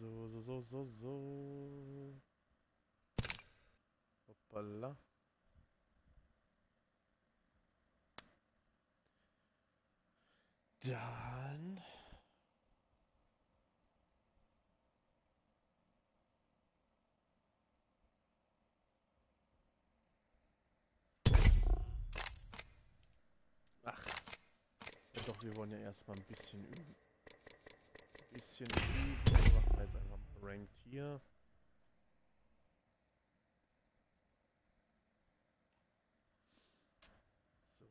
So, so, so, so, so. Hoppala. Dann. Ach. Ja doch, wir wollen ja erstmal ein bisschen üben. Ein bisschen üben. Wir jetzt einfach mal Ranked hier. So.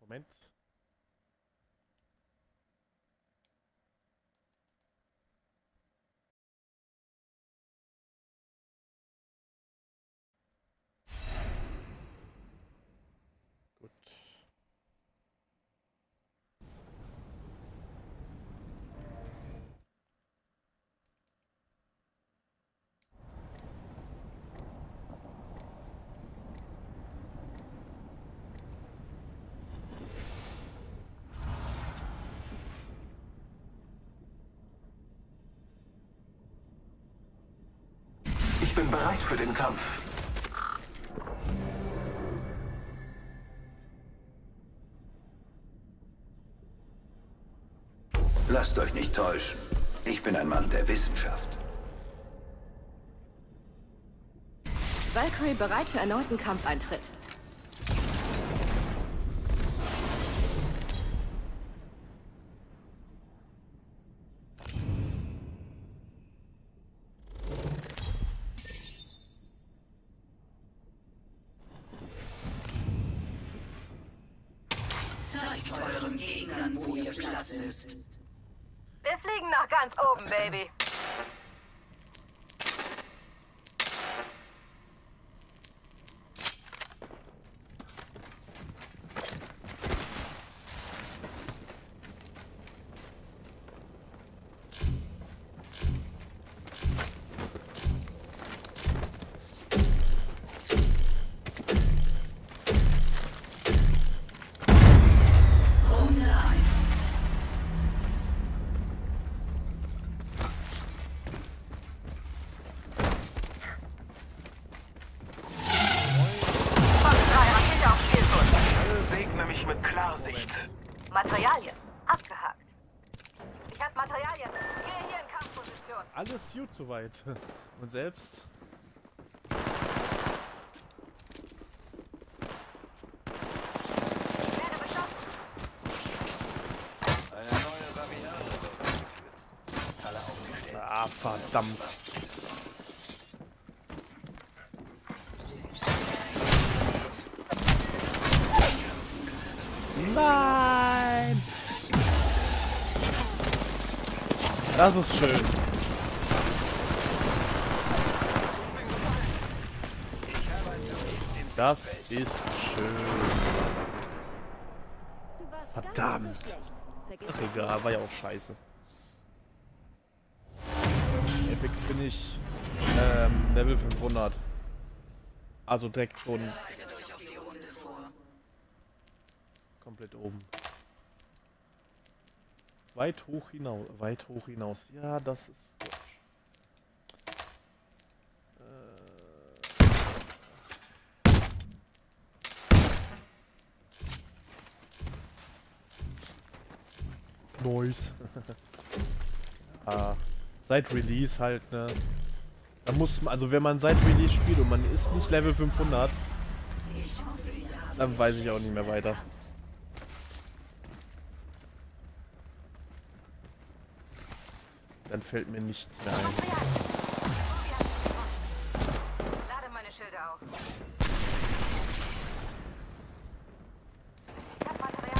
Moment. Gut. Ich bin bereit für den Kampf. Lasst euch nicht täuschen. Ich bin ein Mann der Wissenschaft. Valkyrie bereit für erneuten Kampfeintritt. Baby. Wird eingeführt. Falle aufgestellt. Ah, verdammt. Nein! Das ist schön. Das ist schön. Verdammt. Ach egal, war ja auch scheiße. Epic bin ich ähm, Level 500. Also direkt schon komplett oben. Weit hoch hinaus. Weit hoch hinaus. Ja, das ist. Noise. ja, seit Release halt, ne? Da muss man, also wenn man seit Release spielt und man ist nicht Level 500, Ich hoffe, ihr habt dann weiß ich auch nicht mehr weiter. Dann fällt mir nichts mehr ein. Lade meine Schilder auf. Ich hab Materialien.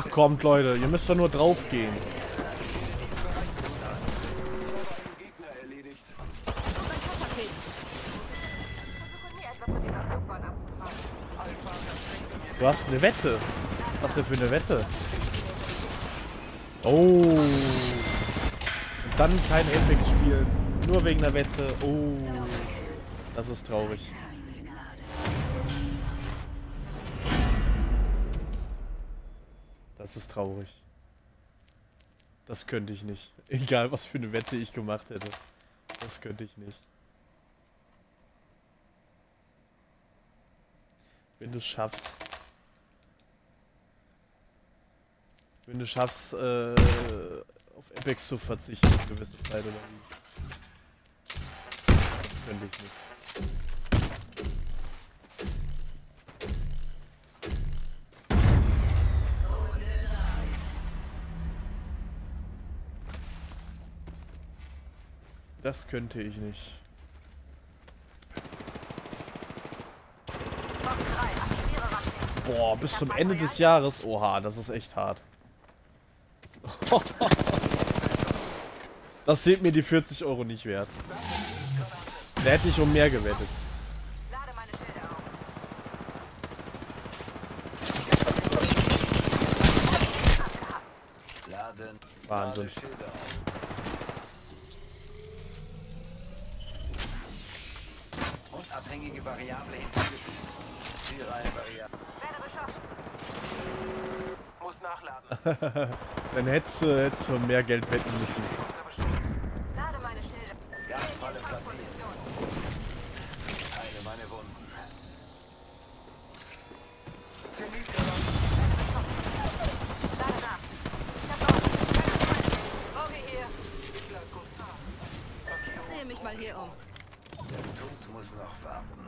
Ach kommt Leute, ihr müsst doch nur drauf gehen. Gegner erledigt. Versuche nie etwas mit dieser Flugbahn abzufahren. Alpha, das bringt mir Du hast eine Wette. Was denn für eine Wette? Oh. Und dann kein Apex spielen. Nur wegen der Wette. Oh. Das ist traurig. Das ist traurig. Das könnte ich nicht. Egal, was für eine Wette ich gemacht hätte. Das könnte ich nicht. Wenn du es schaffst. Wenn du schaffst, äh, auf Apex zu verzichten, gewisse Zeit oder wie. Das könnte ich nicht. Das könnte ich nicht. Box 3, aktiviere Waffe. Boah, bis zum Ende des Jahres. Oha, das ist echt hart. Das sind mir die 40 Euro nicht wert. Da hätte ich um mehr gewettet. Wahnsinn. Unabhängige Variable hinzugefügt. Variable. Werde beschossen. Muss nachladen. Dann hättest du, hättest du mehr Geld wetten müssen. Lade meine Schilde. Gasfalle platziert. Position. Heile meine Wunden. Lade nach. Ich hab noch. Keine Zeit. Bogie hier. Sehe mich mal hier um. Der Tod muss noch warten.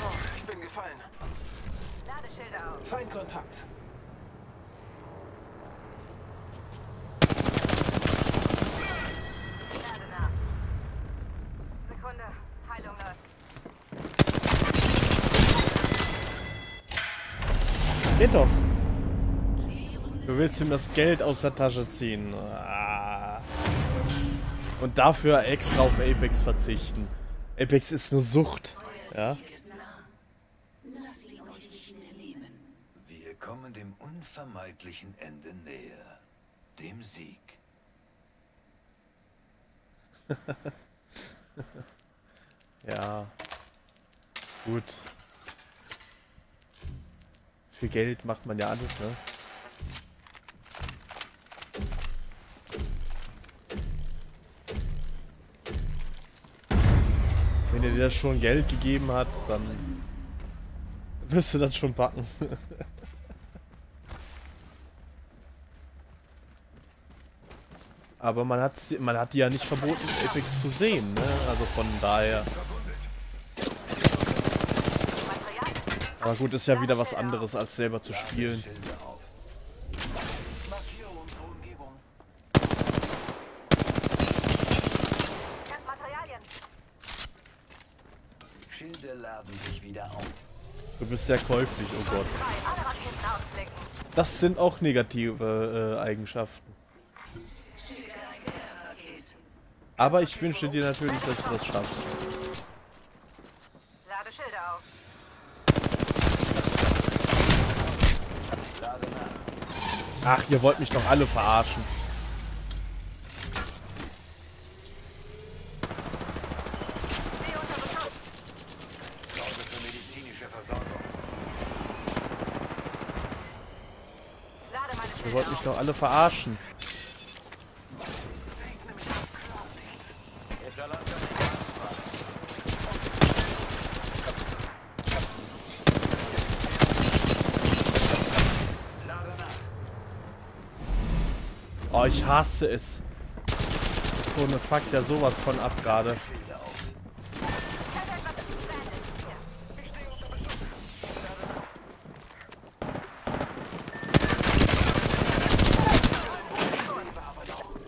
Oh, ich bin gefallen. Lade Schilde auf. Feindkontakt. Lade nach. Sekunde. Heilung läuft. Geht doch. Ihm das Geld aus der Tasche ziehen. Ah. Und dafür extra auf Apex verzichten. Apex ist eine Sucht. Ja. Wir kommen dem unvermeidlichen Ende näher. Dem Sieg. Ja. Gut. Für Geld macht man ja alles, ne? Wenn er dir das schon Geld gegeben hat, dann wirst du das schon packen. Aber man hat man hat die ja nicht verboten, Apex zu sehen, ne? Also von daher. Aber gut, ist ja wieder was anderes, als selber zu spielen. Schilde auf. Markiere unsere Umgebung. Ich hab Materialien. Schilde laden sich wieder auf. Du bist sehr käuflich, oh Gott. Das sind auch negative äh, Eigenschaften. Aber ich wünsche dir natürlich, dass du das schaffst. Lade Schilde auf. Lade nach. Ach, ihr wollt mich doch alle verarschen. Sie unter Beschuss. Sorge für medizinische Versorgung. Lade meine Ihr wollt mich doch alle verarschen. Oh, ich hasse es. So eine fuckt ja sowas von ab gerade. Schilde auf. Ich hätte etwas zu beenden hier.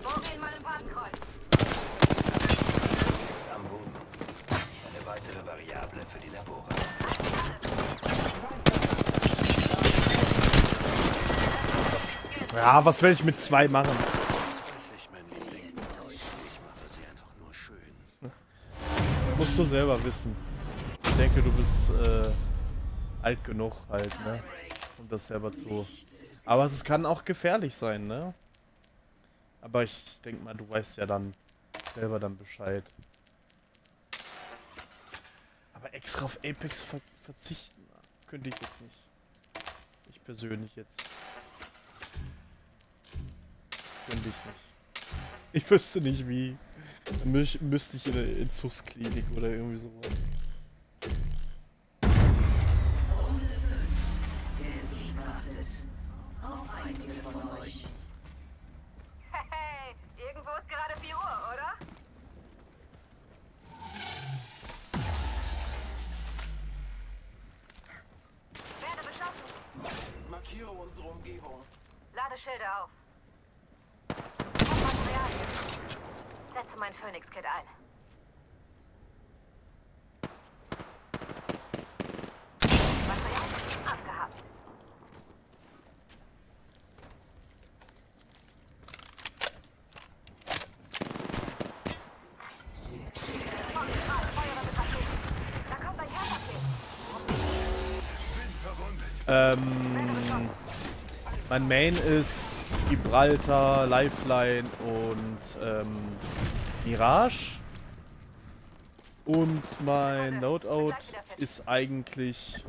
Bogie in meinem Fadenkreuz. Am Boden. Eine weitere Variable für die Labore. Ja, was will ich mit zwei machen? Musst du selber wissen. Ich denke, du bist äh, alt genug halt, ne? Um das selber zu... Aber es kann auch gefährlich sein, ne? Aber ich denke mal, du weißt ja dann selber dann Bescheid. Aber extra auf Apex ver verzichten könnte ich jetzt nicht. Ich persönlich jetzt. Könnte ich nicht. Ich wüsste nicht wie. Dann mü müsste ich in eine Entzugsklinik oder irgendwie sowas. Runde 5. Der Sieg wartet. Auf einige von euch. Hey, irgendwo ist gerade 4 Uhr, oder? Werde beschossen. Markiere unsere Umgebung. Lade Schilder auf. Mein Phoenix-Kit ein. Ähm, mein Main ist Gibraltar, Lifeline und ähm, Mirage. Und mein Loadout ist eigentlich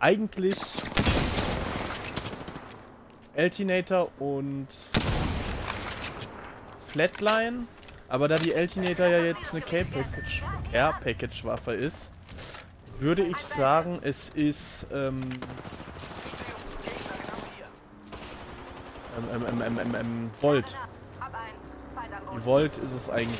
eigentlich Altinator und Flatline. Aber da die Altinator ja jetzt eine Care-Package Care Waffe ist, würde ich sagen, es ist ähm, ähm, ähm, ähm, ähm, ähm, Volt. Hab einen. Feind am Die. Volt ist es eigentlich.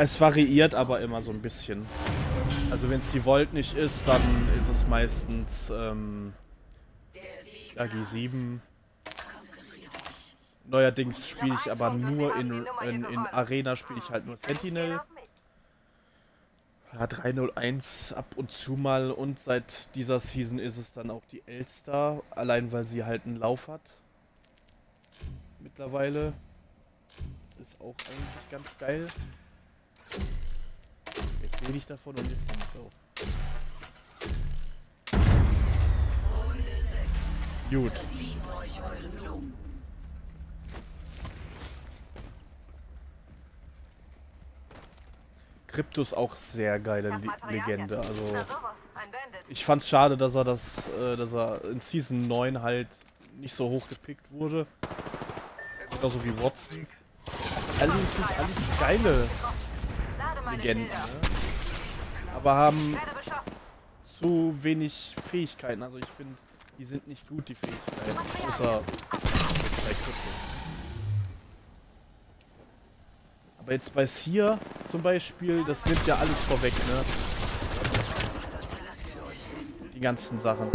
Es variiert aber immer so ein bisschen. Also wenn es die Volt nicht ist, dann ist es meistens ähm, ja, G7. Neuerdings spiele ich aber nur in, in, in Arena spiele ich halt nur Sentinel. Ja, 301 ab und zu mal und seit dieser Season ist es dann auch die Elster, allein weil sie halt einen Lauf hat. Mittlerweile. Ist auch eigentlich ganz geil. Jetzt rede ich davon und jetzt nehme ich auch. Gut. Dient euch euren Lohn. Kryptus auch sehr geile Le. Legende. Also ich fand's schade, dass er das, äh, dass er in Season 9 halt nicht so hoch gepickt wurde. Genauso wie Watson. Eigentlich alles geile Legenden, ne? Aber haben zu wenig Fähigkeiten. Also ich finde, die sind nicht gut, die Fähigkeiten. Außer bei Krypto. Jetzt bei Seer zum Beispiel, das nimmt ja alles vorweg, ne? Die ganzen Sachen.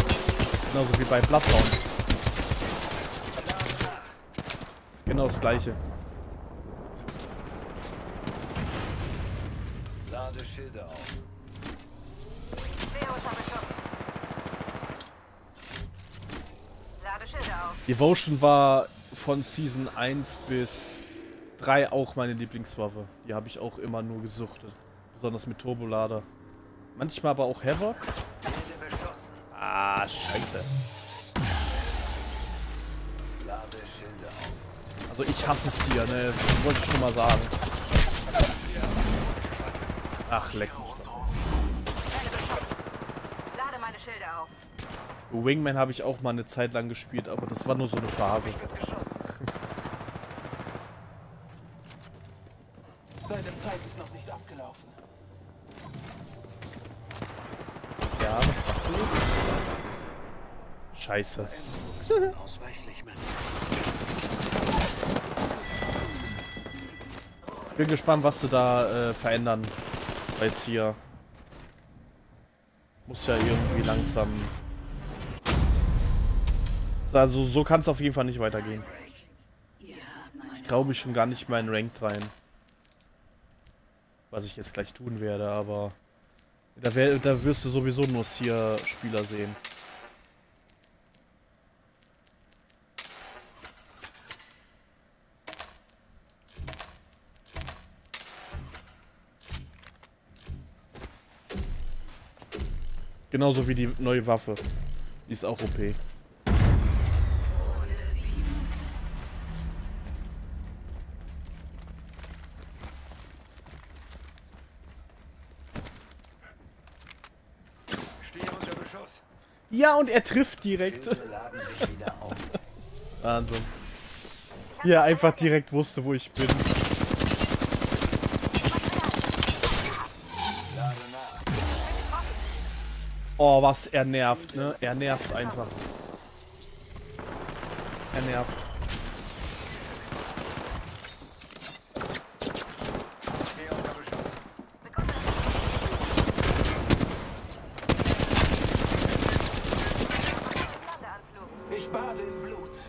Genauso wie bei Bloodbound. Ist genau das gleiche. Lade auf. Devotion war von Season 1 bis 3 auch meine Lieblingswaffe. Die habe ich auch immer nur gesuchtet. Besonders mit Turbolader. Manchmal aber auch Havoc. Ah, scheiße. Also ich hasse es hier, ne? Das wollte ich schon mal sagen. Ach, leck mich doch. Wingman habe ich auch mal eine Zeit lang gespielt, aber das war nur so eine Phase. Deine Zeit ist noch nicht abgelaufen. Ja, was machst du? Scheiße. Ich bin gespannt, was sie da äh, verändern. Bei Sia. Muss ja irgendwie langsam. Also so kann es auf jeden Fall nicht weitergehen. Ich traue mich schon gar nicht mehr in Ranked rein. Was ich jetzt gleich tun werde, aber Da, wär, da wirst du sowieso nur Seer-Spieler sehen. Genauso wie die neue Waffe. Die ist auch OP. Stehe unter Beschuss. Ja, und er trifft direkt. Wahnsinn. Ja, einfach direkt wusste, wo ich bin. Oh, was er nervt, ne? Er nervt einfach. Er nervt. Ich bade in Blut.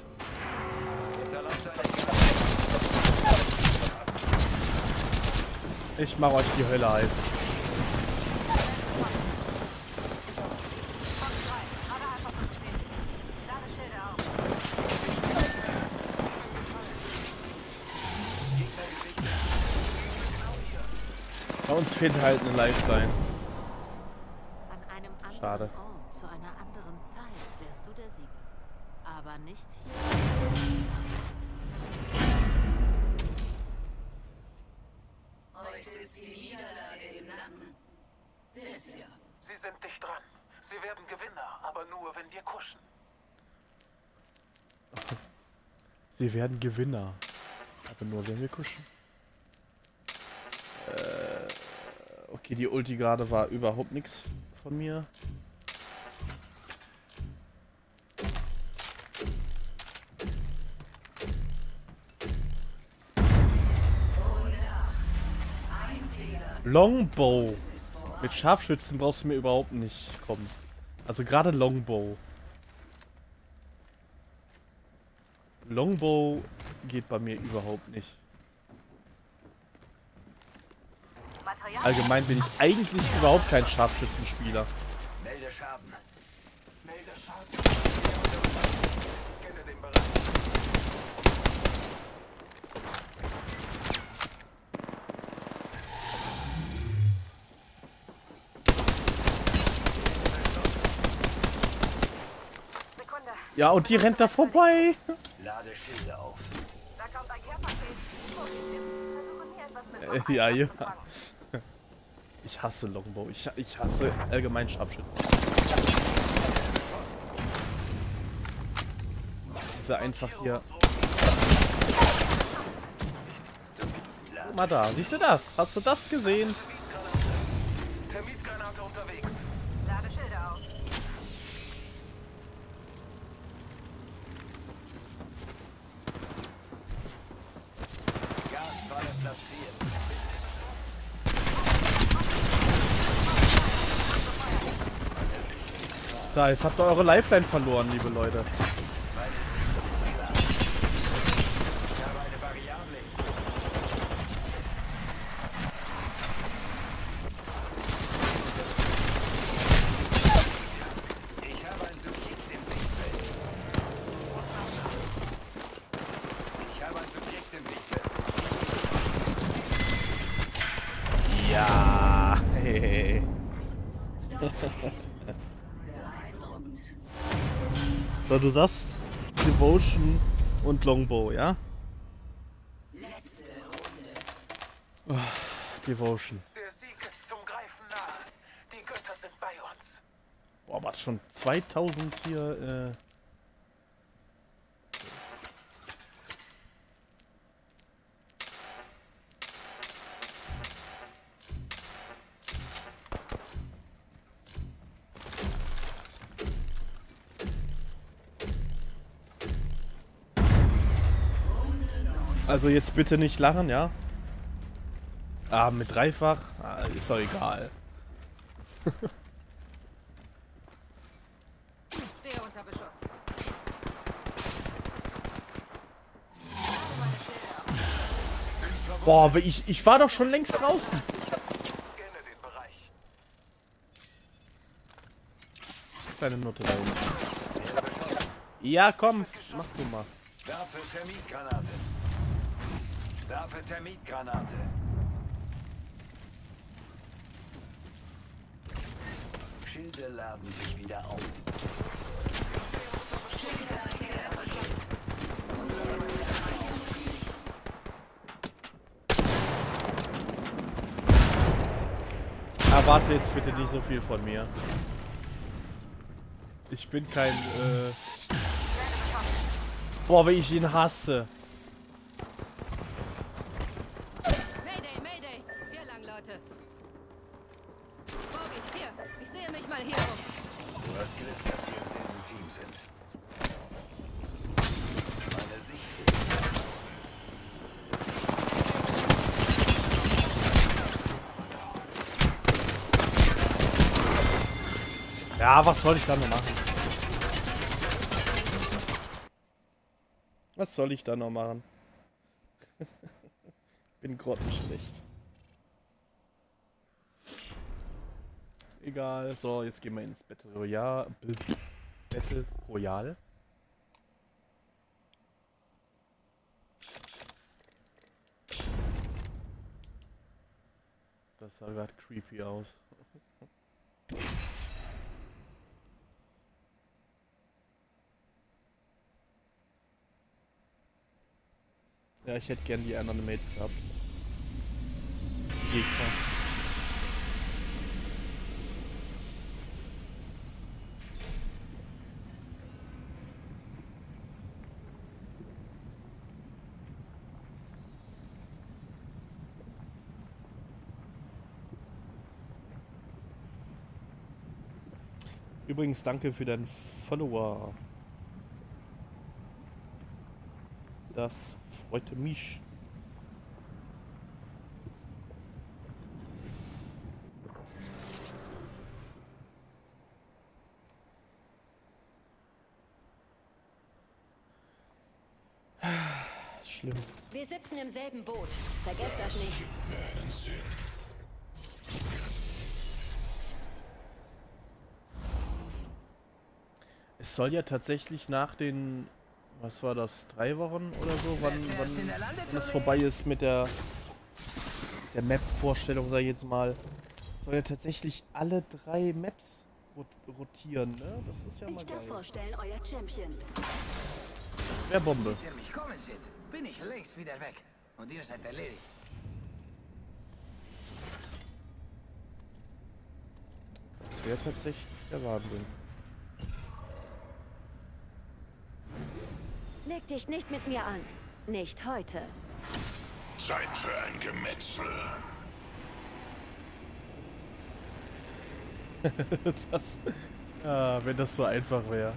Ich mach euch die Hölle heiß. Fehlt halt eine Lifeline. An einem anderen Schade. Ort, zu einer anderen Zeit wärst du der Sieger. Aber nicht hier. Euch sitzt die Niederlage im Nacken. Ja. Sie sind dicht dran. Sie werden Gewinner, aber nur, wenn wir kuschen. Sie werden Gewinner. Aber nur wenn wir kuschen. Okay, die Ulti gerade war überhaupt nichts von mir. Longbow. Mit Scharfschützen brauchst du mir überhaupt nicht kommen. Also gerade Longbow. Longbow geht bei mir überhaupt nicht. Allgemein bin ich eigentlich überhaupt kein Scharfschützenspieler. Melde Schaden. Melde Schaden. Scanne den Bereich. Sekunde. Ja, und die rennt da vorbei. Lade Schilde auf. Da kommt ein mit Äh, ja, ja. Ich hasse Longbow. Ich, ich hasse allgemein Scharfschützen. Diese einfach hier. Guck mal da. Siehst du das? Hast du das gesehen? Termitgranate unterwegs. So, jetzt habt ihr eure Lifeline verloren, liebe Leute. Ich habe eine Variable. Ich habe ein Subjekt im Sichtfeld. Ich habe ein Subjekt im Sichtfeld. Ja. Hey. Beeindruckend. So, du sagst Devotion und Longbow, ja? Letzte Runde. Devotion. Der Sieg ist zum Greifen nahe. Die Götter sind bei uns. Boah, was schon 2000 hier, äh. Also jetzt bitte nicht lachen, ja? Ah, mit dreifach? Ah, ist doch egal. Stehe unter Beschuss. Boah, ich, ich war doch schon längst draußen. Kleine Nutte da hinten. Ja, komm, mach du mal. Werfe Termitgranate. Werfe Termitgranate. Schilde laden sich wieder auf. Erwarte jetzt bitte nicht so viel von mir. Ich bin kein, äh... Boah, wie ich ihn hasse. Mayday, Mayday! Hier lang, Leute. Bogi, hier. Ich sehe mich mal hier um. Du hast Glück, dass wir im selben Team sind. Meine Sicht ist Was soll ich da noch machen? Was soll ich da noch machen? Bin grottenschlecht. Egal, so, jetzt gehen wir ins Battle Royale. Battle Royale. Das sah gerade creepy aus. Ja, ich hätte gern die anderen Mates gehabt. Gegner. Übrigens danke für deinen Follower. Das freute mich. Schlimm. Wir sitzen im selben Boot. Vergesst das nicht. Es soll ja tatsächlich nach den, was war das, drei Wochen oder so, wann, wann, wann es vorbei ist mit der, der Map-Vorstellung, sag ich jetzt mal, soll ja tatsächlich alle drei Maps rot rotieren, ne? Das ist ja mal Ich darf geil. vorstellen, euer Champion. Das wäre Bombe. Bin ich längst wieder weg. Und ihr seid erledigt. Das wäre tatsächlich der Wahnsinn. Leg dich nicht mit mir an. Nicht heute. Zeit für ein Gemetzel. das, ja, wenn das so einfach wäre.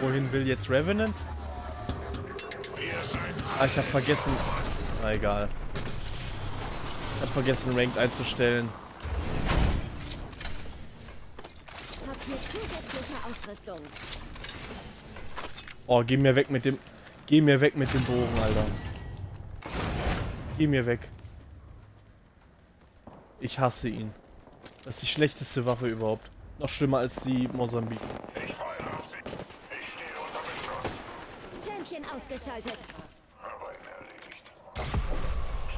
Wohin will jetzt Revenant? Ah, ich hab vergessen. Na egal. Ich hab vergessen, Ranked einzustellen. Habt ihr zusätzliche Ausrüstung? Oh, geh mir weg mit dem. Geh mir weg mit dem Bogen, Alter. Geh mir weg. Ich hasse ihn. Das ist die schlechteste Waffe überhaupt. Noch schlimmer als die Mosambik. Champion ausgeschaltet.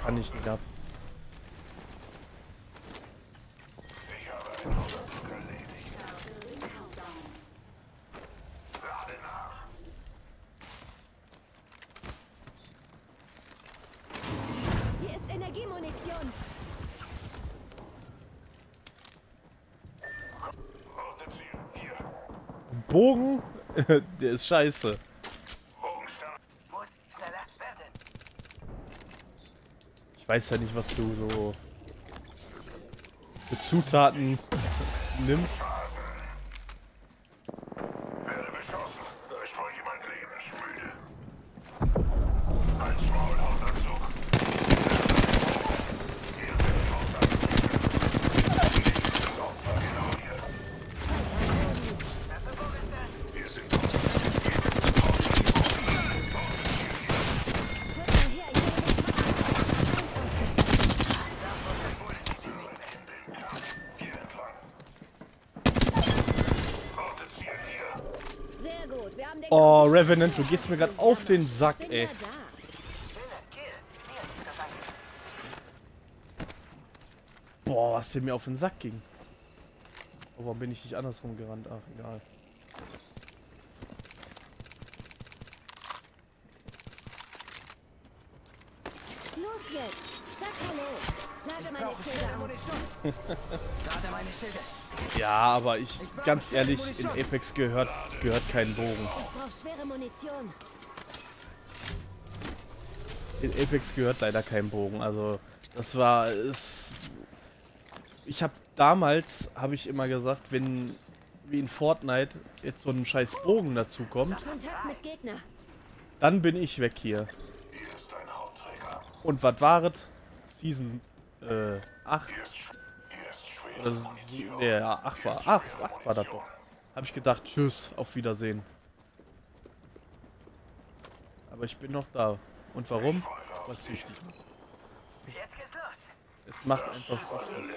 Kann ich nicht ab. Ich habe einen Auftrag erledigt. Lade nach. Hier ist Energiemunition. Orteziel. Hier. Bogen? Der ist scheiße. Ich weiß ja nicht, was du so für Zutaten nimmst. Werde beschossen. Da ist wohl jemand lebensmüde. Ein Smallhautanzug. Hier sind Opfer genau hier. Wir sind Hört mal her, ich will nicht mal. Ausgeschaltet. Hier entlang. haben den Oh, Revenant, du gehst mir gerade auf den Sack, ey. Boah, was der mir auf den Sack ging. Oh, warum bin ich nicht andersrum gerannt? Ach, egal. Los jetzt. Sag Hallo. Lade meine Schilder auf. Ja, aber ich, ganz ehrlich, in Apex gehört, gehört kein Bogen. In Apex gehört leider kein Bogen. Also, das war, es, ich habe damals, habe ich immer gesagt, wenn wie in Fortnite jetzt so ein scheiß Bogen dazu kommt, dann bin ich weg hier. Und was waret? Season äh, 8. Oder so, nee, ja, 8 war, 8, 8 war das doch. Habe ich gedacht, tschüss, auf Wiedersehen. Aber ich bin noch da. Und warum? Weil es süchtig macht. Jetzt geht's los. Es macht einfach süchtig.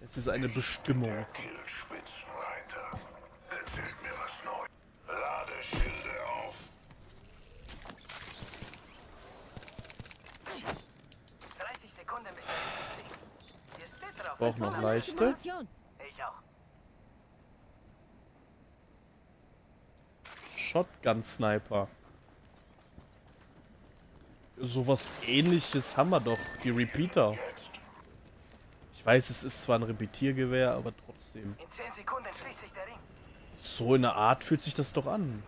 Es ist eine Bestimmung. Erzählt mir was Neues. Lade Schilde auf. 30 Sekunden bis Hier Braucht noch leichte. Munition. Ich auch. Shotgun Sniper. Sowas ähnliches haben wir doch. Die Repeater. Ich weiß, es ist zwar ein Repetiergewehr, aber trotzdem. In 10 Sekunden schließt sich der Ring. So in der Art fühlt sich das doch an.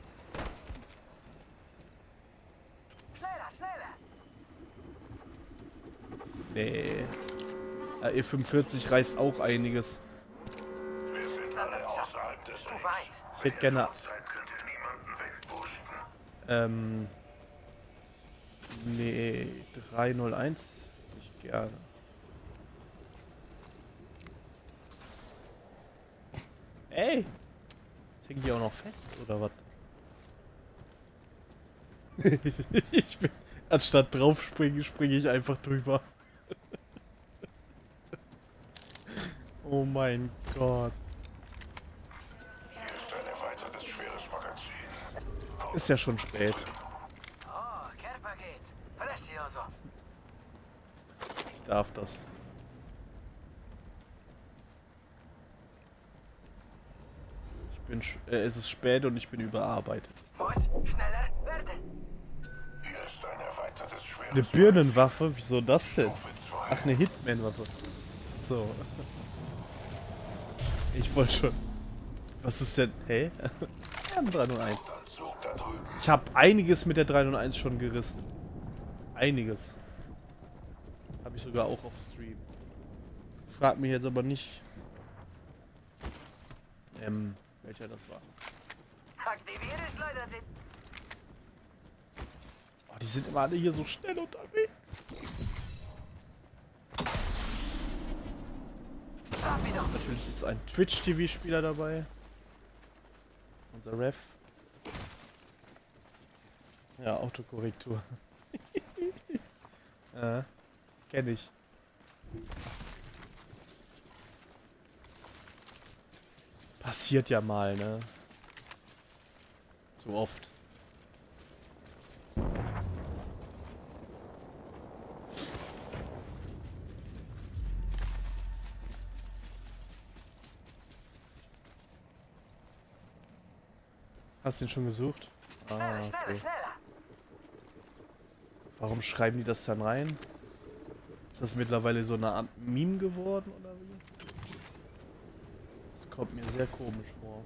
Nee. AE45 reißt auch einiges. Ich hätte gerne, ähm... Nee, 301 hätte ich gerne. Ey! Jetzt hänge ich auch noch fest, oder was? ich bin, anstatt draufspringen, springe ich einfach drüber. Oh mein Gott. Ist ja schon spät. Ich darf das. Ich bin, äh, es ist spät und ich bin überarbeitet. Eine Birnenwaffe? Wieso das denn? Stufe 2. Ach, eine Hitman-Waffe. So. Ich wollte schon. Was ist denn? Hä? Ja, eine 301. Anzug da drüben. Ich habe einiges mit der 301 schon gerissen. Einiges. Habe ich sogar auch auf Stream. Frag mich jetzt aber nicht. Ähm, welcher das war. Oh, die sind immer alle hier so schnell unterwegs. Natürlich ist ein Twitch-TV-Spieler dabei. Unser Ref. Ja, Autokorrektur. äh, kenn ich. Passiert ja mal, ne? Zu oft. Hast du ihn schon gesucht? Ah, okay. Warum schreiben die das dann rein? Ist das mittlerweile so eine Art Meme geworden oder wie? Das kommt mir sehr komisch vor.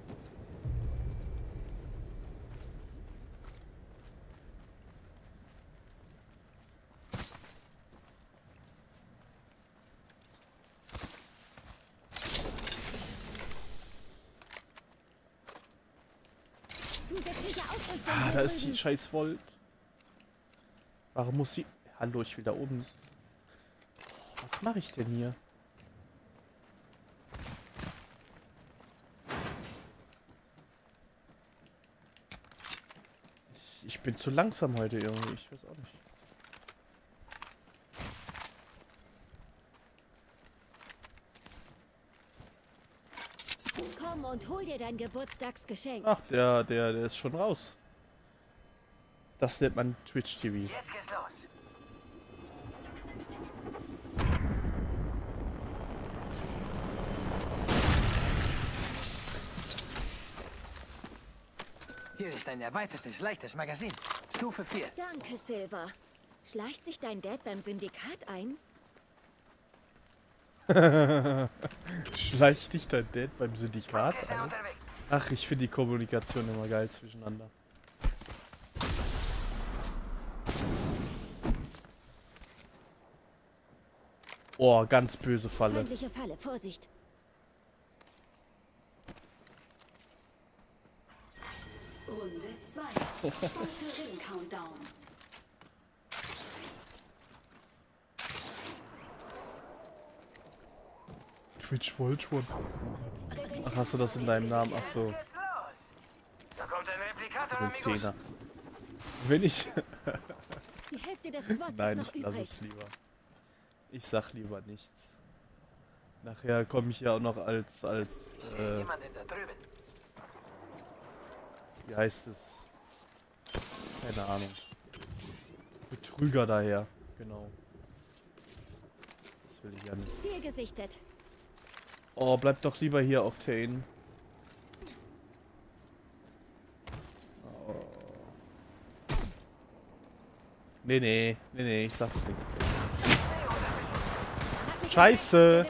Zusätzliche Ausrüstung. Ah, da ist die scheiß Volt. Warum muss sie... Hallo, ich will da oben... Was mache ich denn hier? Ich, ich bin zu langsam heute irgendwie. Ich weiß auch nicht. Komm und hol dir dein Geburtstagsgeschenk. Ach, der, der, der ist schon raus. Das nennt man Twitch TV. Jetzt geht's los. Hier ist ein erweitertes, leichtes Magazin. Stufe 4. Danke, Silver. Schleicht sich dein Dad beim Syndikat ein? Schleicht dich dein Dad beim Syndikat ein? Ach, ich finde die Kommunikation immer geil zwischeneinander. Oh, ganz böse Falle. Feindliche Falle, Vorsicht. Runde 2. Ring Countdown. Twitch Voltron. Ach, hast du das in deinem Namen? Ach so. Da kommt ein Replikator, amigos. Zehner. Wenn ich... Die Hälfte des Squads Nein, ist ich lasse es lieber. Ich sag lieber nichts. Nachher komme ich ja auch noch als, als, Ich sehe äh, jemanden da drüben. wie heißt es? Keine Ahnung. Betrüger daher, genau. Das will ich ja nicht. Ziel gesichtet. Oh, bleib doch lieber hier, Octane. Oh. Nee, nee, nee, nee, ich sag's nicht. Hat mich Scheiße. entdeckt, werde beschossen. Zurück beim Totem. Hey, ich glaube, ich muss mich hinsetzen.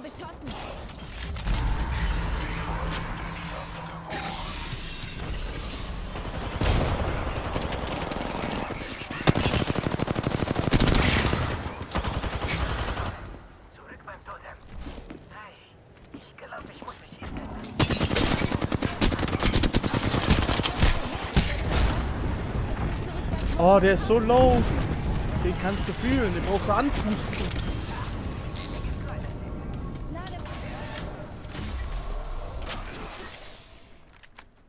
Oh, der ist so low. Den kannst du fühlen, den brauchst du anpusten.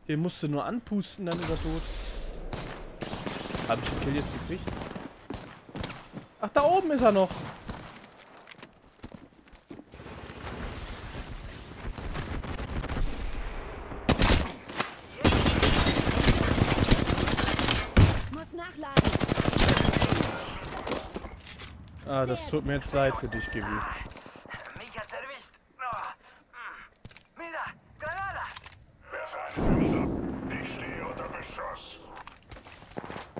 Den musst du nur anpusten, dann ist er tot. Hab ich den Kill jetzt gekriegt? Ach, da oben ist er noch. muss nachladen. Ah, das tut mir jetzt leid für dich, Gibi. Mich hat's erwischt. Oh. hm. Mira, Granada. Wer sein Böser? Ich stehe unter Beschuss.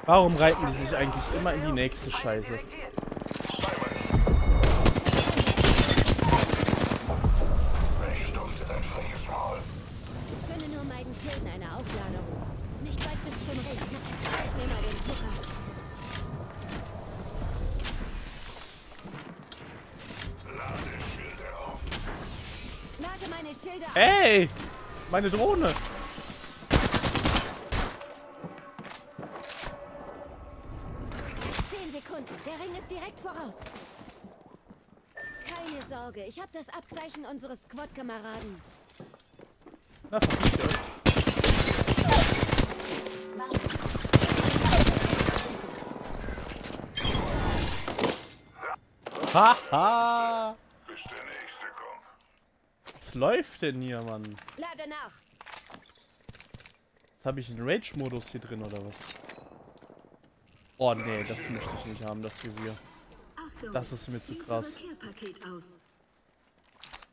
Warum reiten die sich eigentlich immer in die nächste Scheiße? Direkt hier. Recht Squad-Kameraden. Na, verpiss euch. Haha! Bis der nächste kommt. Was läuft denn hier, Mann? Lade nach. Jetzt habe ich einen Rage-Modus hier drin, oder was? Oh, nee, das möchte ich nicht haben, das Visier. Das ist mir zu krass.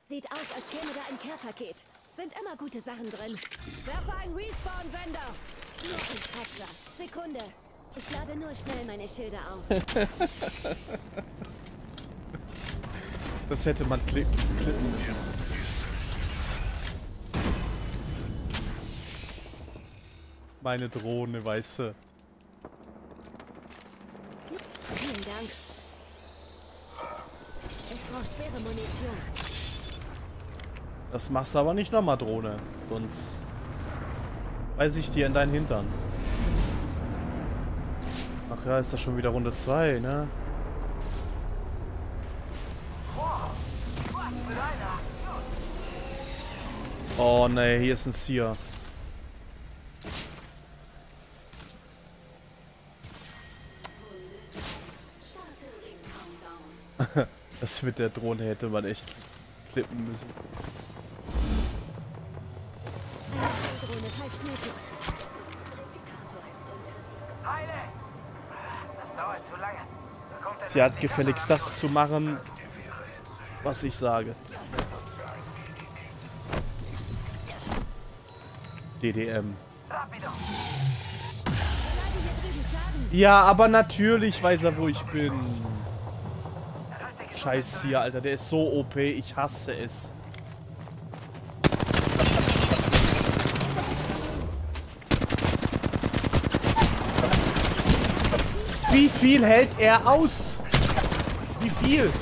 Sieht aus, als käme da ein Care-Paket. Sind immer gute Sachen drin. Werfe einen Respawn-Sender. Kratzer. Sekunde. Ich lade nur schnell meine Schilder auf. Das hätte man klippen, klippen müssen. Meine Drohne, weißt du. Vielen Dank. Ich brauche schwere Munition. Das machst du aber nicht nochmal, Drohne. Sonst weiß ich dir in deinen Hintern. Ach ja, ist das schon wieder Runde 2, ne? Oh ne, hier ist ein Seer. Das mit der Drohne hätte man echt klippen müssen. Schutzdrohne, falls nötig. Heile! Das dauert zu lange. Da kommt ein Sie hat gefälligst das zu machen, was ich sage. DDM. Ja, aber natürlich weiß er, wo ich bin. Scheiß hier, Alter. Der ist so OP. Ich hasse es. Wie viel hält er aus? Wie viel?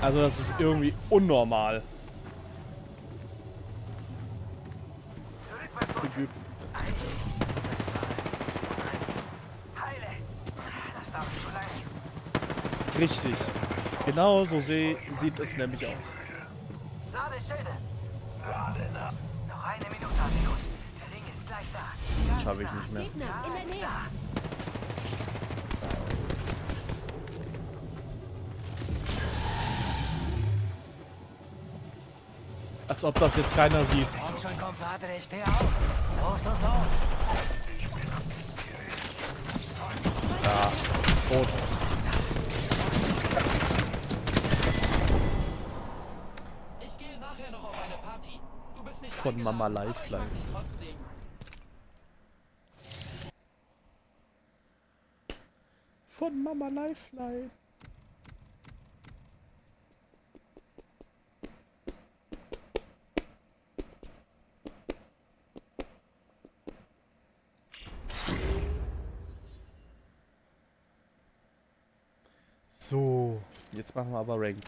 Also das ist irgendwie unnormal. Zurück beim Totem. Heile! Das dauert zu lange. Richtig. Genau so seh, sieht es nämlich aus. Lade Schilde! Noch eine Minute, Amigos. Schaffe ich nicht mehr. Gegner in der Nähe. Als ob das jetzt keiner sieht. Komm schon, Compadre, steh auf. Los, los, los. Ja, tot. Ich gehe nachher noch auf eine Party. Du bist nicht Von eingeladen, Mama aber ich Lifeline. mag dich trotzdem. Von Mama Lifeline. So, jetzt machen wir aber Rank.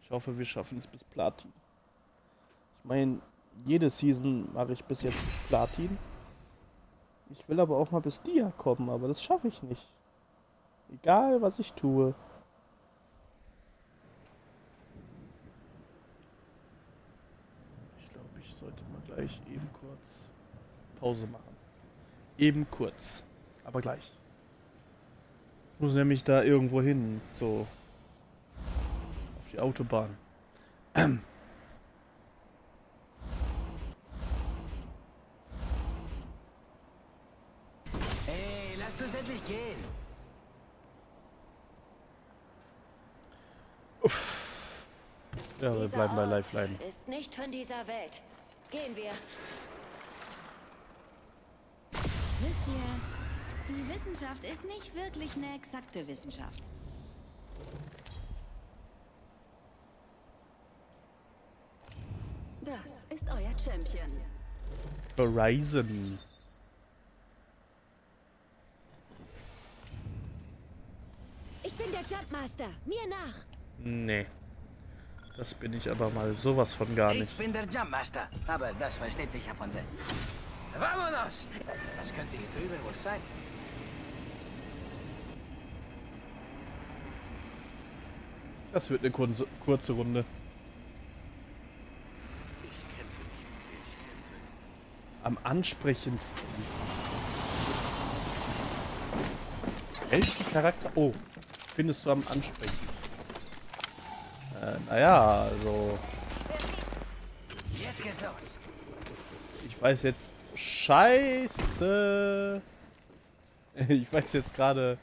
Ich hoffe, wir schaffen es bis Platin. Ich meine, jede Season mache ich bis jetzt Platin. Ich will aber auch mal bis Dia kommen, aber das schaffe ich nicht. Egal, was ich tue. Ich glaube, ich sollte mal gleich eben kurz Pause machen. Eben kurz. Aber gleich. Ich muss nämlich da irgendwo hin. So. Auf die Autobahn. Hey, lasst uns endlich gehen. Ja, wir Dieser bleiben bei Lifeline. Ist nicht von dieser Welt. Gehen wir. Wisst ihr, die Wissenschaft ist nicht wirklich eine exakte Wissenschaft. Das ist euer Champion. Horizon. Ich bin der Jumpmaster. Mir nach. Nee. Das bin ich aber mal sowas von gar Ich nicht. bin der Jumpmaster, aber das versteht sich ja von selbst. Vamonos! Was könnte hier drüben wohl sein? Das wird eine kurze, kurze Runde. Am ansprechendsten. Welchen Charakter? Oh, findest du am ansprechendsten? Äh, naja, also. Ich weiß jetzt. Scheiße. Ich weiß jetzt gerade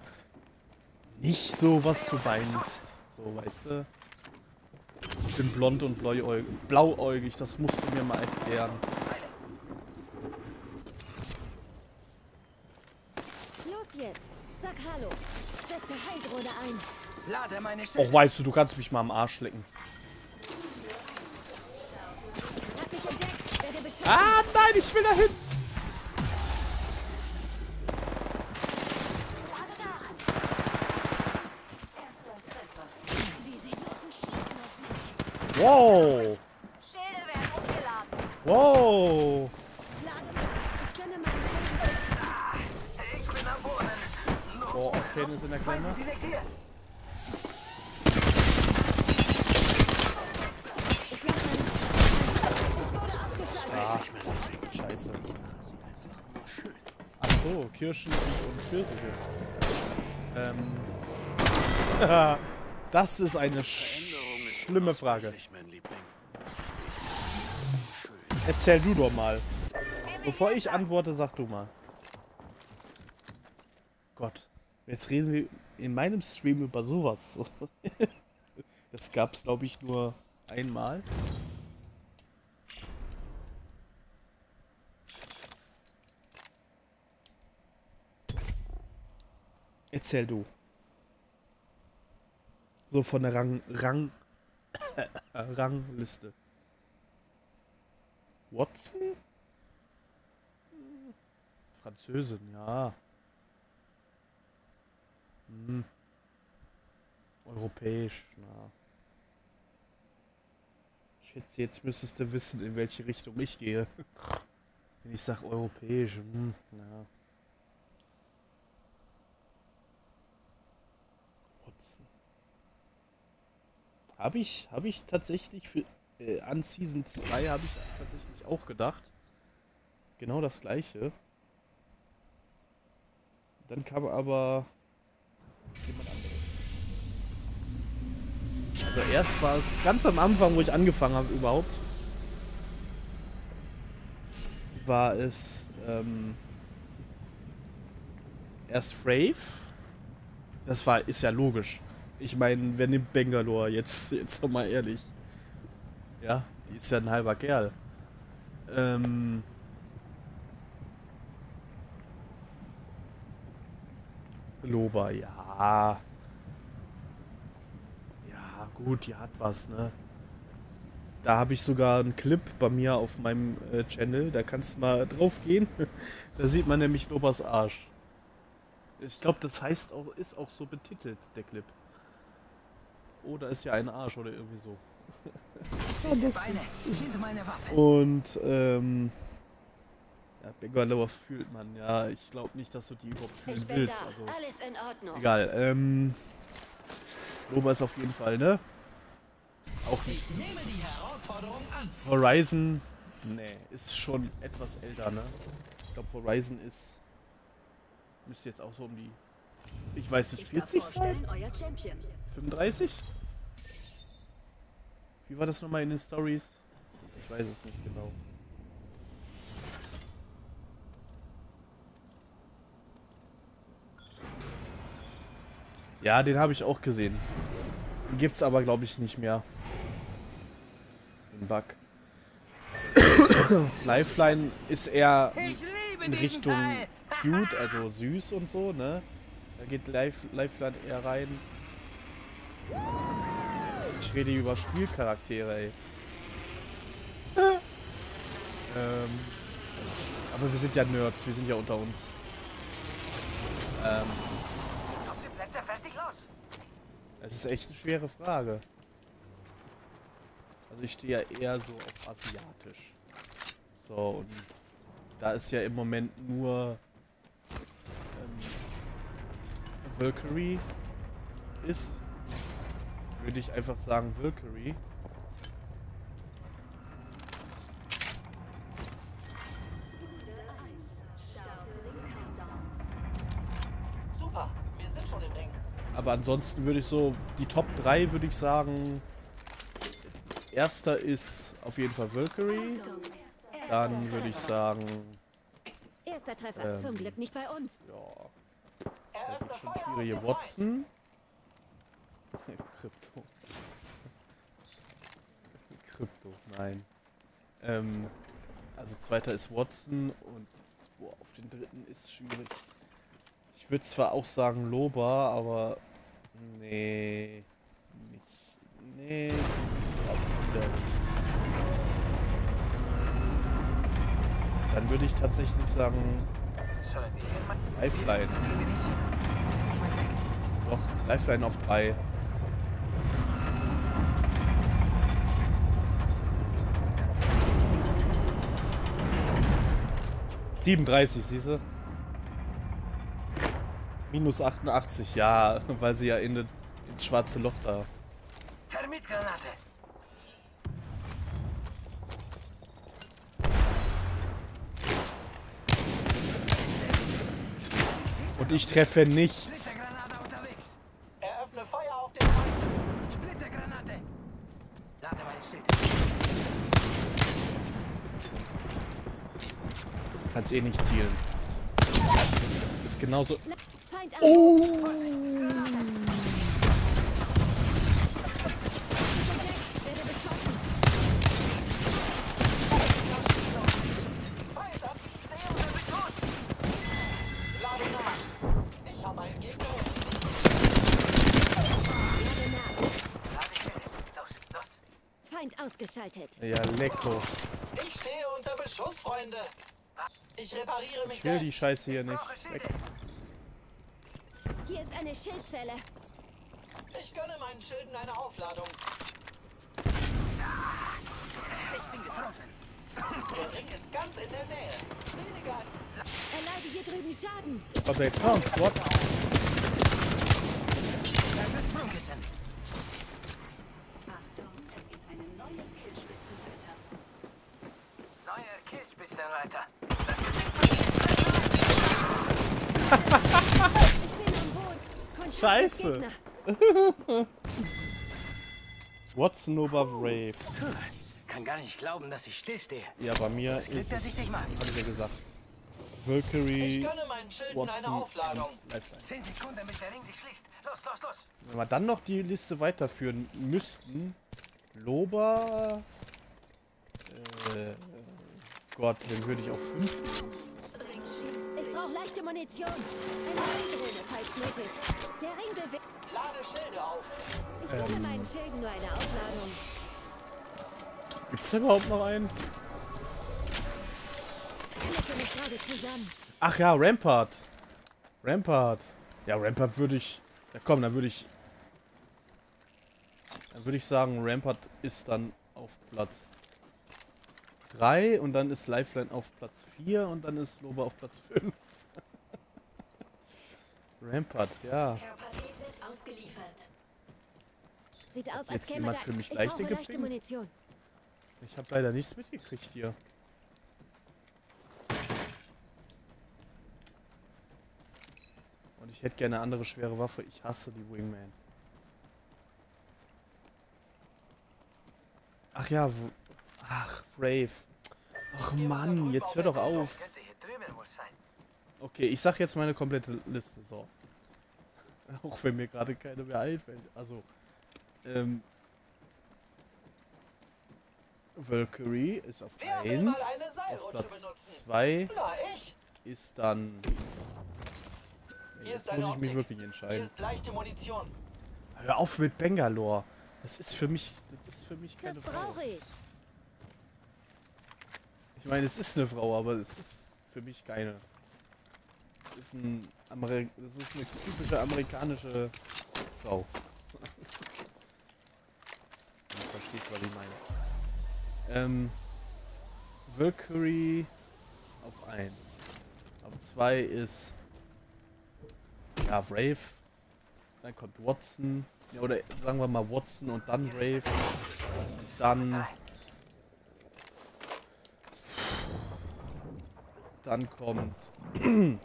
nicht so, was du meinst. So, weißt du? Ich bin blond und blauäugig, das musst du mir mal erklären. Los jetzt. Sag Hallo. Setze Heildrohne ein. Lade meine Schilde. Och, weißt du, du kannst mich mal am Arsch lecken. Ah, nein, ich will dahin. Wow. Octane ist in der Klemme. Ausgeschaltet. Scheiße. Ach so, Kirschen und Pfirsiche. Ähm. Das ist eine sch schlimme Frage. Erzähl du doch mal. Bevor ich antworte, sag du mal. Gott. Jetzt reden wir in meinem Stream über sowas. Das gab's, glaube ich, nur einmal. Erzähl du. So von der Rang, Rang, Rangliste. Watson? Französin, ja. Hm. Europäisch, na. Schätze, jetzt müsstest du wissen, in welche Richtung ich gehe. Wenn ich sag europäisch, hm, na. Watson. Habe ich, habe ich tatsächlich für äh, an Season 2 habe ich tatsächlich auch gedacht. Genau das gleiche. Dann kam aber jemand anderes. Also erst war es ganz am Anfang, wo ich angefangen habe überhaupt, war es ähm, erst Frave. Das war, ist ja logisch. Ich meine, wer nimmt Bangalore jetzt, jetzt mal ehrlich. Ja, die ist ja ein halber Kerl. Ähm. Loba, ja. Ja, gut, die hat was, ne? Da habe ich sogar einen Clip bei mir auf meinem äh, Channel. Da kannst du mal drauf gehen. da sieht man nämlich Lobas Arsch. Ich glaube, das heißt auch, ist auch so betitelt, der Clip. Oh, da ist ja ein Arsch oder irgendwie so. Und, ähm. Ja, Bangalore fühlt man, ja. Ich glaube nicht, dass du die überhaupt fühlen willst. da. Also, Alles in Ordnung. egal. Ähm. Loba ist auf jeden Fall, ne? Auch nicht. Ich nehme die Herausforderung an. Horizon, nee, ist schon etwas älter, ne? Ich glaube, Horizon ist. Müsste jetzt auch so um die. Ich weiß nicht, Ich darf 40 sein? vorstellen, euer Champion. 35? Wie war das nochmal in den Stories? Ich weiß es nicht genau. Ja, den habe ich auch gesehen. Den gibt's aber, glaube ich, nicht mehr. Den Bug. Lifeline ist eher in Richtung cute, also süß und so, ne? Da geht Life, Lifeline eher rein. Ich rede über Spielcharaktere, ey. ähm, aber wir sind ja Nerds, wir sind ja unter uns. Ähm, Auf die Plätze, fertig, los! Es ist echt eine schwere Frage. Also ich stehe ja eher so auf asiatisch. So, und da ist ja im Moment nur ähm, Valkyrie ist, würde ich einfach sagen Valkyrie. Aber ansonsten würde ich so, die Top 3 würde ich sagen, erster ist auf jeden Fall Valkyrie. Dann würde ich sagen, Erster Treffer. Ähm. Zum Glück nicht bei uns. ja, da wird schon schwierige Watson. Krypto. Krypto, nein. Ähm, also zweiter ist Watson und boah, auf den dritten ist schwierig. Ich würde zwar auch sagen Loba, aber nee, nicht, nee. Dann würde ich tatsächlich sagen. Lifeline. Doch, Lifeline auf 3. Siebenunddreißig, siehste. Minus 88, ja, weil sie ja in das ins schwarze Loch da. Termitgranate. Und ich treffe nichts. Eröffne Feuer auf den Feind. Splittergranate. Lade mein Kannst eh nicht zielen. Ist genauso. Oh! Ausgeschaltet. Ja, lecko. Ich stehe unter Beschuss, Freunde. Ich repariere mich Ich will die selbst. Scheiße hier nicht. Weg. Hier ist eine Schildzelle. Ich gönne meinen Schilden eine Aufladung. Ich bin getroffen. Der Ring ist ganz in der Nähe. Weniger Erleide hier drüben Schaden. But they found Squad. Da wird rumgessen. Achtung, es gibt eine neue Killspitzenreiter. Neue Killspitzenreiter. Ich bin am Boden. Kontakt Scheiße. Watson above Rave. Kann gar nicht glauben, dass ich stillstehe. Ja, bei mir Das Glück, ist dass es, ich dich mag. hab ich ja gesagt. Ich Valkyrie, gönne meinen Schilden eine Watson Aufladung. Lifeline. Zehn Sekunden, bis der Ring sich schließt. Los, los, los. Wenn wir dann noch die Liste weiterführen müssten. Loba. Äh, Gott, dann würde ich auf 5. Brauche leichte Munition. Eine Ringdrohne, falls nötig. Der Ring bewegt. Lade Schilde auf. Ich gönne meinen Schilden nur eine Aufladung. Gibt's da überhaupt noch einen? Ach ja, Rampart. Rampart. Ja, Rampart würde ich. Ja komm, dann würde ich. Dann würde ich sagen, Rampart ist dann auf Platz 3 und dann ist Lifeline auf Platz 4 und dann ist Loba auf Platz 5. Rampart, ja. Sieht aus, als jetzt jemand für mich ich leichte leichte? Munition. Ich habe leider nichts mitgekriegt hier. Und ich hätte gerne eine andere schwere Waffe. Ich hasse die Wingman. Ach ja, ach, Brave. Ach Mann, jetzt hör doch auf. Okay, ich sag jetzt meine komplette Liste, so. Auch wenn mir gerade keine mehr einfällt. Also, ähm... Valkyrie ist auf Wer will mal 1. eine Auf Seilrutsche Platz benutzen? 2 Na, ich. ist dann... Hier Jetzt muss ich mich wirklich Hier entscheiden. ist leichte Munition. Hör auf mit Bangalore. Das ist für mich... Das ist für mich Das keine Frau. brauche ich. Ich meine, es ist eine Frau, aber es ist für mich keine. Ist, ein Ameri es ist eine typische amerikanische Frau. du verstehst, was ich meine. Ähm, Valkyrie auf 1. Auf 2 ist ja, Brave. Dann kommt Watson. Ja, oder sagen wir mal Watson und dann Brave. Und dann Dann kommt. Dann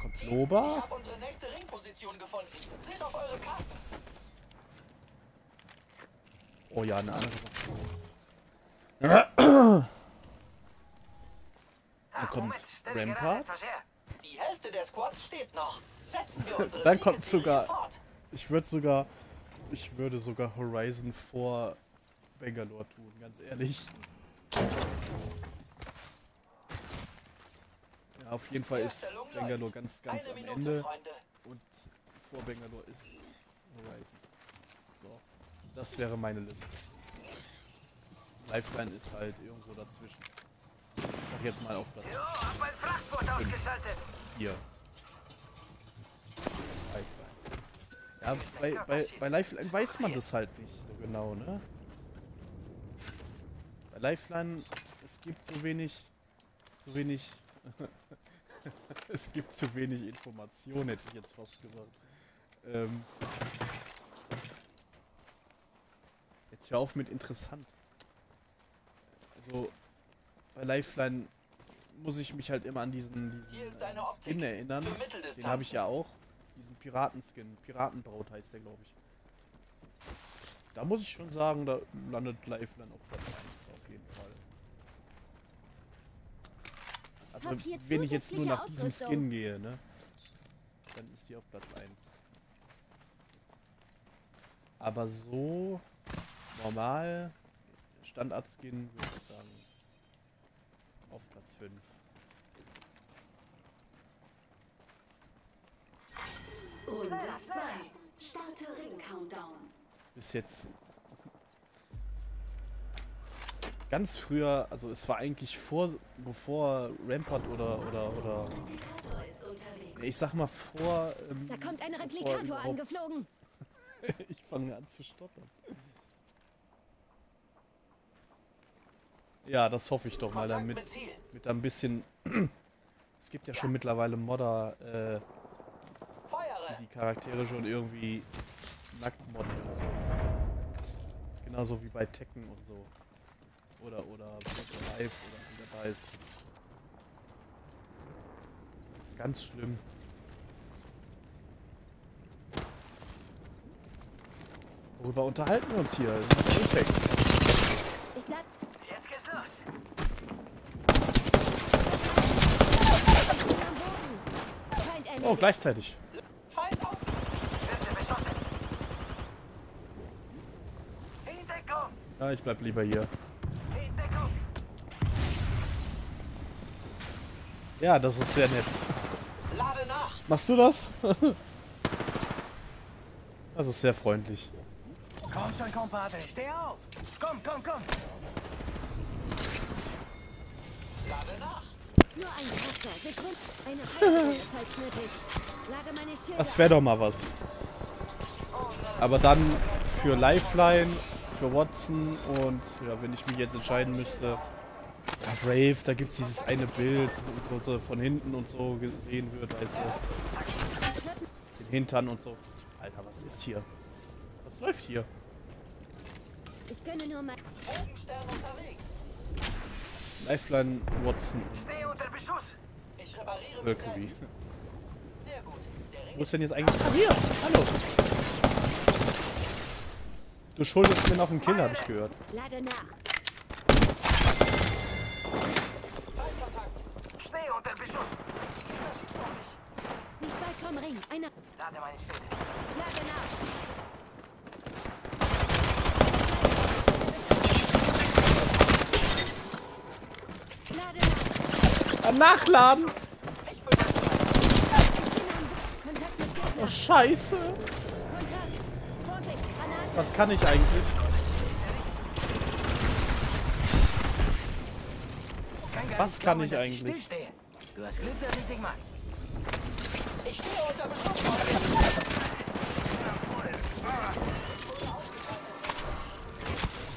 kommt Ich Loba. habe unsere nächste Ringposition gefunden. Seht auf eure Karten. Oh ja, eine andere. Kommt Moment, stelle gerade Rampart. Die Hälfte der Squads steht noch. Setzen wir unsere Dann kommt sogar-. Ich würde sogar. Ich würde sogar Horizon vor Bangalore tun, ganz ehrlich. Auf jeden Fall ist Bangalore ganz, ganz Eine am Minute, Ende. Freunde. Und vor Bangalore ist Horizon. So. Das wäre meine Liste. Lifeline ist halt irgendwo dazwischen. Ich sag jetzt mal auf Platz Jo, hab mein Frachtboot ausgeschaltet. 4. 3, 2, Ja, bei, bei, bei Lifeline weiß man das halt nicht so genau, ne? Bei Lifeline, es gibt so wenig, so wenig, es gibt zu wenig Information, hätte ich jetzt fast gesagt. Ähm, jetzt hör auf mit interessant. Also, bei Lifeline muss ich mich halt immer an diesen, diesen äh, Skin erinnern. Den habe ich ja auch. Diesen Piratenskin. Piratenbraut heißt der, glaube ich. Da muss ich schon sagen, da landet Lifeline auf Platz 1 auf jeden Fall. Also wenn ich jetzt nur nach diesem Skin gehe, ne? Dann ist die auf Platz 1. Aber so normal Standard-Skin würde ich sagen auf Platz 5. Runde 2. Starte Ring-Countdown. Bis jetzt ganz früher, also es war eigentlich vor, bevor Rampart oder, oder, oder, ich sag mal vor, ähm, Da kommt ein Replikator angeflogen. ich fange an zu stottern. Ja, das hoffe ich doch mal, damit mit ein bisschen, es gibt ja schon mittlerweile Modder, äh, die die Charaktere schon irgendwie nackt modden und so. Genauso wie bei Tekken und so. Oder, oder Live oder wie der heißt. Ganz schlimm. Worüber unterhalten wir uns hier? Das ist Apex. Ich lag Jetzt geht's los. Oh, erledigt. gleichzeitig. Feind. Ja, ich bleib lieber hier. Ja, das ist sehr nett. Lade nach. Machst du das? das ist sehr freundlich. Komm schon, Compadre. Steh auf. Komm, komm, komm. Lade nach. Nur ein Kratzer. Sekund. Eine Heilung, falls nötig. Lade meine Schilder. Das wäre doch mal was. Aber dann für Lifeline, für Watson und ja, wenn ich mich jetzt entscheiden müsste. Ja, Brave, da gibt es dieses eine Bild, wo sie von hinten und so gesehen wird, weißt du. Den Hintern und so. Alter, was ist hier? Was läuft hier? Ich gönne nur unterwegs. Lifeline, Watson Steh unter Beschuss. Ich repariere selbst. Sehr gut. Der Ring Wo ist denn jetzt eigentlich... Ah, hier! Hallo! Du schuldest mir noch einen Kill, habe ich gehört. Lade nach. Unter Beschuss. Nicht weit vom Ring. Einer... Lade meine Schilde. Lade nach. Lade nach. Ah, nachladen! Oh, scheiße! Kontakt. Vorsicht. Granate. Was kann ich eigentlich? Was kann ich eigentlich? Du hast Glück, dass ich dich mag. Ich stehe unter Beschuss.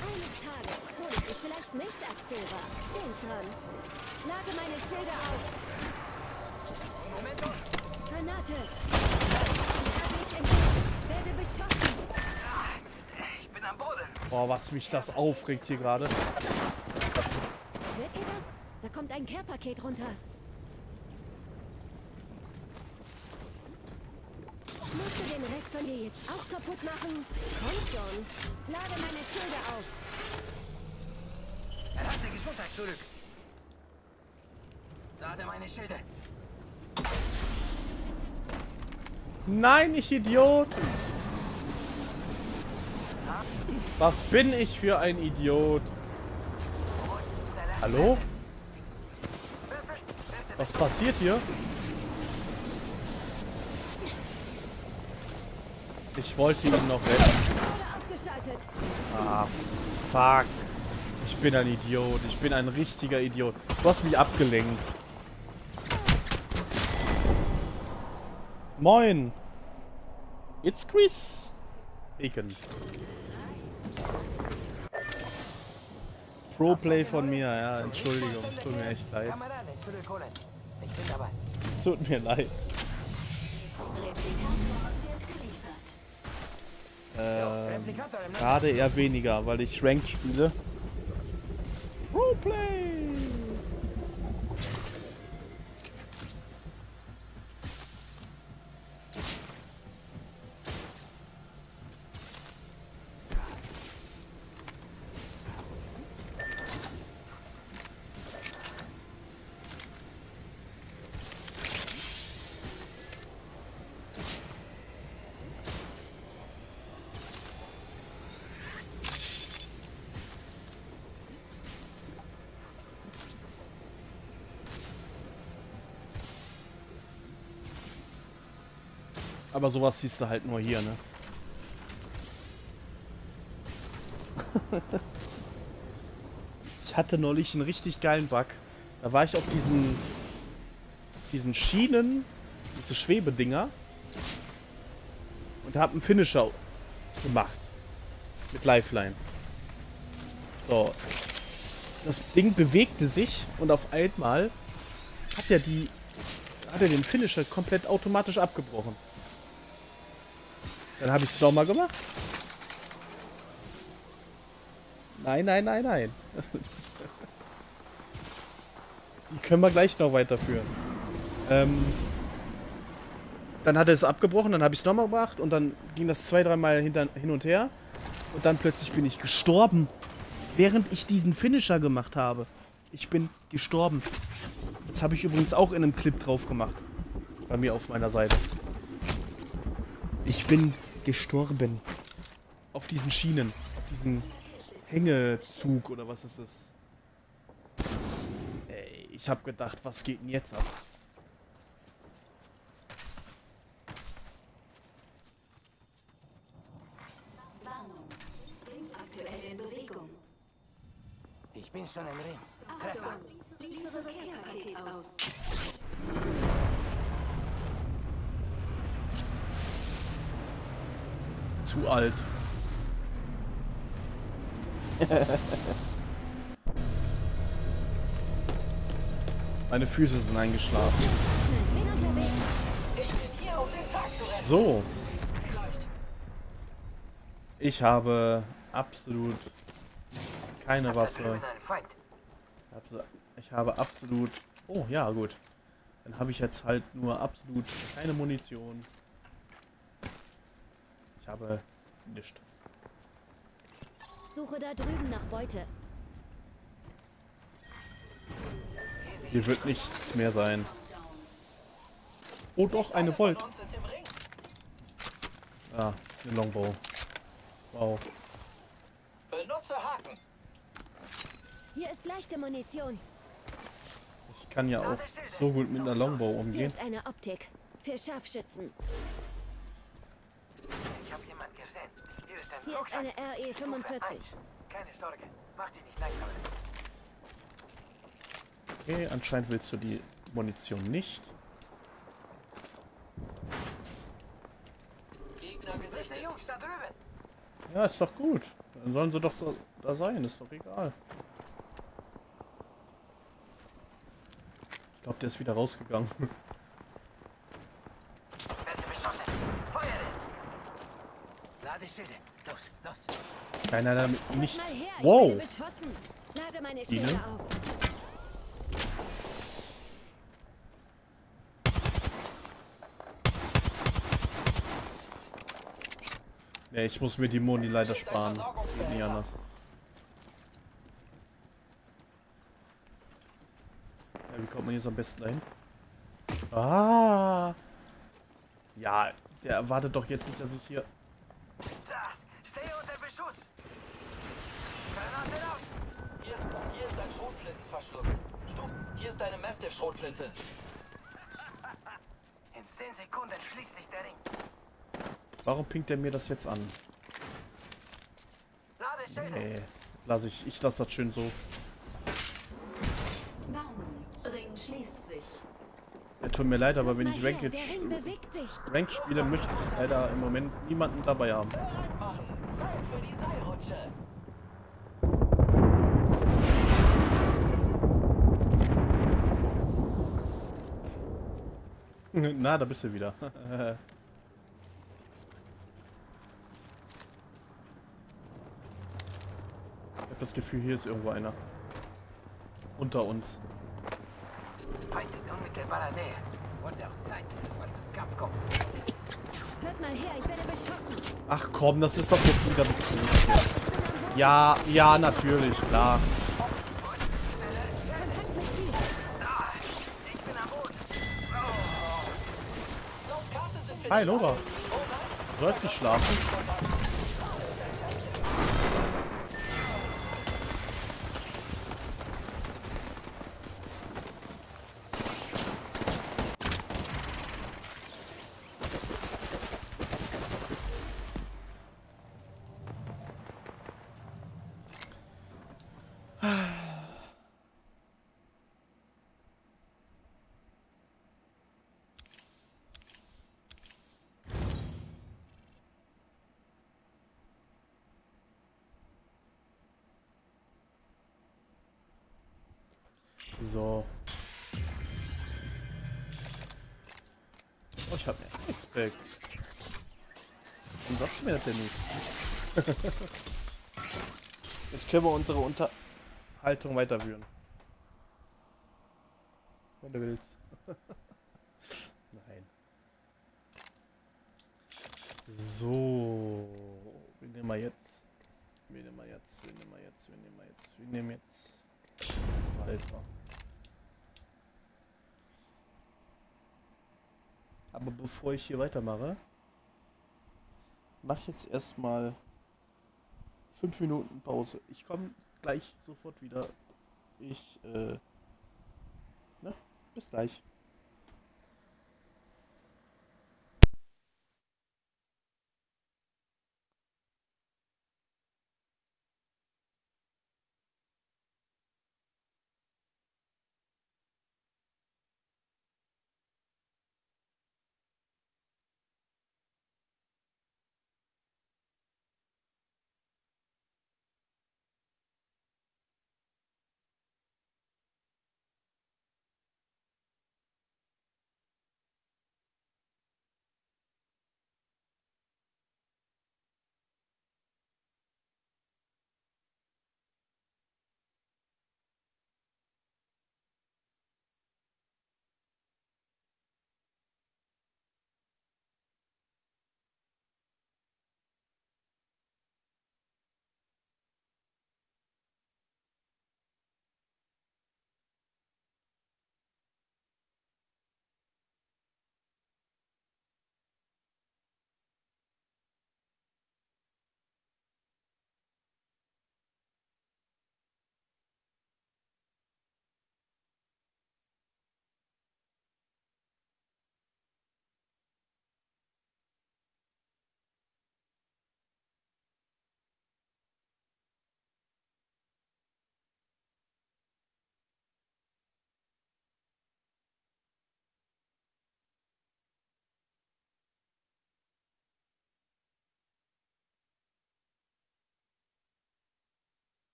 Eines Tages hole ich dich vielleicht nicht als Silber. Denk dran. Lade meine Schilder auf. Granate. Ich habe mich entdeckt. Werde beschossen. Ich bin am Boden. Boah, was mich das aufregt hier gerade. Hört ihr das? Da kommt ein Care-Paket runter. Musst du den Rest von dir jetzt auch kaputt machen? Komm schon. Lade meine Schilder auf. Er hat die Gesundheit zurück. Lade meine Schilde. Nein, ich Idiot! Was bin ich für ein Idiot? Hallo? Was passiert hier? Ich wollte ihn noch retten. Ah, fuck. Ich bin ein Idiot. Ich bin ein richtiger Idiot. Du hast mich abgelenkt. Moin. It's Chris. Bacon. Pro-Play von mir, ja, Entschuldigung. Tut mir echt leid. Es tut mir leid. Ähm, gerade eher weniger, weil ich Ranked spiele. Pro-Play. Aber sowas siehst du halt nur hier, ne? ich hatte neulich einen richtig geilen Bug. Da war ich auf diesen, auf diesen Schienen, diese Schwebedinger und habe einen Finisher gemacht. Mit Lifeline. So. Das Ding bewegte sich und auf einmal hat er die hat er den Finisher komplett automatisch abgebrochen. Dann habe ich es nochmal gemacht. Nein, nein, nein, nein. Die können wir gleich noch weiterführen. Ähm, dann hat er es abgebrochen, dann habe ich es nochmal gemacht und dann ging das zwei, dreimal hin und her. Und dann plötzlich bin ich gestorben. Während ich diesen Finisher gemacht habe. Ich bin gestorben. Das habe ich übrigens auch in einem Clip drauf gemacht. Bei mir auf meiner Seite. Ich bin gestorben. Auf diesen Schienen. Auf diesen Hängezug oder was ist es? Ey, ich habe gedacht, was geht denn jetzt ab? Ich bin schon im Ring. Treffer. Liefere Care-Paket aus. Zu alt. Meine Füße sind eingeschlafen. So, ich habe absolut keine Waffe. Ich habe absolut... Oh, ja, gut. Dann habe ich jetzt halt nur absolut keine Munition. Ich habe nichts. Suche da drüben nach Beute. Hier wird nichts mehr sein. Oh doch, eine Volt. Ah, eine Longbow. Wow. Benutze Haken. Hier ist leichte Munition. Ich kann ja auch so gut mit einer Longbow Hier umgehen. ist eine Optik. Für Scharfschützen. Ich habe jemanden gesehen. Hier ist ein Hier ist eine E RE45. Keine Sorge. Mach dich nicht langsam. Okay, anscheinend willst du die Munition nicht. Gegner Nicht die gesichtet. Jungs da drüben. Ja, ist doch gut. Dann sollen sie doch so da sein, ist doch egal. Ich glaube, der ist wieder rausgegangen. Werde beschossen. Feuere. Ladeschilde. Los, los. Keiner damit nichts. her, Wow. Ihnen? Nee, ich muss mir die Moni leider sparen. Geht nie anders. Ja, wie kommt man jetzt am besten dahin? Ah. Ja, der erwartet doch jetzt nicht, dass ich hier... Da. Steh unter Beschuss. Granate raus. Hier ist, hier ist ein Schrotflintenverschluss. Stumpf, hier ist eine Mastiff-Schrotflinte. In 10 Sekunden schließt sich der Ring. Warum pinkt er mir das jetzt an? Nee, lass ich. Ich lasse das schön so. Ring schließt sich. Ja, tut mir leid, aber wenn ich Ranked. Ranked spiele, möchte ich leider im Moment niemanden dabei haben. Machen. Zeit für die Seilrutsche. Na, da bist du wieder. ich habe das Gefühl, hier ist irgendwo einer. Unter uns. Feind in unmittelbarer Nähe. Wurde auch Zeit, dass es mal zum Kampf kommt. Hört mal her, ich werde beschossen. Ach komm, das ist doch jetzt wieder betrug. Ja, ja, natürlich, klar. Hi, Nora. Du sollst nicht schlafen. So. Oh, ich hab mir Expect. Und was mehr denn nicht? Jetzt können wir unsere Unterhaltung weiterführen. Wenn du willst. Nein. So. Wen nehmen wir jetzt? Wen nehmen wir jetzt? Wen nehmen wir jetzt? Wen nehmen wir jetzt? Wen nehmen wir jetzt? Walter. Aber bevor ich hier weitermache, mache ich jetzt erstmal 5 Minuten Pause. Ich komme gleich sofort wieder. Ich, äh, ne? Bis gleich.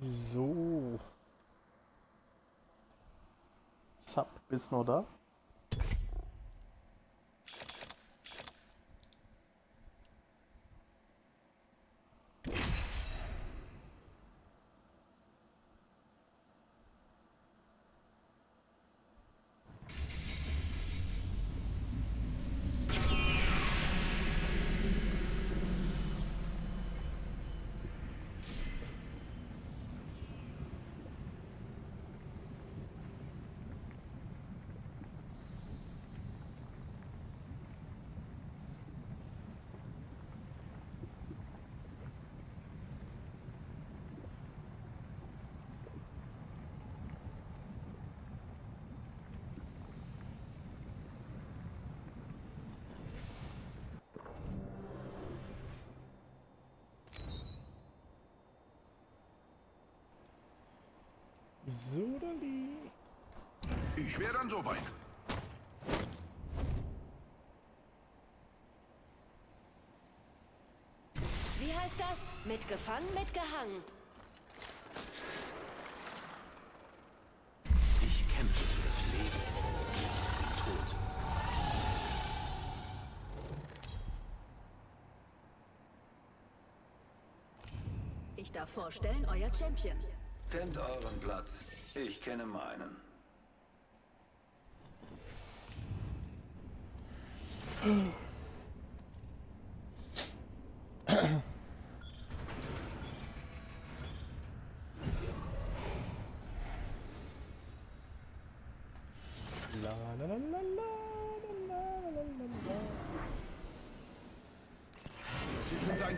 So. Sub, bist noch da? So, Dali. Ich wäre dann soweit. Wie heißt das? Mitgefangen, mitgehangen. Ich kämpfe für das Leben, für den Tod. Ich darf vorstellen, euer Champion. Kennt euren Platz. Ich kenne meinen.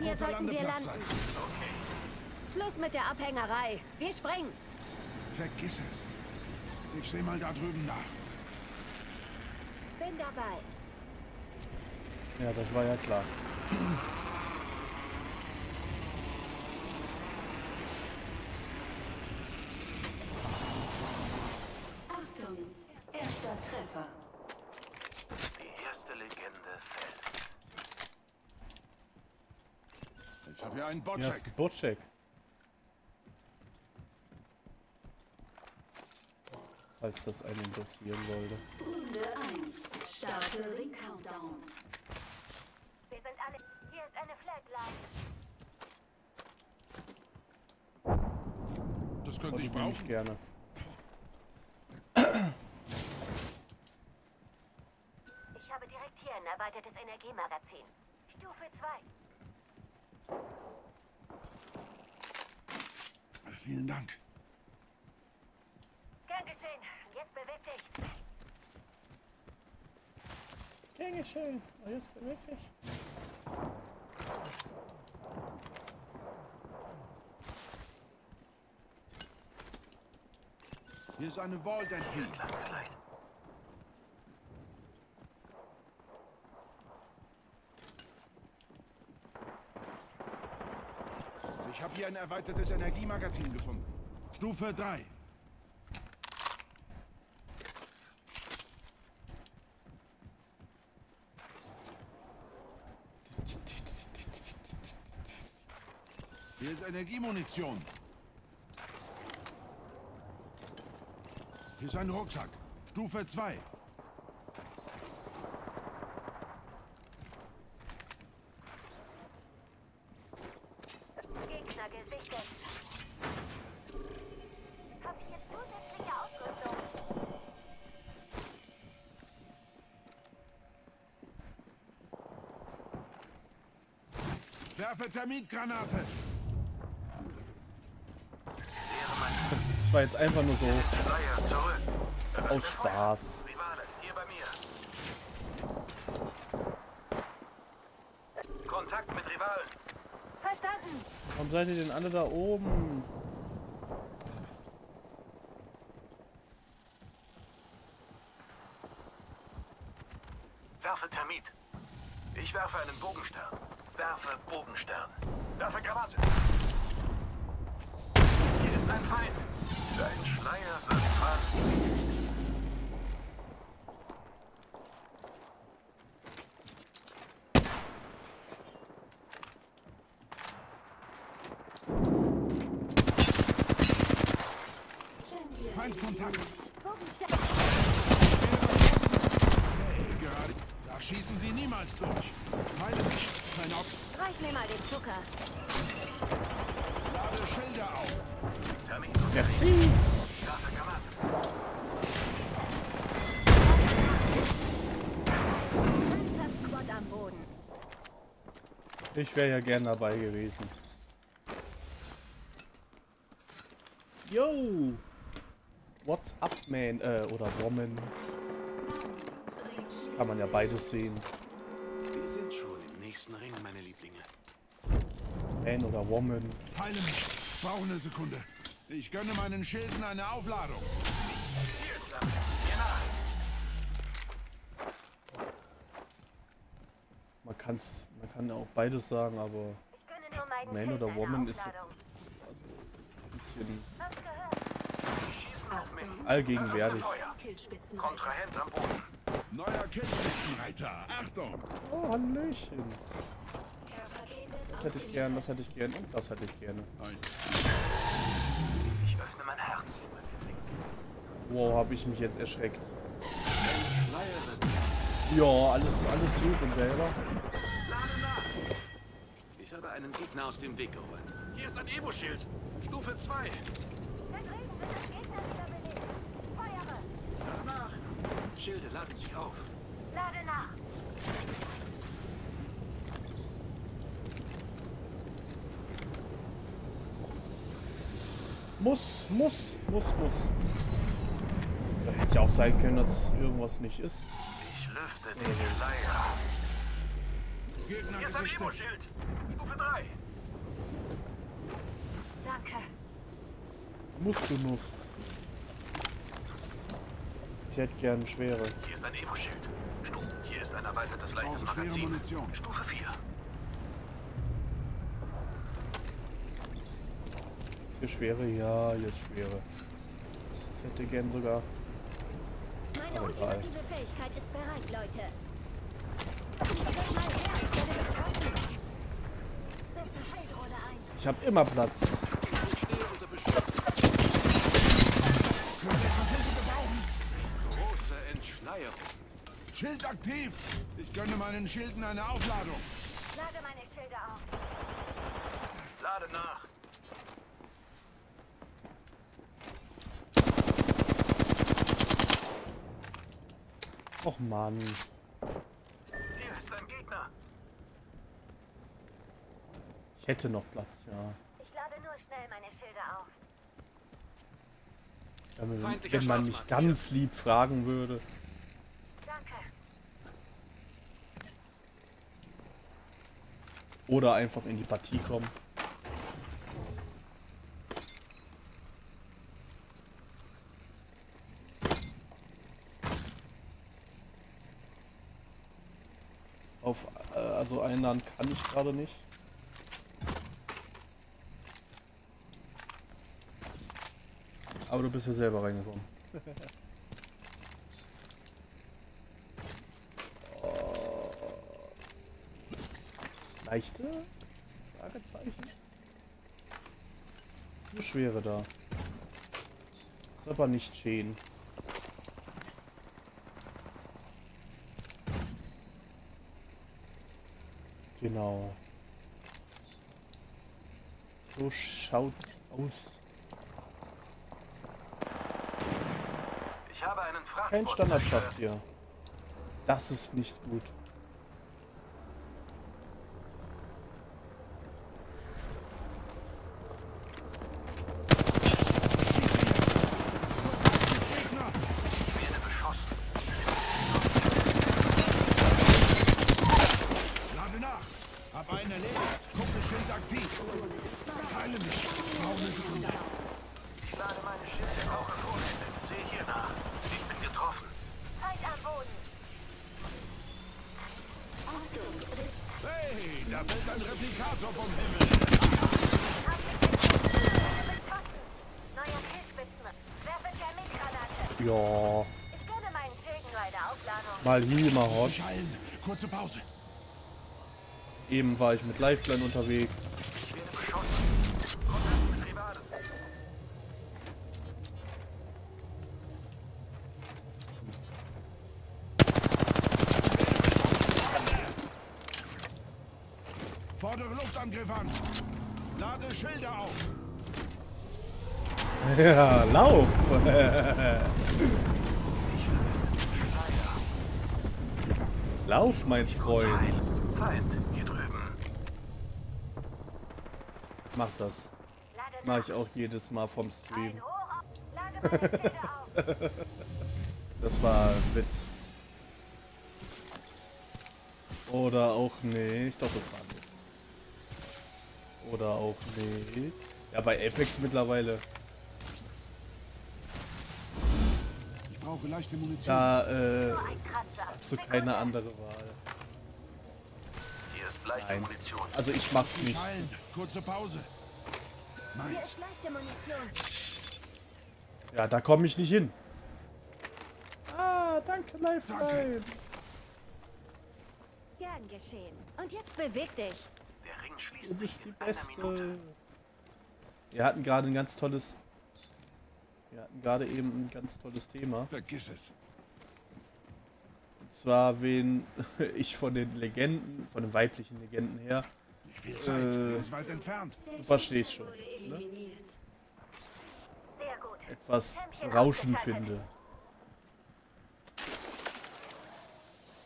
Hier sollten wir landen. sein. Schluss mit der Abhängerei. Wir springen. Vergiss es. Ich sehe mal da drüben nach. Bin dabei. Ja, das war ja klar. Achtung, erster Treffer. Die erste Legende fällt. Ich habe hier einen Ja, ist ein Botcheck. Falls das einen interessieren sollte. Runde 1. Starte den Countdown. Wir sind alle. Hier ist eine Flatline. Das könnte ich nehme ich brauchen. gerne. Ich habe direkt hier ein erweitertes Energiemagazin. Stufe 2. Vielen Dank. Gern geschehen. Jetzt beweg dich. Gern geschehen. Jetzt beweg dich. Hier ist eine Vault. Vielleicht. Ich habe hier ein erweitertes Energiemagazin gefunden. Stufe 3. Hier ist Energiemunition. Ist ein Rucksack. Stufe 2. Gegner gesichtet. Hab hier zusätzliche Ausrüstung. Werfe Termitgranate. War jetzt einfach nur so aus Spaß. Rivale, hier bei mir. Kontakt mit Rivalen. Verstanden. Warum seid ihr denn alle da oben? Werfe Termit. Ich werfe einen Bogenstern. Werfe Bogenstern. Werfe Granate. Hier ist ein Feind. Dein Schleier wird fallen. Bogenstärke. Hey, gerade. Da schießen sie niemals durch. Heile mich. Mein Op. Reich mir mal den Zucker. Lade Schilder auf. Merci. Ich wäre ja gern dabei gewesen. Yo! What's up, man? Äh, oder woman. Kann man ja beides sehen. Wir sind schon im nächsten Ring, meine Lieblinge. Man oder woman. Heile mich. Brauche eine Sekunde. Ich gönne meinen Schilden eine Aufladung. Man kann's, man kann ja auch beides sagen, aber Man Schild oder woman ist jetzt Aufladung. ein bisschen allgegenwärtig. Kontrahent am Boden. Neuer Killspitzenreiter. Achtung. Oh, Hallöchen. Das hätte ich gern, das hätte ich gern und das hätte ich gerne. Ich öffne mein Herz. Wow, habe ich mich jetzt erschreckt. Ja, alles, alles gut und selber. Lade nach! Ich habe einen Gegner aus dem Weg geräumt. Hier ist ein Evo-Schild. Stufe 2. Da drüben wird das Gegner wiederbelebt. Feuere! Lade nach. Schilde laden sich auf. Lade nach! Muss, muss, muss, muss. Da hätte ja auch sein können, dass irgendwas nicht ist. Ich lüfte den. Gegner Hier ist ein. Evo-Schild. Stufe 3. Danke. Musst du muss. Ich hätte gern schwere. Hier ist ein Evo-Schild. Hier ist ein erweitertes leichtes Magazin. Munition. Stufe 4. Hier schwere, ja, hier ist schwere. Ich hätte gern sogar. Meine Aber egal. ultimative Fähigkeit ist bereit, Leute. Ich habe immer Platz. Ich stehe unter Beschuss. Große Entschleierung. Schild aktiv. Ich gönne meinen Schilden eine Aufladung. Lade meine Schilder auf. Lade nach. Och Mann. Hier ist ein Gegner. Ich hätte noch Platz, ja. Ich lade nur schnell meine Schilder auf. wenn, wenn man mich ganz lieb fragen würde. Danke. Oder einfach in die Partie kommen. Auf, äh, also einladen kann ich gerade nicht. Aber du bist ja selber reingekommen. Leichte? Fragezeichen? Eine schwere da. Ist aber nicht schön. Genau. So schaut aus. Ich habe einen. Kein Standardschaft hier. Das ist nicht gut. Gegner. Ich werde beschossen. Lade nach. Hab einen erledigt. Kuppelschild aktiv. Heile mich. Brauche eine Sekunde. Ich lade meine Schilde. Brauche Vorräte. Sehe hier nach. Ich bin getroffen. Feind am Boden. Hey, da fällt ein Replikator vom Himmel. Beschossen. Neuer Killspitzen. Werfe Thermitgranate. Ja, Ich gönne meinen Schilden nur eine Aufladung. Mal hier, mal hot. Kurze Pause. Eben war ich mit Lifeline unterwegs. Ich werde beschossen. Kontakt mit Rivalen. Fordere Luftangriff an. Lade Schilder auf. Ja, lauf! lauf, mein Freund. Feind, hier drüben. Mach das. Mach ich auch jedes Mal vom Stream. Das war ein Witz. Oder auch nicht. Doch, das war ein Witz. Oder auch nicht. Ja, bei Apex mittlerweile. Brauche leichte Munition. Da äh, hast du keine andere Wahl. Hier ist leichte Nein. Munition. Also ich mach's nicht. Fallen. Kurze Pause. Hier ist leichte Munition. Ja, da komme ich nicht hin. Ah, danke, Lifeline. Gern geschehen. Und jetzt beweg dich. Der Ring Du schließt sich bist die. Beste. Wir hatten gerade ein ganz tolles... Wir hatten gerade eben ein ganz tolles Thema. Vergiss es. Und zwar, wen ich von den Legenden, von den weiblichen Legenden her, Nicht viel Zeit. Äh. Ist weit entfernt. du verstehst schon, ne? Etwas rauschend finde.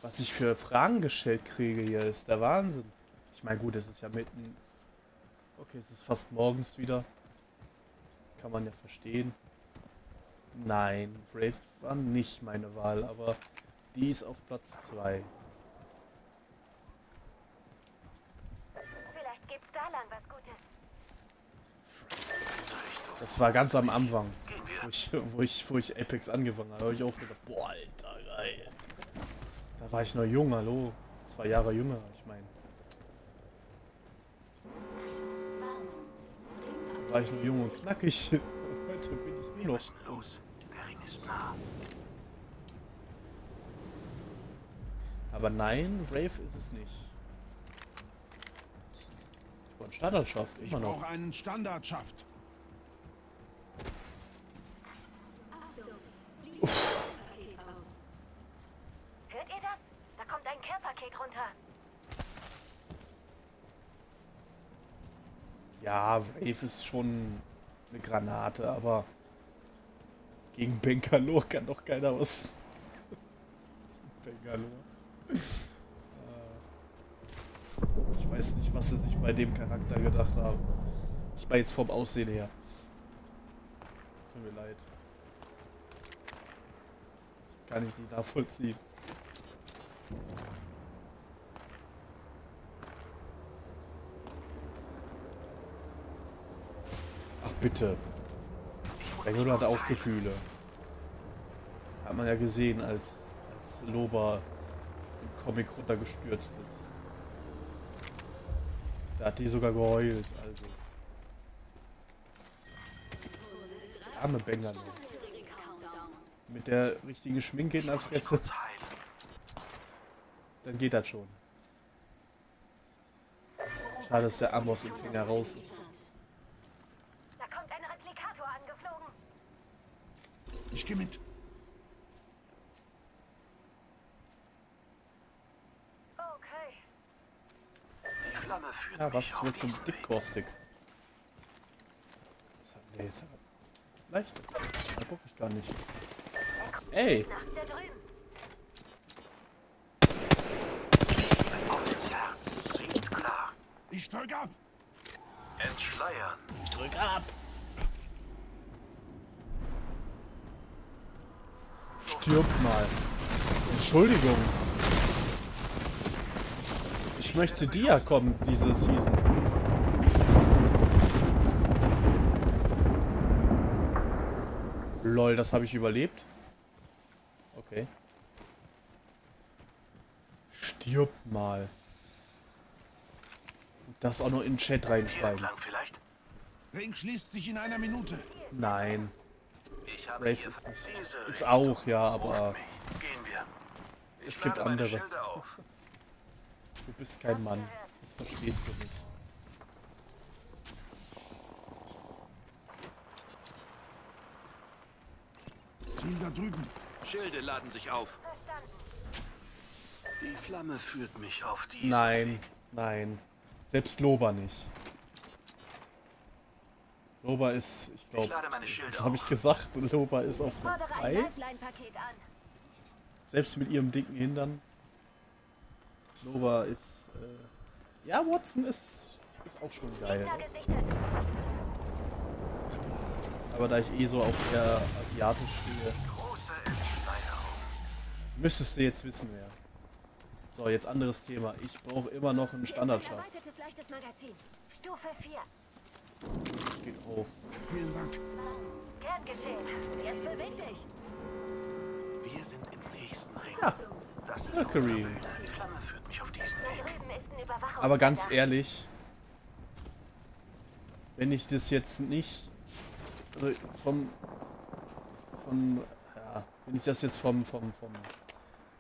Was ich für Fragen gestellt kriege hier, ist der Wahnsinn. Ich meine, gut, es ist ja mitten... Okay, es ist fast morgens wieder. Kann man ja verstehen. Nein, Wraith war nicht meine Wahl, aber die ist auf Platz 2. Vielleicht gibt's da lang was Gutes. Das war ganz am Anfang, wo ich, wo ich, wo ich Apex angefangen habe. habe ich auch gesagt, boah, Alter, geil. Da war ich noch jung, hallo. Zwei Jahre jünger, ich meine. Da war ich noch jung und knackig. Heute bin ich nur noch. Aber nein, Brave ist es nicht. Ich wollte Standardschaft, Ich immer noch. brauche einen Standardschaft. Hört ihr das? Da kommt ein Care-Paket runter. Ja, Brave ist schon eine Granate, aber gegen Bangalore kann doch keiner was. Bangalore. Äh, Ich weiß nicht, was sie sich bei dem Charakter gedacht haben. Ich meine jetzt vom Aussehen her. Tut mir leid. Kann ich nicht nachvollziehen. Ach bitte. Bangalore hat auch Gefühle. Hat man ja gesehen, als, als Loba im Comic runtergestürzt ist. Da hat die sogar geheult, also. Die Arme Bangalore. Mit der richtigen Schminke in der Fresse. Dann geht das schon. Schade, dass der Amos-Empfänger raus ist. Da kommt ein Replikator angeflogen. Ich gehe mit. Okay. Die Flamme führt Ja, was wird zum. Dickkorstig? Das hat- Nee, ist aber leicht. Da guck ich gar nicht. Ey! Ich drück ab. Entschleiern. Drück ab! Stirb mal. Entschuldigung. Ich möchte dir kommen, diese Season. Lol, das habe ich überlebt. Okay. Stirb mal. Das auch noch in den Chat reinschreiben. Ring schließt sich in einer Minute. Nein. Ich habe Brave hier ist Ist auch, ja, aber es gibt andere. Du bist kein Mann. Das verstehst du nicht. Ziel da drüben. Schilde laden sich auf. Verstanden. Die Flamme führt mich auf diesen Nein, Weg. nein. Selbst Loba nicht. Loba ist, ich glaube, das habe ich gesagt, Loba ist auf Platz Fordere ein 3. Lifeline-Paket an. Selbst mit ihrem dicken Hintern. Loba ist, äh, ja, Watson ist, ist auch schon geil. Aber da ich eh so auf der asiatisch stehe, Große Entschleierung. müsstest du jetzt wissen, wer. So, jetzt anderes Thema. Ich brauche immer noch einen Magazin. Stufe 4. Das geht auch. Vielen Dank. Gern geschehen. Jetzt beweg dich. Wir sind im nächsten Ring. Ja, Das ist Mercury. Die Flamme führt mich auf diesen Weg. Aber ganz ehrlich, wenn ich das jetzt nicht also vom vom ja, wenn ich das jetzt vom vom vom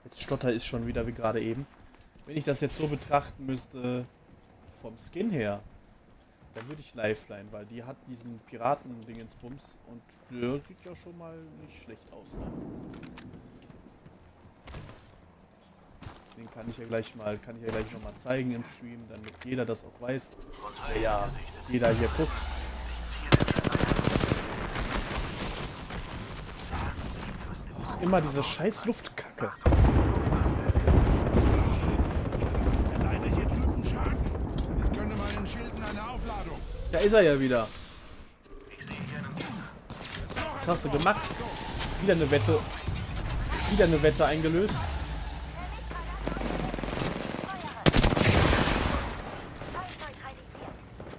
jetzt Stotter ist schon wieder wie gerade eben. Wenn ich das jetzt so betrachten müsste vom Skin her, dann würde ich Lifeline, weil die hat diesen Piraten-Dingensbums und der sieht ja schon mal nicht schlecht aus. Ne? Den kann ich ja gleich mal, kann ich ja gleich noch mal zeigen im Stream, damit jeder das auch weiß. Ja, ja, jeder hier guckt. Ach, immer diese scheiß Luftkacke. Leider hier drüben Schaden. Ich gönne meinen Schilden eine Aufladung. Da ist er ja wieder. Was hast du gemacht? Wieder eine Wette. Wieder eine Wette eingelöst.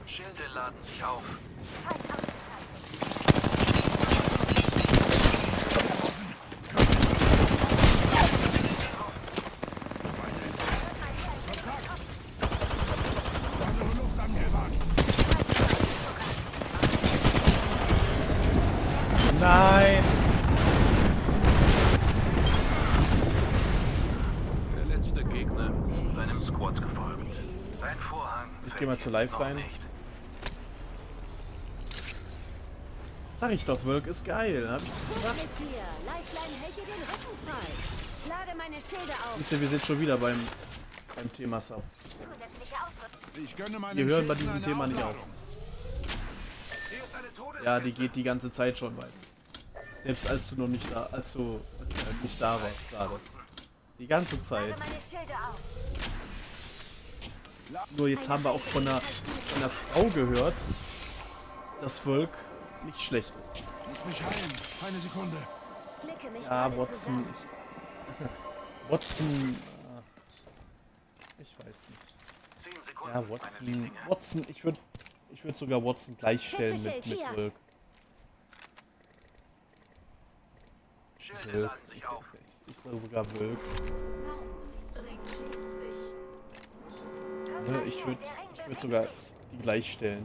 Schilde laden sich auf. Andere Luftangriffe an. Nein! Der letzte Gegner ist seinem Squad gefolgt. Ein Vorhang. Noch Lifeline. nicht. Sag ich doch, Wirk ist geil. Hab ich. Siehst du, wir sind schon wieder beim, beim Thema Sub. Wir hören bei diesem eine Thema nicht auf. Eine Ja, die geht die ganze Zeit schon weiter. Selbst als du noch nicht da, als du äh, nicht da warst gerade. Die ganze Zeit. Lade meine Schilde auf. Nur jetzt haben wir auch von einer, von einer Frau gehört, dass Volk nicht schlecht ist. Muss mich heilen. Eine Sekunde. Ja, Watson. Ich, Watson. äh, Ich weiß nicht. Zehn Sekunden, Ja, Watson. Watson, ich würde ich würd sogar Watson gleichstellen mit, mit. Volk. Auf. Ich, ich sage sogar Volk. Ich her, würde ich würd sogar die Schilde.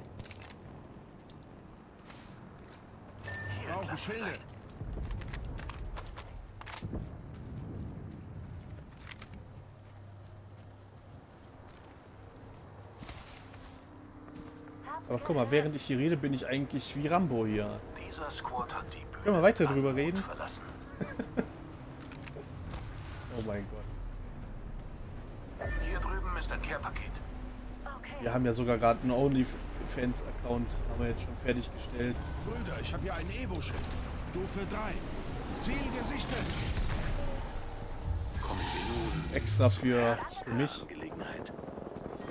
Hab's Aber guck mal, während ich hier rede, bin ich eigentlich wie Rambo hier. Dieser Squad hat die Bühne Können wir weiter drüber reden? Oh mein Gott. Hier drüben ist ein Care-Paket. Wir haben ja sogar gerade einen OnlyFans-Account, haben wir jetzt schon fertiggestellt. Brüder, ich habe hier ein Evo-Schild. Stufe 3. Ziel gesichtet. Kommen wir nun Extra für, für mich.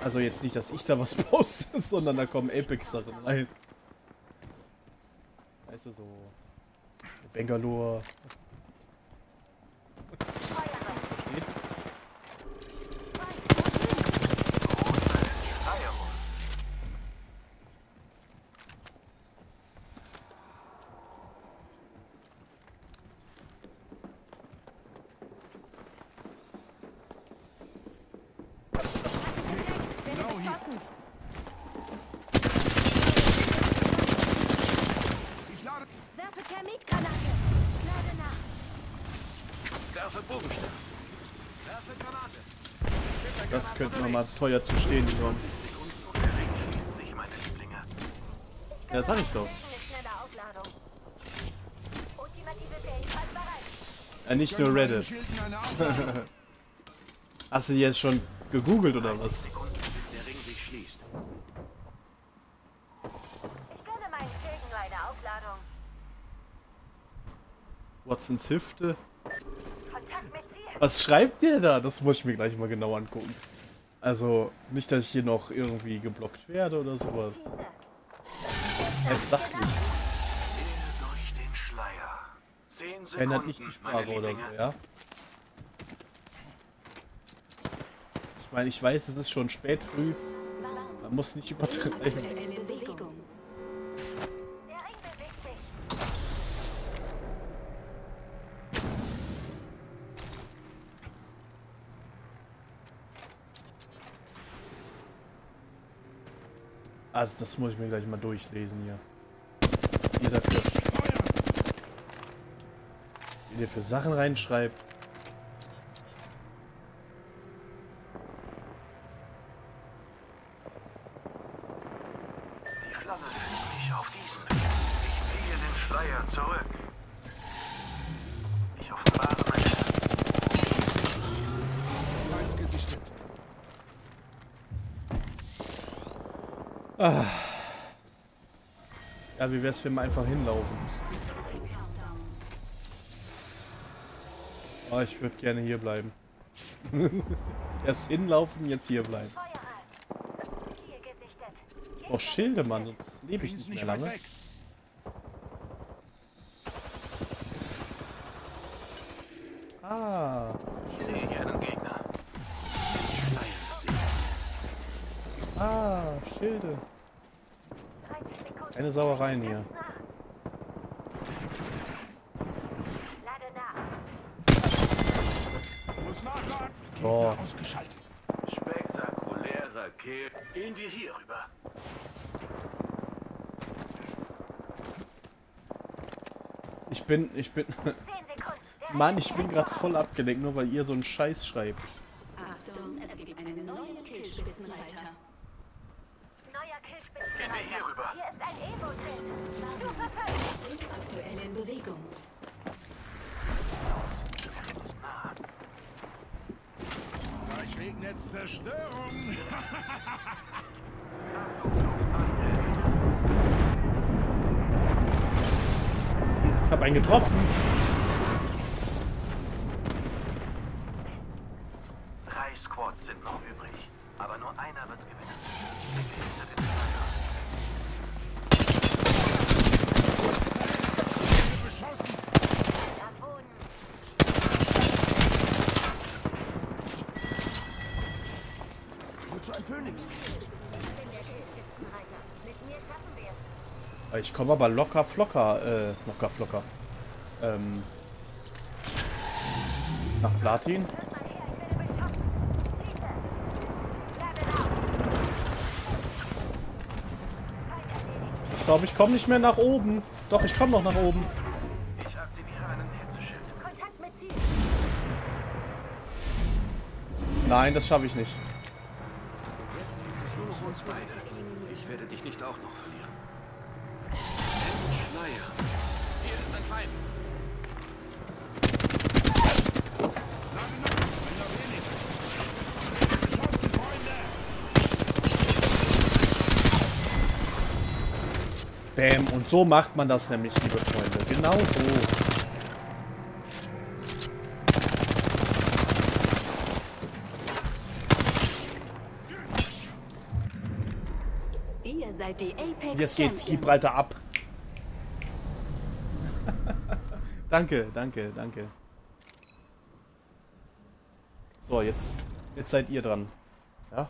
Also jetzt nicht, dass ich da was poste, sondern da kommen Apex-Sachen rein. Weißt du, so... Bangalore. Das könnte nochmal teuer zu stehen kommen. Ja, sag ich doch. Ja, nicht nur Reddit. Hast du jetzt schon gegoogelt oder was? Watsons Hüfte. Was schreibt der da? Das muss ich mir gleich mal genau angucken. Also, nicht, dass ich hier noch irgendwie geblockt werde oder sowas. Halt sachlich. Ändert nicht die Sprache oder so, ja? Ich meine, ich weiß, es ist schon spät früh. Man muss nicht übertreiben. Also, das muss ich mir gleich mal durchlesen hier. Was ihr dafür. Was ihr für Sachen reinschreibt. Wie wär's, wenn wir einfach hinlaufen? Oh, ich würde gerne hier bleiben. Erst hinlaufen, jetzt hier bleiben. Oh, Schilde, Mann, sonst lebe ich nicht mehr lange. Keine Sauereien hier. Ausgeschaltet. Spektakulärer Kill. Gehen wir hier rüber. Ich bin, ich bin... 10 Sekunden. Der Mann, ich bin gerade voll abgelenkt, nur weil ihr so einen Scheiß schreibt. Aber locker flocker, äh, locker flocker. Ähm. Nach Platin. Ich glaube, ich komme nicht mehr nach oben. Doch, ich komme noch nach oben. Ich aktiviere einen Hitzeschild. Kontakt mit Ziel. Nein, das schaffe ich nicht. Nur noch uns beide. Ich werde dich nicht auch noch verlieren. Hier ist ein Feind. Bäm. Und so macht man das nämlich, liebe Freunde. Genau so. Ihr seid die Apex Jetzt geht. Gibraltar ab. Danke, danke, danke. So, jetzt, jetzt seid ihr dran. Ja?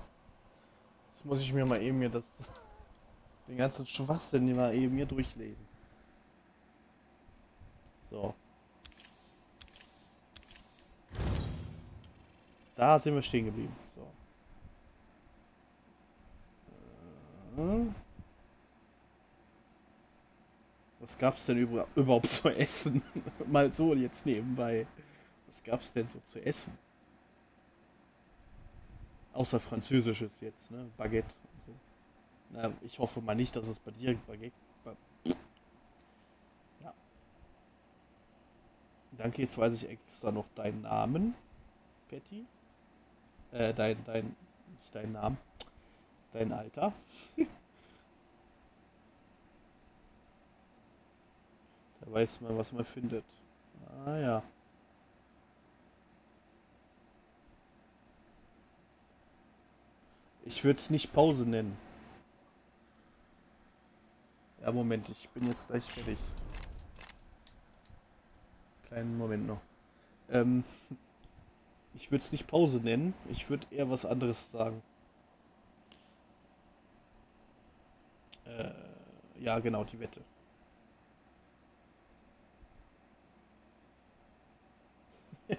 Jetzt muss ich mir mal eben hier das, den ganzen Schwachsinn mal eben hier durchlesen. So. Da sind wir stehen geblieben. So. Äh. Was gab's denn über, überhaupt zu essen? Mal so jetzt nebenbei. Was gab's denn so zu essen? Außer Französisches jetzt, ne? Baguette und so. Na, ich hoffe mal nicht, dass es bei dir Baguette. Ba ja. Danke, jetzt weiß ich extra noch deinen Namen, Patty. Äh, dein, dein, nicht deinen Namen. Dein Alter. Da weiß man, was man findet. Ah ja. Ich würde es nicht Pause nennen. Ja, Moment, ich bin jetzt gleich fertig. Kleinen Moment noch. Ähm, ich würde es nicht Pause nennen. Ich würde eher was anderes sagen. Äh, ja, genau, die Wette.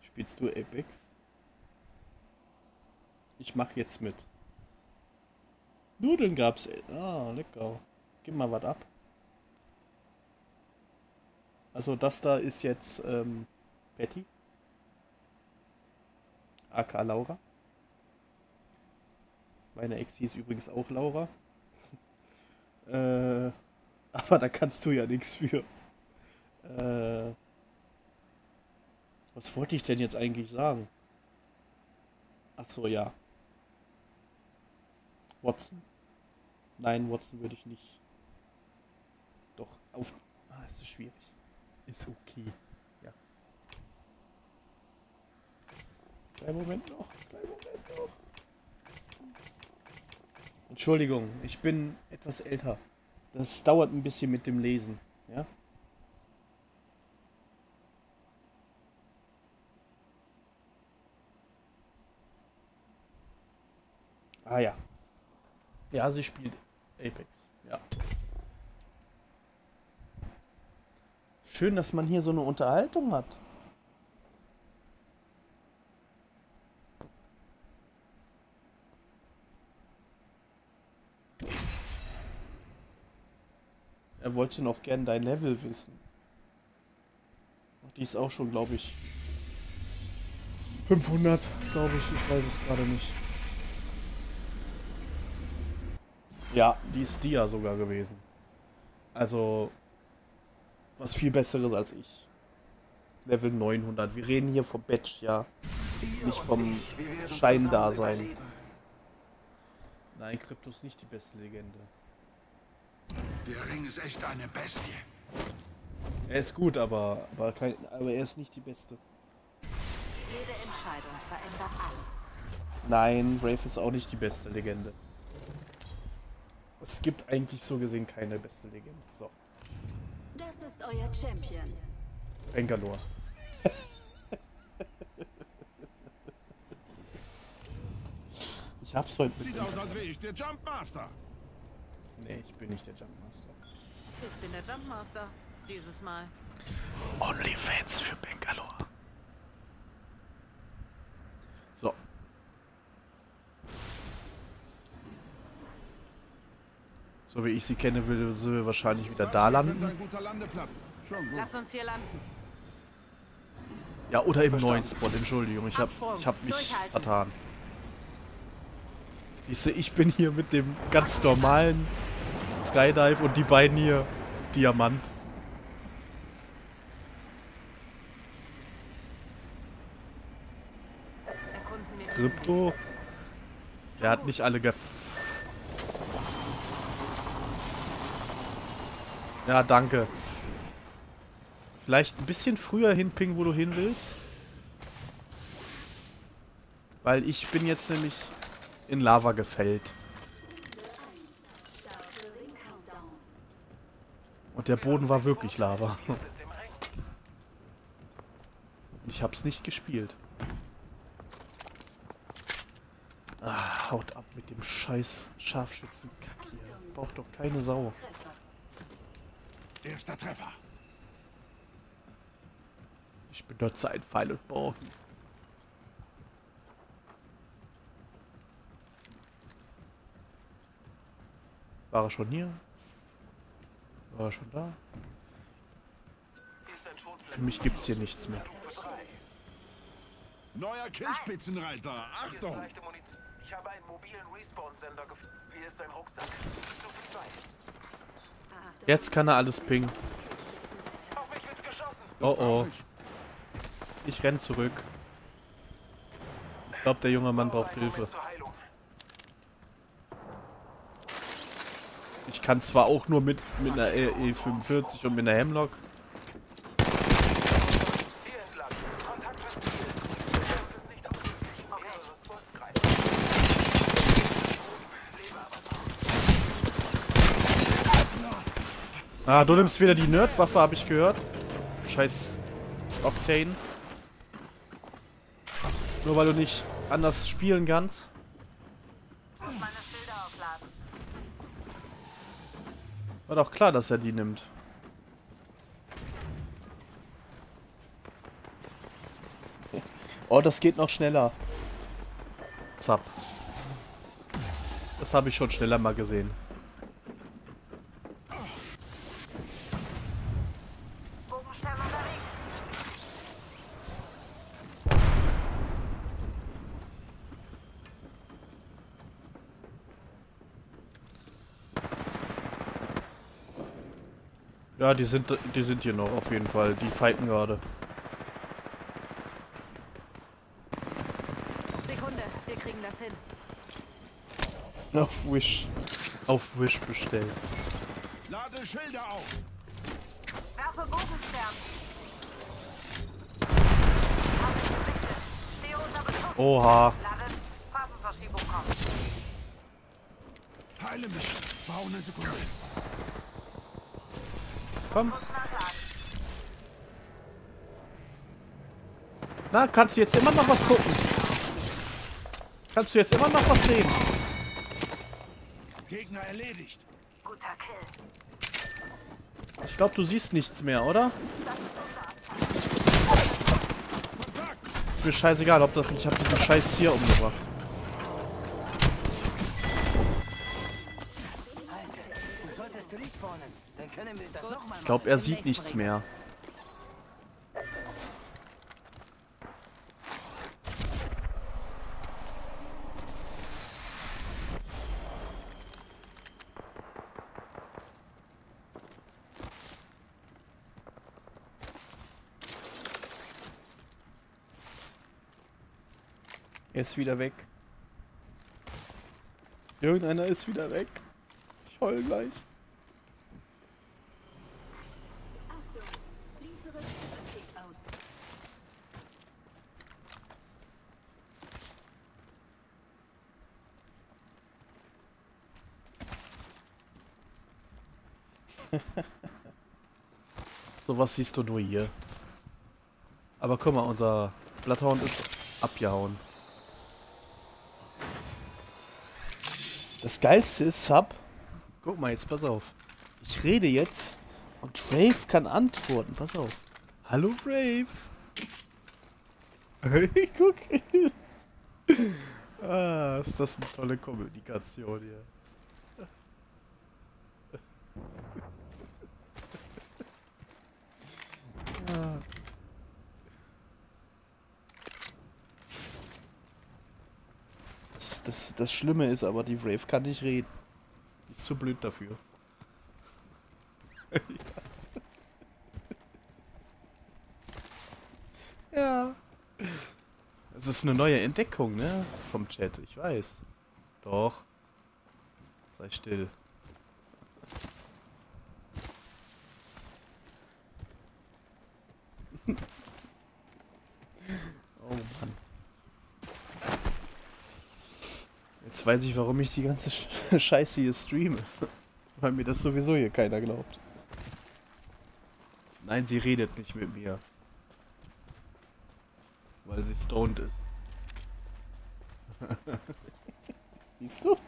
Spielst du Apex? Ich mach jetzt mit. Nudeln gab's. Ah, lecker. Gib mal was ab. Also das da ist jetzt ähm, Betty. AK Laura. Meine Ex hieß übrigens auch Laura. äh, aber da kannst du ja nichts für. Äh, was wollte ich denn jetzt eigentlich sagen? Ach so, ja. Watson. Nein, Watson würde ich nicht. Doch, auf. Ah, es ist schwierig. Ist okay. Ja. Kleinen Moment noch. Kleinen Moment noch. Entschuldigung, ich bin etwas älter. Das dauert ein bisschen mit dem Lesen. Ja? Ah ja. Ja, sie spielt Apex. Ja. Schön, dass man hier so eine Unterhaltung hat. Er wollte noch gern dein Level wissen. Die ist auch schon, glaube ich, 500, glaube ich. Ich weiß es gerade nicht. Ja, die ist Dia sogar gewesen. Also, was viel Besseres als ich. Level 900. Wir reden hier vom Batch, ja. Nicht vom Scheindasein. Nein, Krypto ist nicht die beste Legende. Der Ring ist echt eine Bestie. Er ist gut, aber, aber, kein, aber er ist nicht die beste. Jede Entscheidung verändert alles. Nein, Wraith ist auch nicht die beste Legende. Es gibt eigentlich so gesehen keine beste Legende. So. Das ist euer Champion. Bangalore. ich hab's heute mit. Sieht aus, als wäre ich der Jumpmaster. Nee, ich bin nicht der Jumpmaster. Ich bin der Jumpmaster. Dieses Mal. Only Fans für Bangalore. So. So wie ich sie kenne, würde sie wahrscheinlich wieder da landen. Lass uns hier landen. Ja, oder im neuen Spot, Entschuldigung. Ich hab, ich hab mich vertan. Siehst du, ich bin hier mit dem ganz normalen Skydive und die beiden hier Diamant. Erkunden wir Krypto. Der hat nicht alle Ja, danke. Vielleicht ein bisschen früher hinpingen, wo du hin willst. Weil ich bin jetzt nämlich in Lava gefällt. Und der Boden war wirklich Lava. Ich hab's nicht gespielt. Ah, haut ab mit dem scheiß Scharfschützenkack hier. Braucht doch keine Sau. Erster Treffer. Ich benutze ein Pfeil und Bogen. War er schon hier? War er schon da? Für mich gibt's hier nichts mehr. Neuer Killspitzenreiter. Achtung. Ich habe einen mobilen Respawn-Sender gefunden. Hier ist ein Rucksack. Stufe 2. Jetzt kann er alles pingen. Oh oh. Ich renn zurück. Ich glaube, der junge Mann braucht Hilfe. Ich kann zwar auch nur mit, mit einer E45 und mit einer Hemlock, Ah, du nimmst wieder die Nerdwaffe, habe ich gehört. Scheiß Octane. Nur weil du nicht anders spielen kannst. War doch klar, dass er die nimmt. Oh, das geht noch schneller. Zap. Das habe ich schon schneller mal gesehen. Ja, die sind die sind hier noch auf jeden Fall. Die fighten gerade. Sekunde, wir kriegen das hin. Auf Wish. Auf Wish bestellt. Lade Schilder auf. Werfe Bogenstern. Oha. Heile mich. Brauche eine Sekunde. Komm. Na, kannst du jetzt immer noch was gucken? Kannst du jetzt immer noch was sehen? Gegner erledigt. Guter Kill. Ich glaube, du siehst nichts mehr, oder? Ist mir scheißegal, ob doch ich habe diesen scheiß Tier umgebracht. Glaube, er sieht nichts mehr. Er ist wieder weg. Irgendeiner ist wieder weg. Ich heul gleich. So was siehst du nur hier. Aber guck mal, unser Bloodhound ist abgehauen. Das geilste ist Sub. Guck mal jetzt, pass auf. Ich rede jetzt und Brave kann antworten. Pass auf. Hallo Brave. Guck. ah, ist das eine tolle Kommunikation hier. ah. Das, Schlimme ist aber, die Brave kann nicht reden. Die ist zu blöd dafür. ja. Es ist eine neue Entdeckung, ne? Vom Chat, ich weiß. Doch. Sei still. oh Mann. Jetzt weiß ich, warum ich die ganze Sch Scheiße hier streame. Weil mir das sowieso hier keiner glaubt. Nein, sie redet nicht mit mir. Weil sie stoned ist. Siehst du?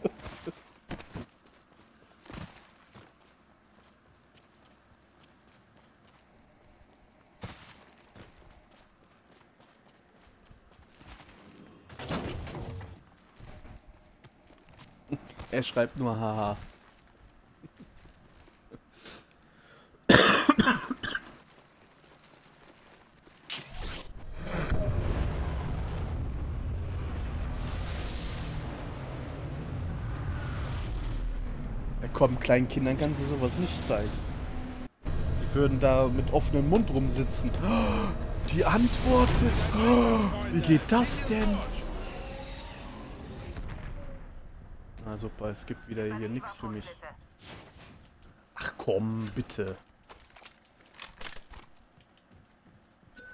Er schreibt nur haha. Ja, komm, kleinen Kindern kannst du sowas nicht zeigen. Die würden da mit offenem Mund rumsitzen. Die antwortet. Wie geht das denn? Super, es gibt wieder hier nichts für mich. Ach komm, bitte.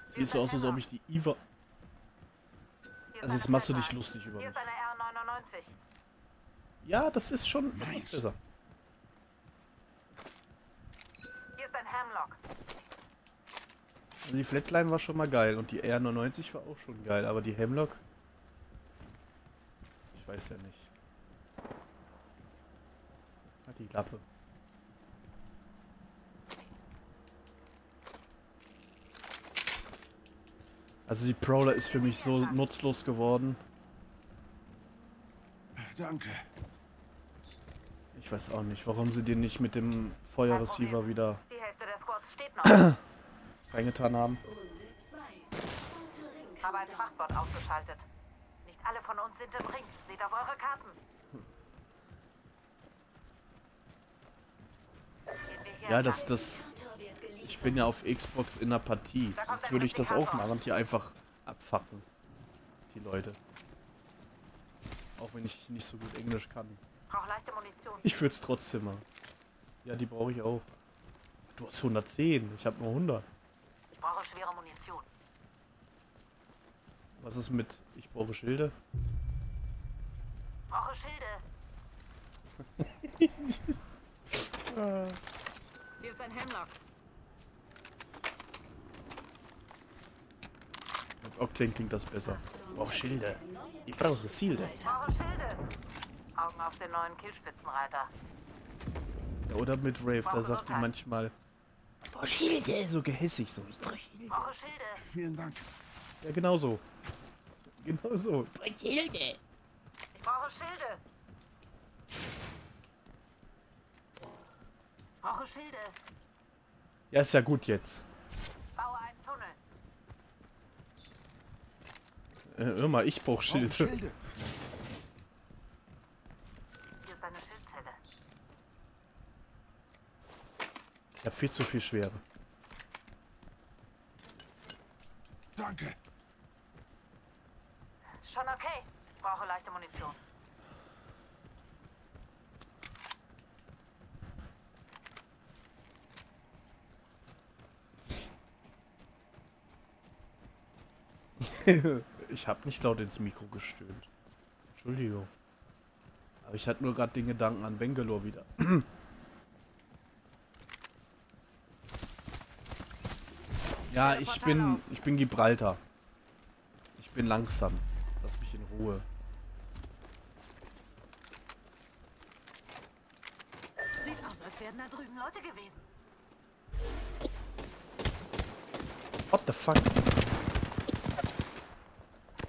Sieht so aus, als ob ich die Iva... Also jetzt machst du dich lustig über mich. ist eine R99. Ja, das ist schon ist besser. Hemlock. Also die Flatline war schon mal geil und die R99 war auch schon geil, aber die Hemlock... Ich weiß ja nicht. Hat die Klappe. Also die Prowler ist für mich so nutzlos geworden. Danke. Ich weiß auch nicht, warum sie den nicht mit dem Feuerreceiver wieder Die Hälfte der Squads steht noch. reingetan haben. Habe ein Frachtbot ausgeschaltet. Nicht alle von uns sind im Ring. Seht auf eure Karten. Gehen wir hier Ja, das, das... Ich bin ja auf Xbox in der Partie. Sonst würde ich das auch machen und die einfach abfacken. Die Leute. Auch wenn ich nicht so gut Englisch kann. Ich würde es trotzdem machen. Ja, die brauche ich auch. Du hast 110, ich habe nur 100. Ich brauche schwere Munition. Was ist mit... Ich brauche Schilde? Brauche Schilde. Hier ist ein Hemlock. Mit Octane klingt das besser. Ich brauche Schilde. Ich brauche Schilde. Brauche Schilde. Augen auf den neuen Killspitzenreiter. Ja, oder mit Rave, da sagt die manchmal... Ich brauche Schilde. So gehässig so. Ich brauche Schilde. Brauche Schilde. Vielen Dank. Ja, genau so. Genau so. Ich brauche Schilde. Ich brauche Schilde. Brauche Schilde. Ja, ist ja gut jetzt. Baue einen Tunnel. Äh, mal, ich brauche Schilde. Hier ist eine Schildzelle. Ich habe viel zu viel Schwere. Danke. Schon okay. Brauche leichte Munition. ich habe nicht laut ins Mikro gestöhnt. Entschuldigung. Aber ich hatte nur gerade den Gedanken an Bangalore wieder. ja, ich bin, ich bin Gibraltar. Ich bin langsam. Lass mich in Ruhe. Sieht aus, als wären da drüben Leute gewesen. What the fuck?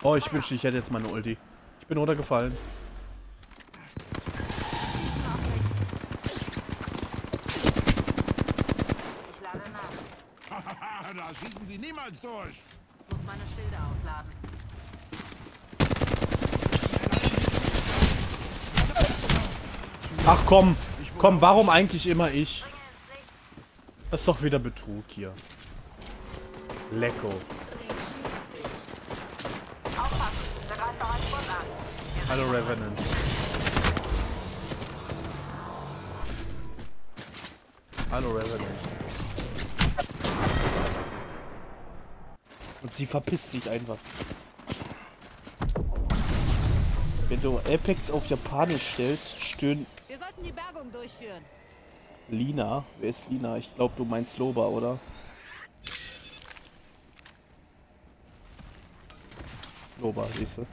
Oh, ich wünschte, ich hätte jetzt meine Ulti. Ich bin runtergefallen. Ich lade nach. da schießen die niemals durch. Muss meine Schilde aufladen. Ach komm, komm, warum eigentlich immer ich? Das ist doch wieder Betrug hier. Lecko. Aufpassen. Da greift noch ein Spund an. Hallo Revenant. Hallo Revenant. Und sie verpisst sich einfach. Wenn du Apex auf Japanisch stellst, stöhnt Wir sollten die Bergung durchführen. Lina. Wer ist Lina? Ich glaube, du meinst Loba, oder? Loba, siehst du.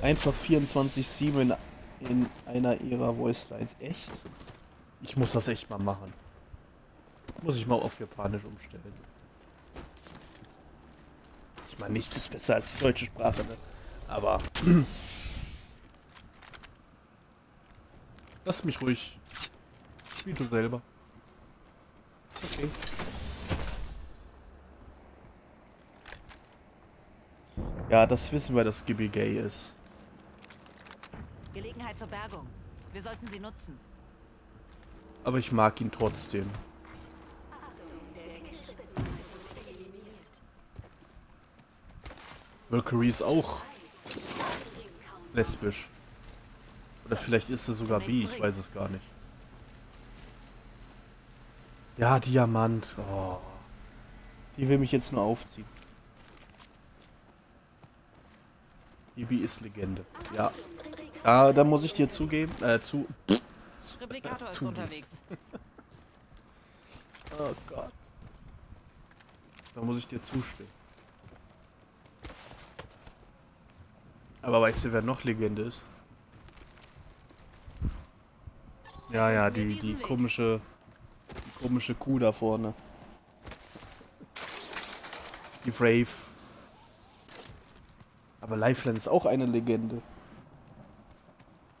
Einfach 24-7 in, in einer ihrer Voicelines. Echt? Ich muss das echt mal machen. Muss ich mal auf Japanisch umstellen. Ich meine, nichts ist besser als die deutsche Sprache, ne? Aber... Lass mich ruhig. Wie du selber. Okay. Ja, das wissen wir, dass Gibby gay ist. Gelegenheit zur Bergung. Wir sollten sie nutzen. Aber ich mag ihn trotzdem. Mercury ist auch lesbisch. Oder vielleicht ist er sogar bi, ich weiß es gar nicht. Ja, Diamant. Oh. Die will mich jetzt nur aufziehen. Ibi ist Legende. Ja. Ja, da muss ich dir zugeben. Äh, zu. Replikator ist unterwegs. Oh Gott. Da muss ich dir zustimmen. Aber weißt du, wer noch Legende ist? Ja, ja, die, die komische, die komische Kuh da vorne. Die Brave. Aber Lifeline ist auch eine Legende.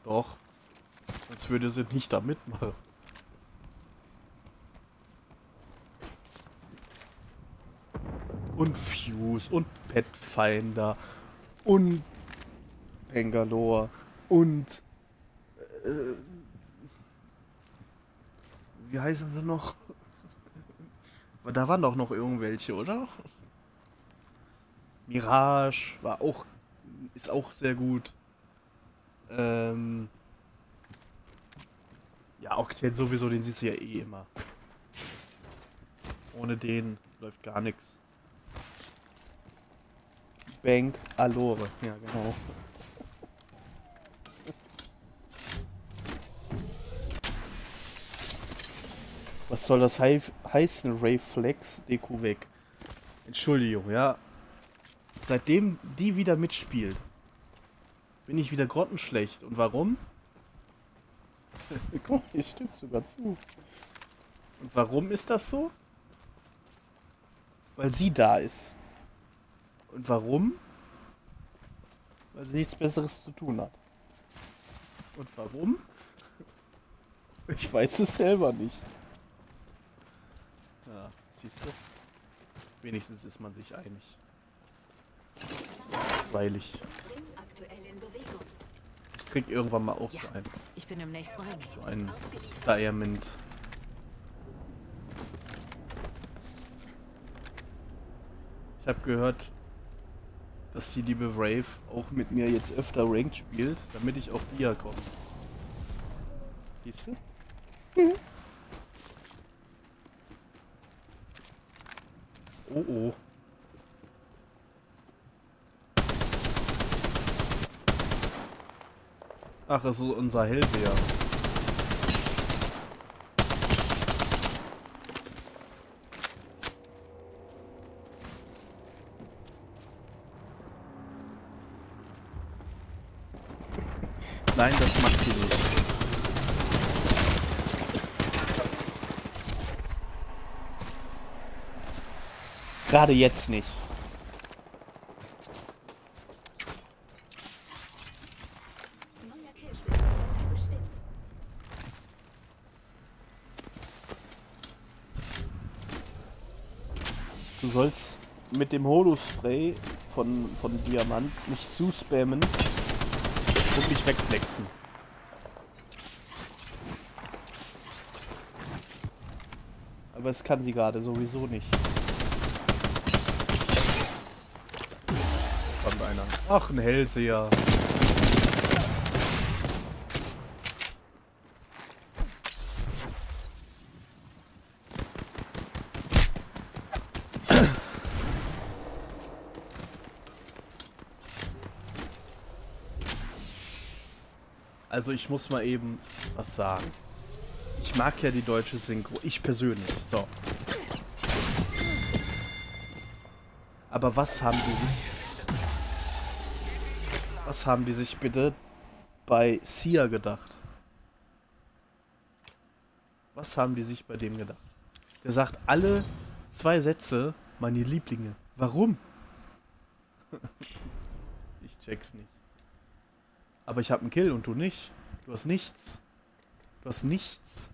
Doch. Sonst würde sie nicht da mitmachen. Und Fuse und Petfinder und Bangalore und äh, wie heißen sie noch? Aber da waren doch noch irgendwelche, oder? Mirage war auch ist auch sehr gut. Ähm ja, Octane sowieso, den siehst du ja eh immer. Ohne den läuft gar nichts. Bank Alore, ja genau. Was soll das hei heißen, Rayflex? DQ weg. Entschuldigung, ja. Seitdem die wieder mitspielt, bin ich wieder grottenschlecht. Und warum? Guck mal, es stimmt sogar zu. Und warum ist das so? Weil sie da ist. Und warum? Weil sie nichts Besseres zu tun hat. Und warum? Ich weiß es selber nicht. Ja, siehst du? Wenigstens ist man sich einig. Zweilig. Ich krieg irgendwann mal auch Ja, so einen. ich bin im nächsten Ring. So einen Diamond. Ich habe gehört, dass die liebe Brave auch mit mir jetzt öfter Ranked spielt, damit ich auch Dia komme. Siehst du? Oh oh. Ach, es ist unser Hellseher. Nein, das macht sie nicht. Gerade jetzt nicht. Du sollst mit dem Holo-Spray von, von Diamant nicht zu spammen und mich wegflexen. Aber es kann sie gerade sowieso nicht. Kommt einer. Ach, ein Hellseher. Also ich muss mal eben was sagen. Ich mag ja die deutsche Synchro. Ich persönlich. So. Aber was haben die sich... Was haben die sich bitte bei Sia gedacht? Was haben die sich bei dem gedacht? Der sagt alle zwei Sätze meine Lieblinge. Warum? ich check's nicht. Aber ich habe einen Kill und du nicht. Du hast nichts. Du hast nichts.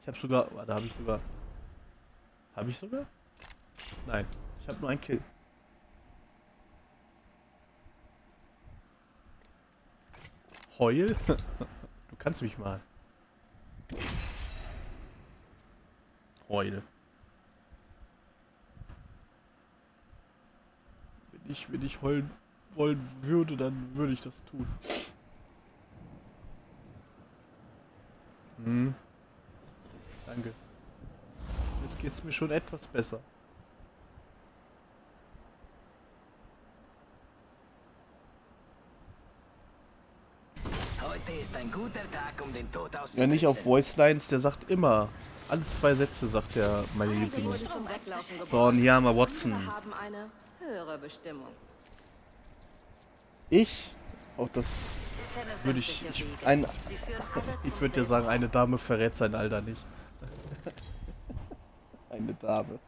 Ich habe sogar. Warte, habe ich sogar. Habe ich sogar? Nein. Ich habe nur einen Kill. Heul? Du kannst mich mal. Heul. Wenn ich, wenn ich heulen wollen würde, dann würde ich das tun. Hm. Danke. Jetzt geht's mir schon etwas besser. Heute ist ein guter Tag, um den Tod aus. Ja, nicht auf Voice Lines, der sagt immer. Alle zwei Sätze sagt der meine Lieblinge. Weglaufen So, und hier haben wir Watson. Wir haben eine höhere Bestimmung. Ich? Auch das würde ich. ich ein, ich würde dir sagen, eine Dame verrät sein Alter nicht. eine Dame.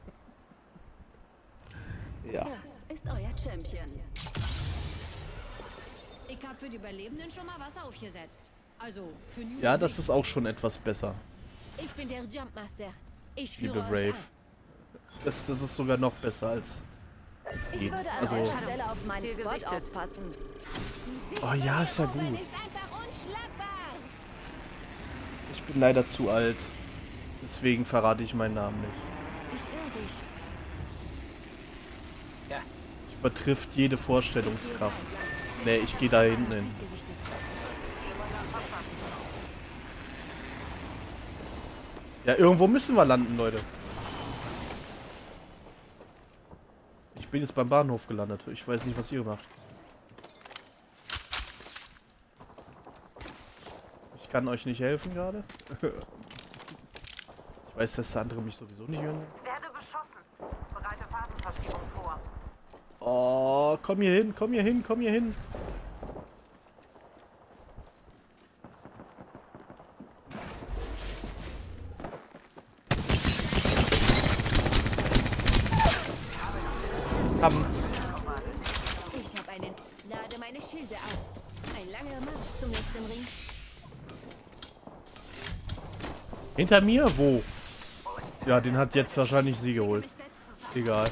Ja. Das ist euer Champion. Ich hab für die Überlebenden schon mal was aufgesetzt. Also, für New Ja, das ist auch schon etwas besser, Ich bin der Jumpmaster. Ich liebe führe Brave. an. Das, das ist sogar noch besser als. Ich geht. Also, oh ja, ist ja gut. Ich bin leider zu alt. Deswegen verrate ich meinen Namen nicht. Ich irre dich. Ja, Es übertrifft jede Vorstellungskraft. Nee, ich gehe da hinten hin. Ja, irgendwo müssen wir landen, Leute. Ich bin jetzt beim Bahnhof gelandet. Ich weiß nicht, was ihr macht. Ich kann euch nicht helfen gerade. ich weiß, dass der andere mich sowieso nicht hören will. Werde beschossen. Bereite Phasenverschiebung vor. Oh, komm hier hin, komm hier hin, komm hier hin. Komm. Ich habe einen. Lade meine Schilde auf. Ein langer Marsch zum nächsten Ring. Hinter mir? Wo? Ja, den hat jetzt wahrscheinlich sie geholt. Egal.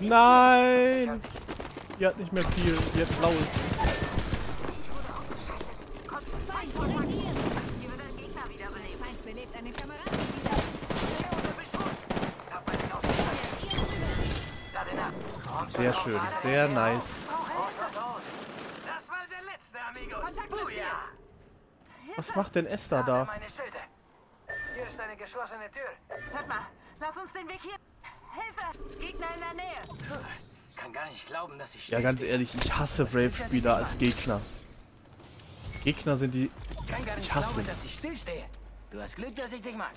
Nein! Die hat nicht mehr viel. Die hat blaues. Feind attackiert. Hier wird ein Gegner wiederbelebt. Feind belebt einen Kameraden wieder. Unter Beschuss. Hab einen auf Da den ab. Sehr schön. Sehr nice. Das war der letzte, Amigos. Booyah. Was macht denn Esther da? meine Schilde. Hier ist eine geschlossene Tür. Hört mal, lass uns den Weg hier. Hilfe! Gegner in der Nähe. kann gar nicht glauben, dass ich Ja, ganz ehrlich, ich hasse Brave-Spieler als Gegner. Gegner sind die... kann gar nicht ich hasse glauben, es. dass ich stillstehe. Du hast Glück, dass ich dich mag.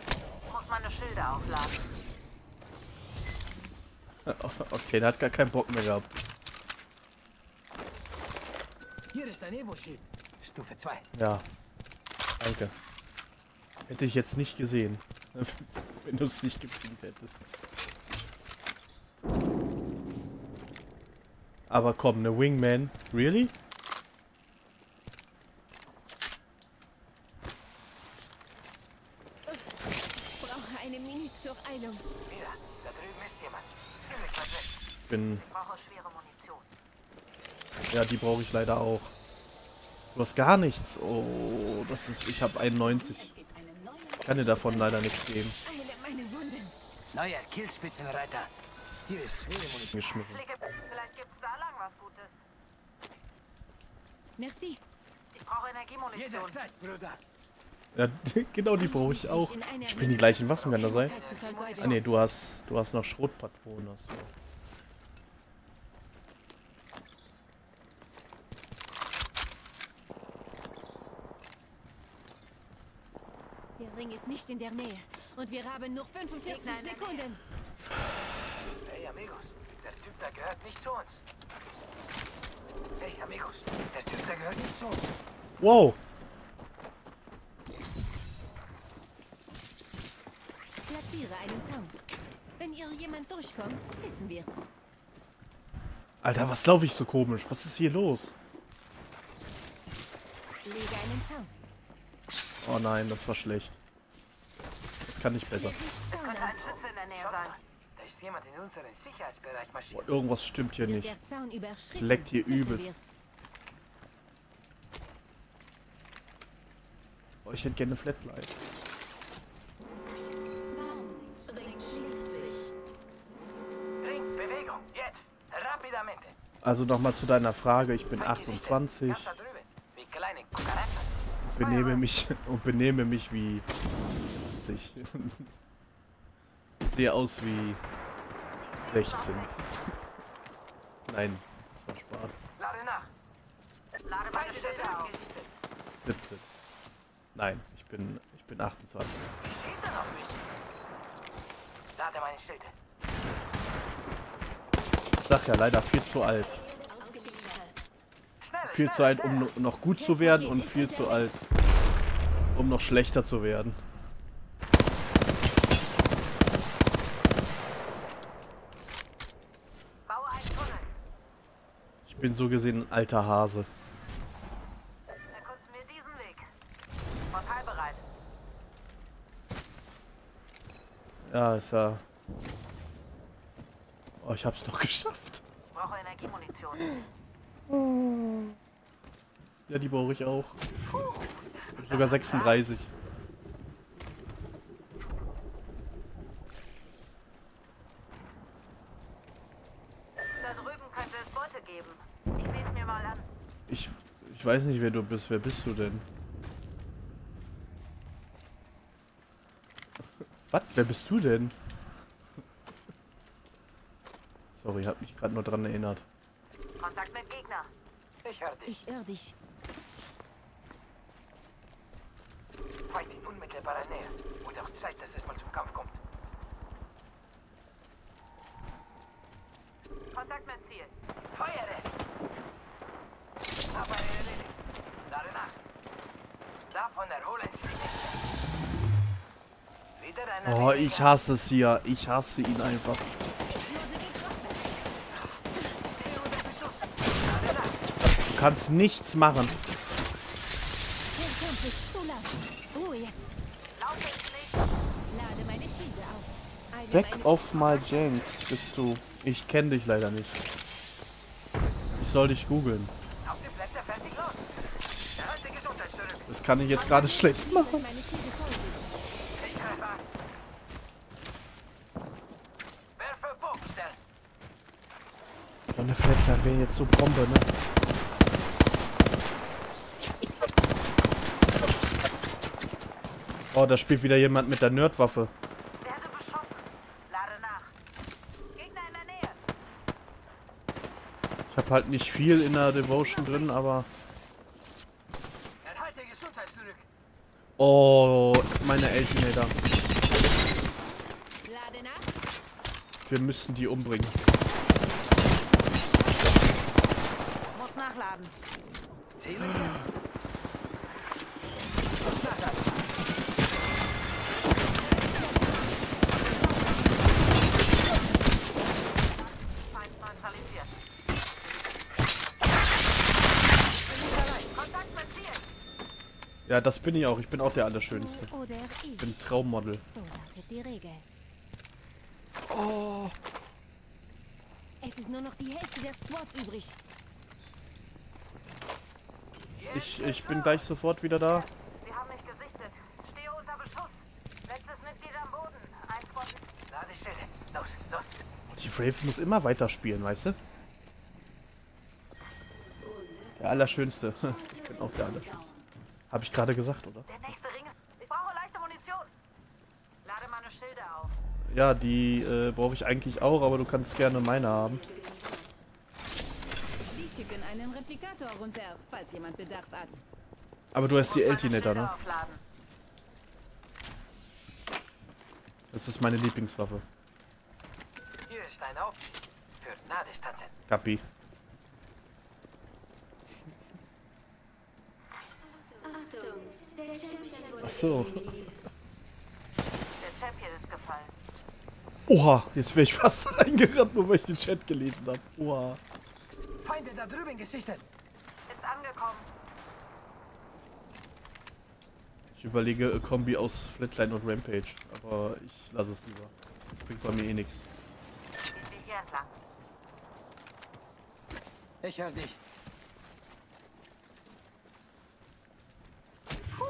Ich muss meine Schilde aufladen. Okay, der hat gar keinen Bock mehr gehabt. Hier ist dein Evo-Schild. Stufe 2. Ja. Danke. Hätte ich jetzt nicht gesehen. Wenn du es nicht gepinkt hättest. Aber komm, eine Wingman. Really? Brauche eine Minute zur Eilung. Wieder. Da drüben ist jemand. Ich bin... Ich brauche schwere Munition. Ja, die brauche ich leider auch. Du hast gar nichts. Oh, das ist... Ich habe 91. Ich kann dir davon leider nichts geben. Neuer Killspitzenreiter. Hier ist schwere Munition. Geschmissen. Vielleicht gibt's da lang was Gutes. Merci. Ich brauche Energiemunition. Jederzeit, Bruder. Ja, genau die brauche ich auch. Ich bin die gleichen Waffen, kann das sein? Ah ne, du hast, du hast noch Schrotpatronen. Hast du. Ring ist nicht in der Nähe. Und wir haben noch 45 Gegner in der Nähe. Sekunden. Hey, Amigos. Der Typ da gehört nicht zu uns. Hey, Amigos. Der Typ da gehört nicht zu uns. Wow! Platziere einen Zaun. Wenn hier jemand durchkommt, wissen wir's. Alter, was laufe ich so komisch? Was ist hier los? Lege einen Zaun. Oh nein, das war schlecht. Das kann nicht besser. Boah, irgendwas stimmt hier nicht. überschritten, leckt hier übelst. Boah, ich hätte gerne eine Flatlight. Also nochmal zu deiner Frage. Ich bin Feindgesichter. 28, Ganz da drüben. Wie kleine Cucarachas. benehme mich und benehme mich wie 20. Sehe aus wie 16. Nein, das war Spaß. Lade nach. Lade Schilder auf. gesichtet. 17. Nein, ich bin, ich bin 28. Die schießen auf mich. Lade meine Schilde. Ich sag ja, leider viel zu alt. Viel zu alt, um no- noch gut zu werden und viel zu alt, um noch schlechter zu werden. Baue einen Tunnel. Ich bin so gesehen ein alter Hase. Erkunden wir diesen Weg. Portal bereit. Ja, ist ja... Oh, ich hab's noch geschafft. Brauche Energiemunition. Ja, die brauche ich auch. Ich sogar 36. Da drüben könnte es Beute geben. Ich sehe es mir mal an. Ich, ich weiß nicht, wer du bist. Wer bist du denn? Was? Wer bist du denn? Sorry, hab mich gerade nur dran erinnert. Kontakt mit Gegner. Ich höre dich. Ich irr dich. Feind in unmittelbarer Nähe. Wurde auch Zeit, dass es mal zum Kampf kommt. Kontakt mit Ziel. Feuere! Aber erledigt. Lade nach. Davon erholen Sie sich nicht. Wieder eine Oh, ich hasse es hier. Ich hasse ihn einfach. Du kannst nichts machen. Back of my Janks bist du. Ich kenne dich leider nicht. Ich soll dich googeln. Das kann ich jetzt gerade schlecht machen. Meine Schilde voll sind. Ich greife an. Werfe Bogenstern. So eine Flatline wäre jetzt so Bombe, ne? Oh, da spielt wieder jemand mit der Nerdwaffe. Werde beschossen. Lade nach. Gegner in der Nähe. Ich habe halt nicht viel in der Devotion drin, aber... Oh, meine nach. Wir müssen die umbringen. Muss nachladen. Ziele. Feind neutralisiert. Kontakt mit Ziel. Ja, das bin ich auch. Ich bin auch der Allerschönste. Ich. Bin Traummodel. So lautet die Regel. Oh. Es ist nur noch die Hälfte der Squads übrig. Ich, ich bin gleich sofort wieder da. Sie haben mich gesichtet. Stehe unter Beschuss. Letztes Mitglied am Boden. Ein Squad. Lade Schilde. Los, los. Die Brave muss immer weiterspielen, weißt du? Der Allerschönste. Ich bin auch der Allerschönste. Habe ich gerade gesagt, oder? Der nächste Ring ist... Ich brauche leichte Munition. Lade meine Schilde auf. Ja, die äh, brauche ich eigentlich auch, aber du kannst gerne meine haben. Die schicken Replikator runter, falls jemand Bedarf hat. Aber du hast die Eltinator, Schilde ne? aufladen. Das ist meine Lieblingswaffe. Hier ist ein Aufstieg. Für Nahdistanzen. Kapi. Ach so. Der Champion ist gefallen. Oha, jetzt wäre ich fast reingerannt, nur weil ich den Chat gelesen habe. Oha. Feinde da drüben gesichtet. Angekommen. Ich überlege äh, Kombi aus Flatline und Rampage, aber ich lasse es lieber. Das bringt bei mir eh nichts. Gehen wir hier entlang. Ich höre dich. Puh,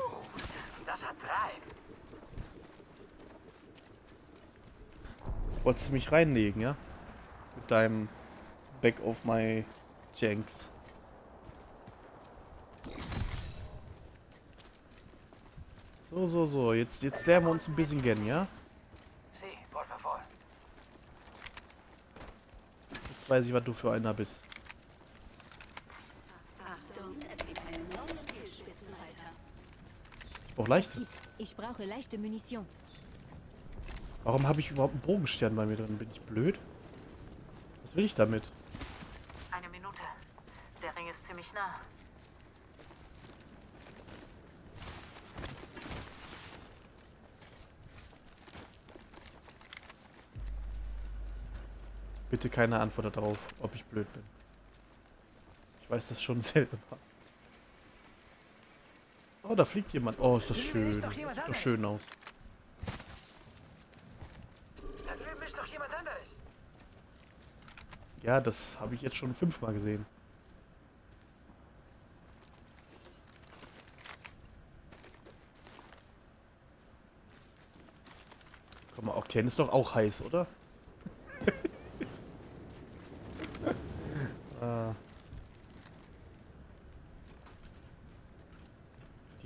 das hat Drive. Wolltest du mich reinlegen, ja? Mit deinem Back of my Janks. So, so, so. Jetzt, jetzt sterben wir uns ein bisschen gern, ja? Jetzt weiß ich, was du für einer bist. Auch leicht. Ich brauche leichte Munition. Warum habe ich überhaupt einen Bogenstern bei mir drin? Bin ich blöd? Was will ich damit? Eine Minute. Der Ring ist ziemlich nah. Bitte keine Antwort darauf, ob ich blöd bin. Ich weiß das schon selber. Oh, da fliegt jemand. Oh, ist das schön. Das sieht doch schön aus. Ja, das habe ich jetzt schon fünfmal gesehen. Guck mal, Octane ist doch auch heiß, oder?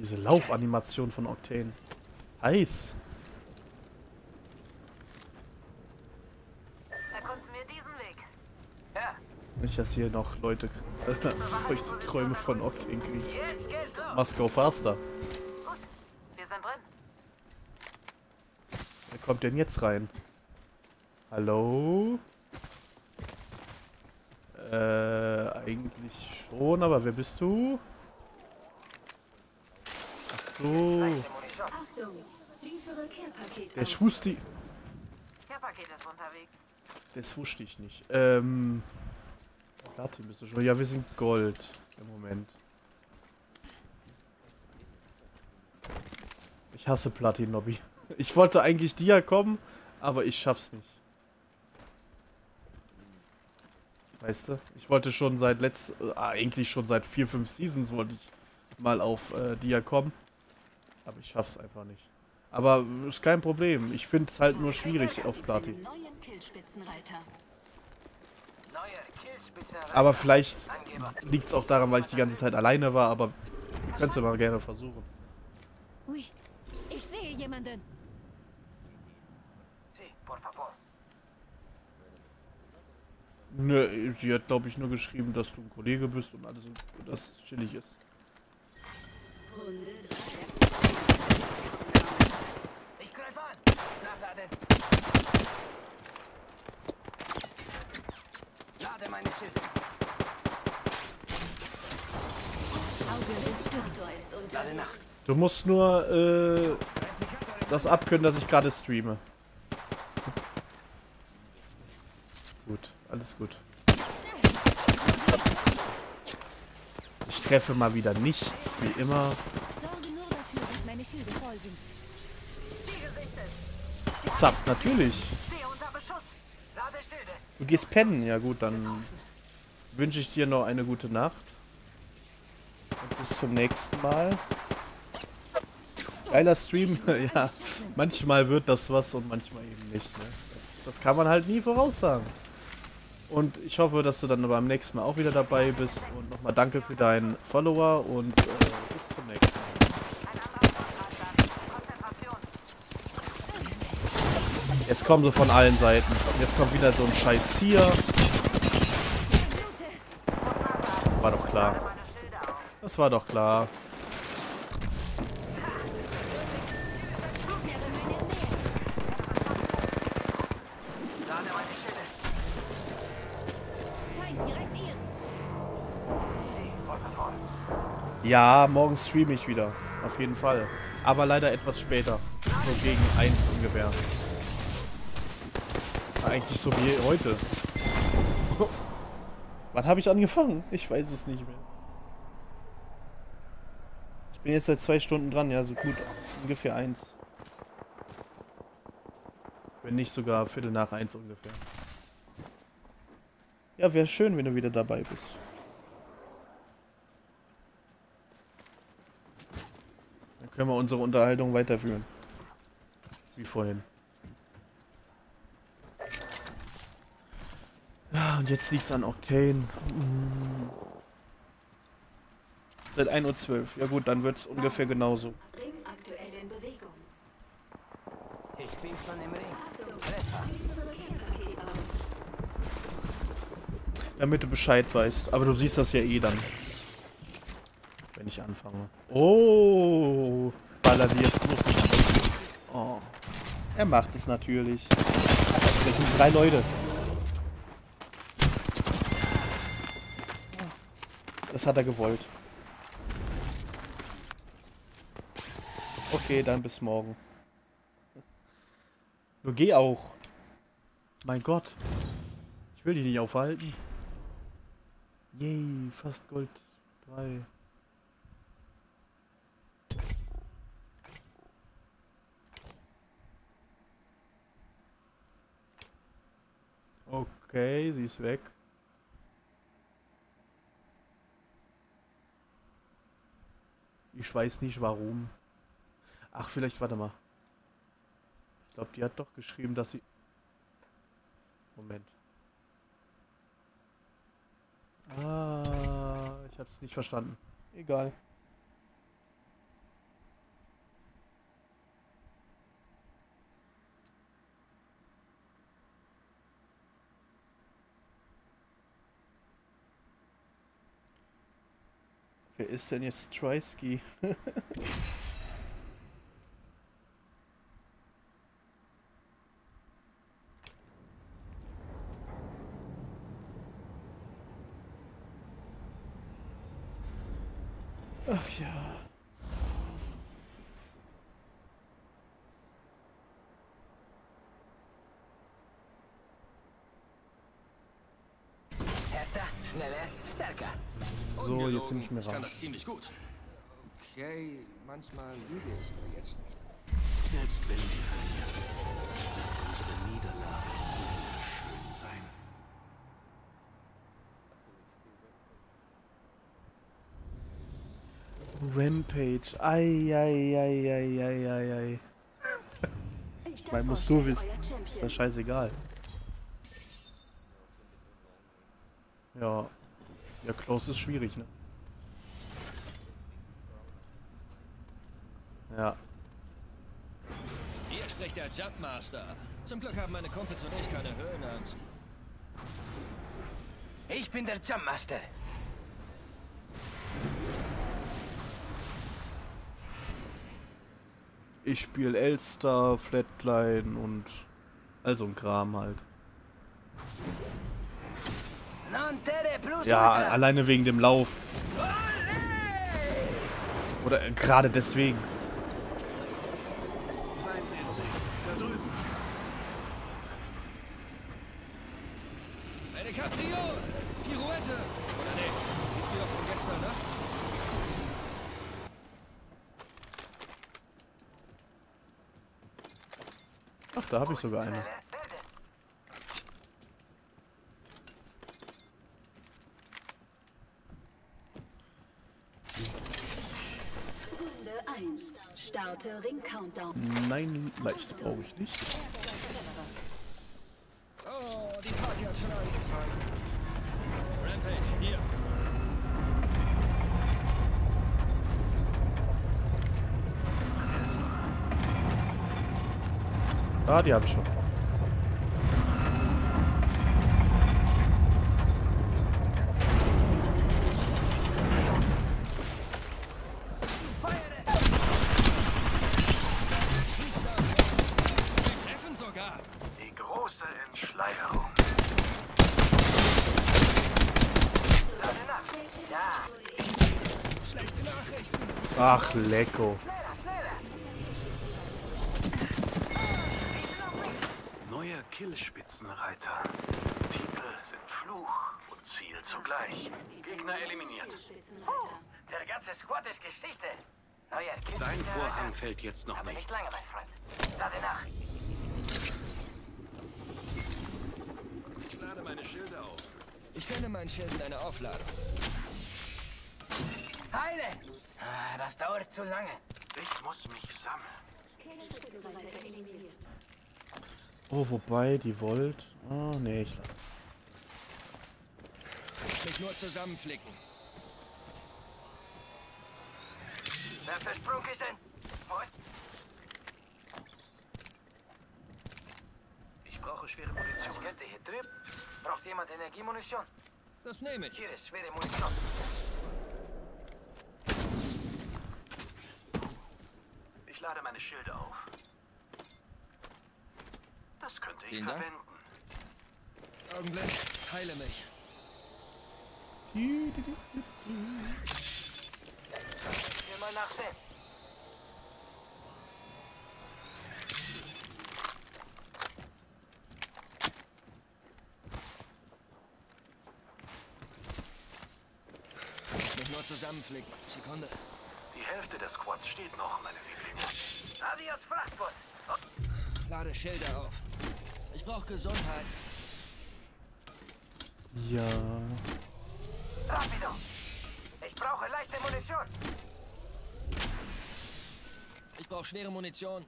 Diese Laufanimation von Octane. Heiß. Erkunden wir diesen Weg. Ja, Nicht, dass hier noch Leute feuchte Träume von Octane kriegen. jetzt geht's los. Must go faster. Gut, wir sind drin. Wer kommt denn jetzt rein? Hallo? Äh, eigentlich schon, aber wer bist du? So. Care-Paket ist unterwegs. Das wusste ich nicht. Ähm. Platin bist du schon. Ja, wir sind Gold im Moment. Ich hasse Platin-Lobby. Ich wollte eigentlich Dia kommen, aber ich schaff's nicht. Weißt du? Ich wollte schon seit letzt, äh, eigentlich schon seit vier, fünf Seasons wollte ich mal auf äh, Dia kommen. Aber ich schaff's einfach nicht. Aber äh, ist kein Problem. Ich find's halt nur schwierig auf Platin. Aber vielleicht liegt's auch daran, weil ich die ganze Zeit alleine war, aber kannst du mal gerne versuchen. Ich sehe jemanden. Nö, sie hat glaube ich nur geschrieben, dass du ein Kollege bist und alles und es chillig ist. Runde 103. Lade meine Schilde. Du musst nur äh, das abkönnen, dass ich gerade streame. gut, alles gut. Ich treffe mal wieder nichts, wie immer. Sorge nur dafür, dass meine Schilde voll sind. Zap, natürlich. Stehe unter Beschuss. Lade Schilde. Du gehst pennen. Ja gut, dann wünsche ich dir noch eine gute Nacht. Und bis zum nächsten Mal. Geiler Stream. ja, manchmal wird das was und manchmal eben nicht. Ne? Das, das kann man halt nie voraussagen. Und ich hoffe, dass du dann beim nächsten Mal auch wieder dabei bist. Und nochmal danke für deinen Follower und äh, bis zum nächsten Mal. Jetzt kommen sie von allen Seiten. Jetzt kommt wieder so ein scheiß Seer. War doch klar. Das war doch klar. Ja, morgen streame ich wieder. Auf jeden Fall. Aber leider etwas später. So gegen 1 ungefähr. Eigentlich so wie heute. Wann habe ich angefangen? Ich weiß es nicht mehr. Ich bin jetzt seit zwei Stunden dran, ja, so gut. Ungefähr eins. Wenn nicht sogar Viertel nach eins ungefähr. Ja, wäre schön, wenn du wieder dabei bist. Dann können wir unsere Unterhaltung weiterführen. Wie vorhin. Ja, und jetzt liegt's an Octane. Mm. Seit 1.12 Uhr. Ja gut, dann wird's ungefähr genauso. Ring aktuell in Bewegung. Ich bin schon im Ring. Achtung, liefere Care-Paket aus. Damit du Bescheid weißt. Aber du siehst das ja eh dann. Wenn ich anfange. Oh. weil er die jetzt Oh. Er macht es natürlich. Das sind drei Leute. Das hat er gewollt. Okay, dann bis morgen. Nur geh auch. Mein Gott. Ich will dich nicht aufhalten. Yay, fast Gold 3. Okay, sie ist weg. Ich weiß nicht warum. Ach, vielleicht, warte mal. Ich glaube, die hat doch geschrieben, dass sie... Moment. Ah, ich habe es nicht verstanden. Egal. Wer ist denn jetzt Trisky? Ach ja. Härter, schneller, stärker. Jetzt nehme ich mir Ich kann raus. das ziemlich gut. Okay, manchmal lüge ich, aber jetzt nicht. Selbst wenn wir verlieren, wird unsere Niederlage wunderschön sein. Rampage. Ei, ei, ei, ei, ei, ei, ei. Ich meine, musst du wissen. Ist ja scheißegal. Ja. Ja, Close ist schwierig, ne? Ja. Hier spricht der Jumpmaster. Zum Glück haben meine Kumpels und ich keine Höhenangst. Ich bin der Jumpmaster. Ich spiele Elster, Flatline und also ein Kram halt. Ja, alleine wegen dem Lauf. Oder äh, gerade deswegen. Feind in Sicht. Da drüben. Eine Capriole! Pirouette! Oder nee, sieht wie doch von gestern, ne? Ach, da habe ich sogar eine. Runde 1. Starte Ring Countdown. Nein, leicht brauche ich nicht. Ah, die habe ich schon. Treffen sogar. Die große Entschleierung. Lade nach. Ja, Schlechte Nachrichten. Ach, lecko. Neuer Killspitzenreiter. Titel sind Fluch und Ziel zugleich. Gegner eliminiert. der ganze Squad ist Geschichte. Neuer Dein Killspitzenreiter. Vorhang fällt jetzt noch Aber nicht. nicht lange, mein Freund. Lade nach. Ich lade meine Schilde auf. Ich gönne meinen Schilden eine Aufladung. Heile! Ah, das dauert zu lange. Ich muss mich sammeln. Oh, wobei, die wollt. Oh, nee, ich lass. Mich nur zusammenflicken. Wer versprungen ist ein... Ich brauche schwere Munition. könnte hier drüben? Braucht jemand Energiemunition? Das nehme ich. Hier ist schwere Munition. lade meine Schilde auf. Das könnte ich Vielen Dank. verwenden. Augenblick, heile mich. Geh mal nachsehen. Mich nur zusammenflicken. Sekunde. Die Hälfte des Squads steht noch, meine Lieblinge. Adios, Frachtboot. Lade Schilder auf. Ich brauche Gesundheit. Ja. Rapido. Ich brauche leichte Munition. Ich brauche schwere Munition.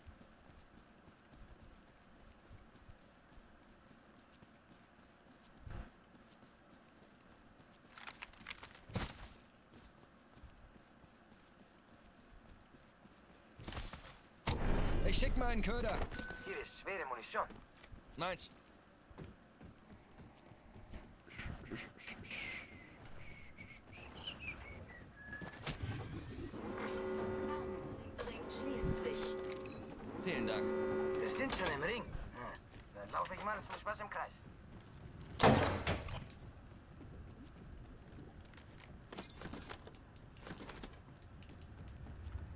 Ich schick mal einen Köder. Hier ist schwere Munition. Meins. Schließt sich. Vielen Dank. Wir sind schon im Ring. Dann laufe ich mal zum Spaß im Kreis.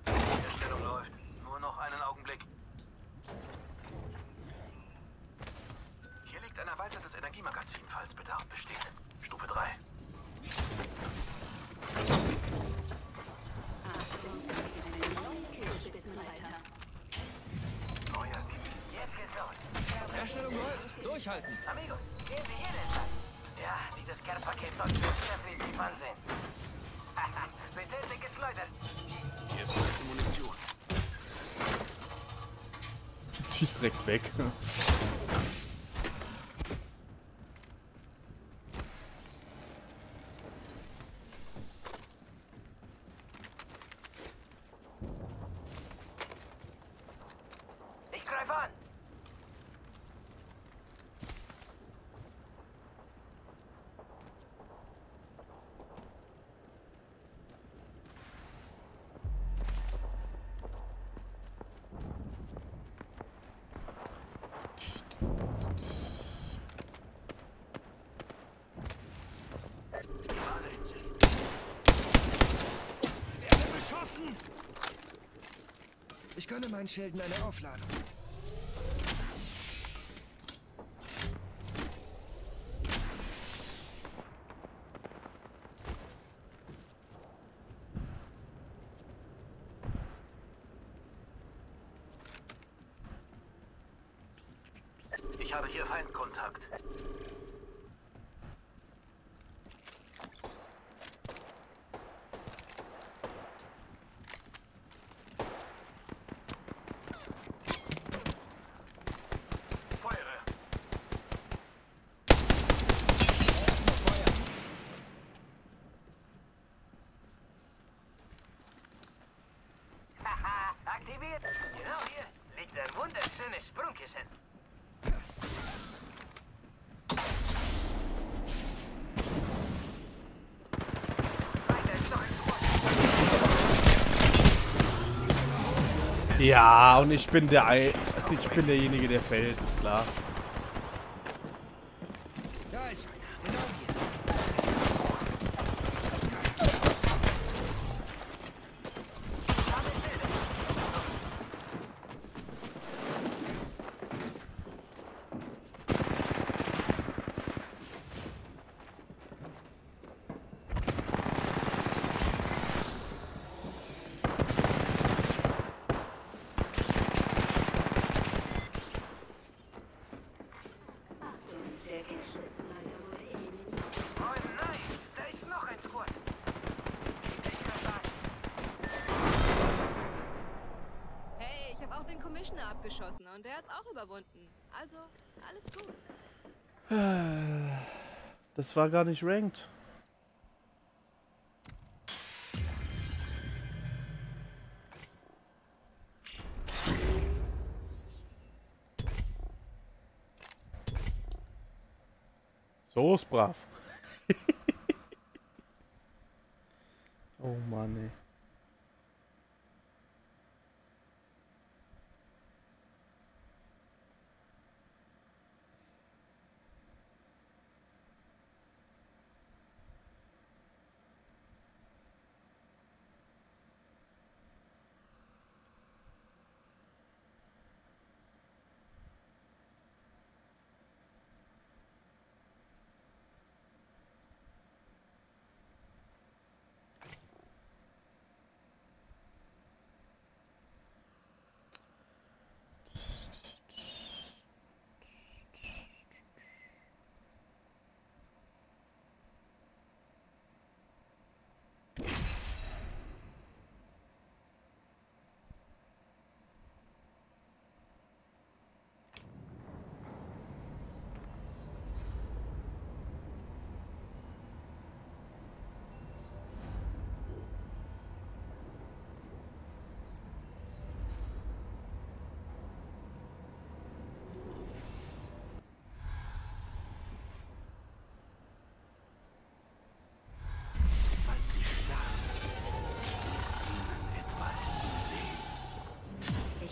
Die Stellung läuft. Nur noch einen Augenblick. Hier liegt ein Energiemagazin, falls Bedarf besteht. Stufe 3. Spitzenreiter. Neuer Kill. Jetzt geht's los. Herstellung läuft. Durchhalten. Amigos, gehen wir hier entlang. Ja, dieses Care-Paket sollte für sehr viel tief ansehen. Betätigt geschleudert. Hier ist Munition. Schießt direkt weg. Ich greife an. Ich gönne meinen Schilden eine Aufladung. Ich habe hier Feindkontakt. Feuere! Haha, aktiviert. Genau hier liegt ein wunderschönes Sprungkissen. Weiter ist noch ein Squad. Ja, und ich bin der Ei ich bin derjenige, der fällt, ist klar. Da ist einer. Genau hier. Achtung, der Spitzenreiter wurde eliminiert. Oh nein, da ist noch ein Squad. Ich greife an. Hey, ich habe auch den Commissioner abgeschossen und der hat's auch überwunden. Also, alles gut. Das war gar nicht ranked. So ist brav. oh Mann, ey.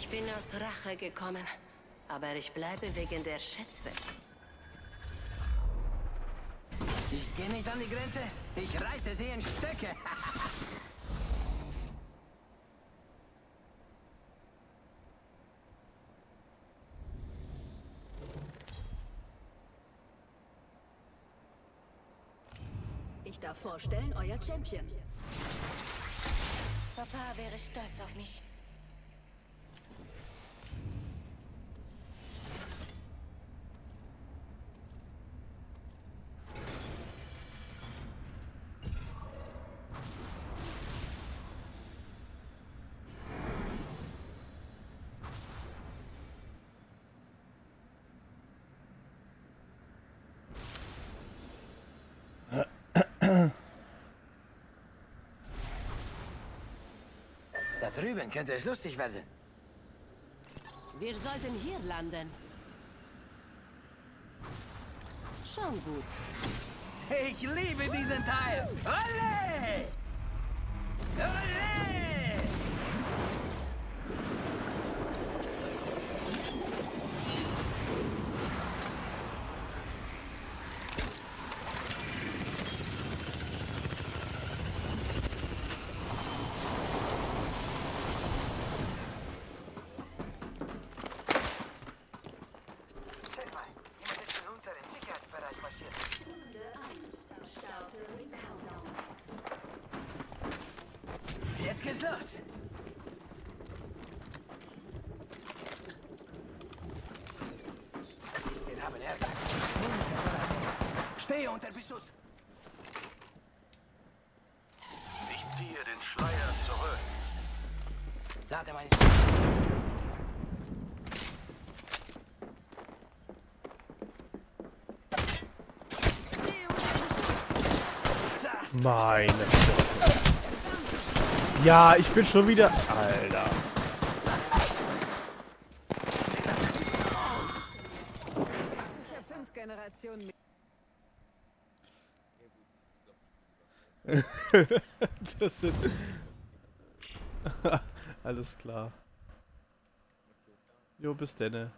Bin aus Rache gekommen. Aber ich bleibe wegen der Schätze. Ich gehe nicht an die Grenze. Ich reiße sie in Stücke. Ich darf vorstellen, euer Champion. Papa wäre stolz auf mich. Drüben könnte es lustig werden. Wir sollten hier landen. Schon gut. Ich liebe diesen Teil. Olle! Olle! Check mal. Jemand ist in unseren Sicherheitsbereich marschiert. Jetzt geht's los. Wir haben Airbag. Stehe unter Beschuss. Ich ziehe den Schleier zurück. Lade meine Meine Fresse. Ja, ich bin schon wieder... Alter. Das sind... Alles klar. Jo, bis denne.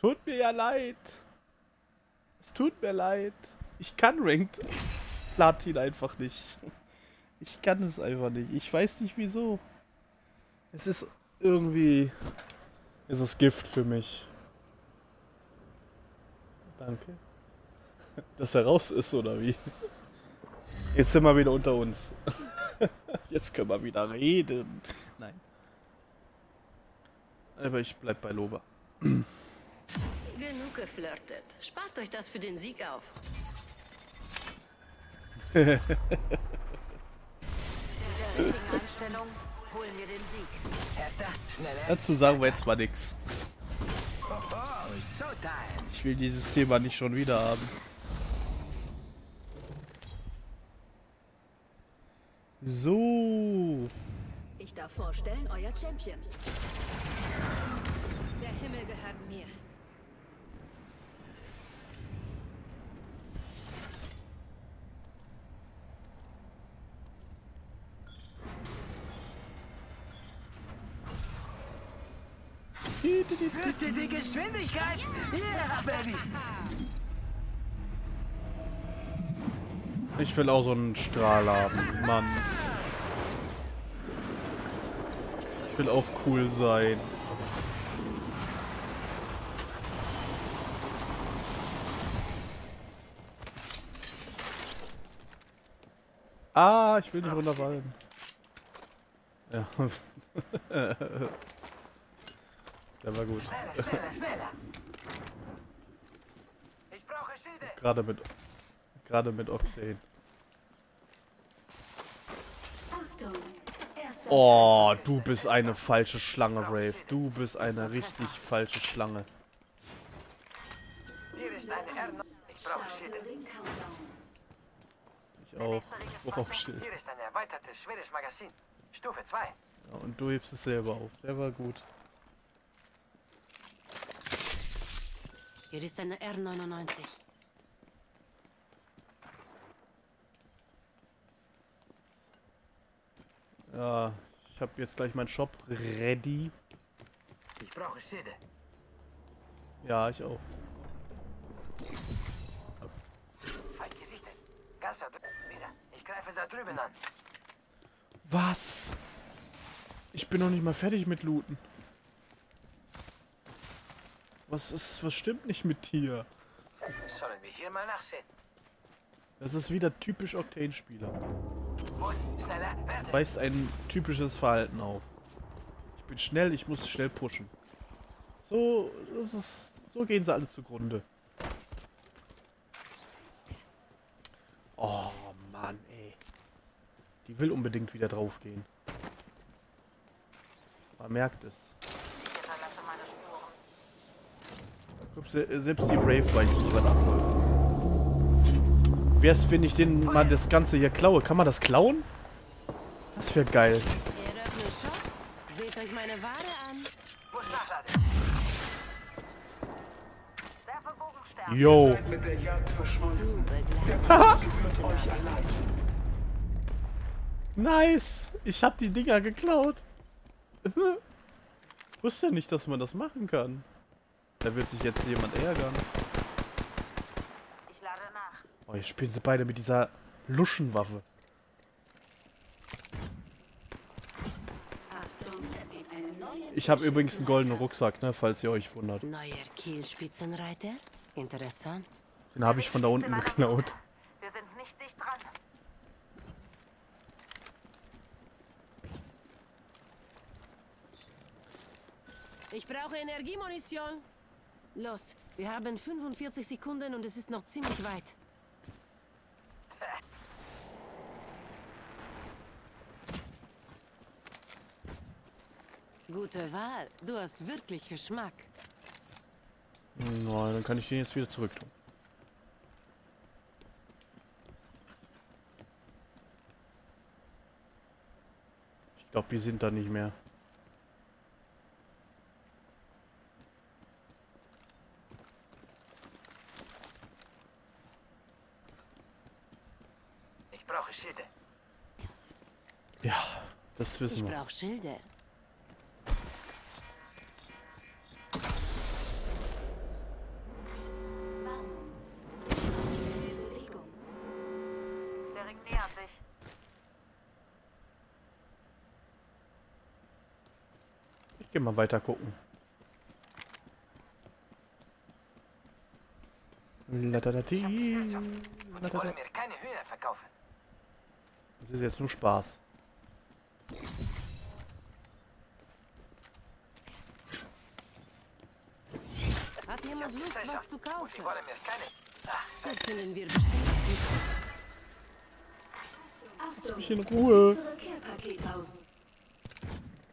Tut mir ja leid. Es tut mir leid. Ich kann Ranked Platin einfach nicht. Ich kann es einfach nicht. Ich weiß nicht wieso. Es ist irgendwie... Es ist Gift für mich. Danke. Dass er raus ist, oder wie? Jetzt sind wir wieder unter uns. Jetzt können wir wieder reden. Nein. Aber ich bleib bei Loba. Genug geflirtet. Spart euch das für den Sieg auf. Mit der richtigen Einstellung holen wir den Sieg. Dazu sagen wir jetzt mal nix. Showtime. Ich will dieses Thema nicht schon wieder haben. So. Ich darf vorstellen, euer Champion. Der Himmel gehört mir. Ihr die Geschwindigkeit? Ja, Baby. Ich will auch so einen Strahl haben, Mann. Ich will auch cool sein. Ah, ich will nicht runterfallen. Ja. Der war gut. Schneller, schneller, schneller. Ich brauche Schilde. Gerade mit gerade mit Octane. Oh, du bist eine falsche Schlange, Brave. Du bist eine richtig falsche Schlange. Hier ist eine R. Ich brauche auch. Ich brauch auch Schild. Hier ist ein erweitertes schweres Magazin. Stufe 2. Ja, und du hebst es selber auf. Der war gut. Hier ist eine R99. Ja, ich habe jetzt gleich meinen Shop ready. Ich brauche Schäde. Ja, ich auch. Ich greife da drüben an. Was? Ich bin noch nicht mal fertig mit Looten. Was ist, was stimmt nicht mit dir? Sollen wir hier mal nachsehen? Das ist wieder typisch Octane-Spieler. Weist ein typisches Verhalten auf. Ich bin schnell, ich muss schnell pushen. So, das ist, so gehen sie alle zugrunde. Oh, Mann, ey. Die will unbedingt wieder draufgehen. Man merkt es. Ich hinterlasse meine Spuren. Guck, se- Selbst die Brave weiß nicht, was abläuft. Wär's, wenn ich den mal das Ganze hier klaue? Kann man das klauen? Das wäre geil. Seht euch. Yo. Nice. Ich hab die Dinger geklaut. Wusste nicht, dass man das machen kann. Da wird sich jetzt jemand ärgern. Ich lade nach. Oh, jetzt spielen sie beide mit dieser Luschenwaffe. Ich habe übrigens einen goldenen Rucksack, ne, falls ihr euch wundert. Neuer Kielspitzenreiter? Interessant. Den habe ich von da unten geklaut. Wir sind nicht dicht dran. Ich brauche Energiemunition. Los, wir haben 45 Sekunden und es ist noch ziemlich weit. Gute Wahl. Du hast wirklich Geschmack. Na, dann kann ich den jetzt wieder zurück tun. Ich glaube, wir sind da nicht mehr. Ich brauche Schilde. Ja, das Ich wissen wir. brauche Schilde. Bewegung. Der Ring nähert sich. Ich gehe mal weiter gucken. Latadati. Die Latata- wollen mir keine Hühner verkaufen. Das ist jetzt nur Spaß. Hat jemand Lust, was zu kaufen? Ach, Das können wir bestimmt. Lass mich in Ruhe.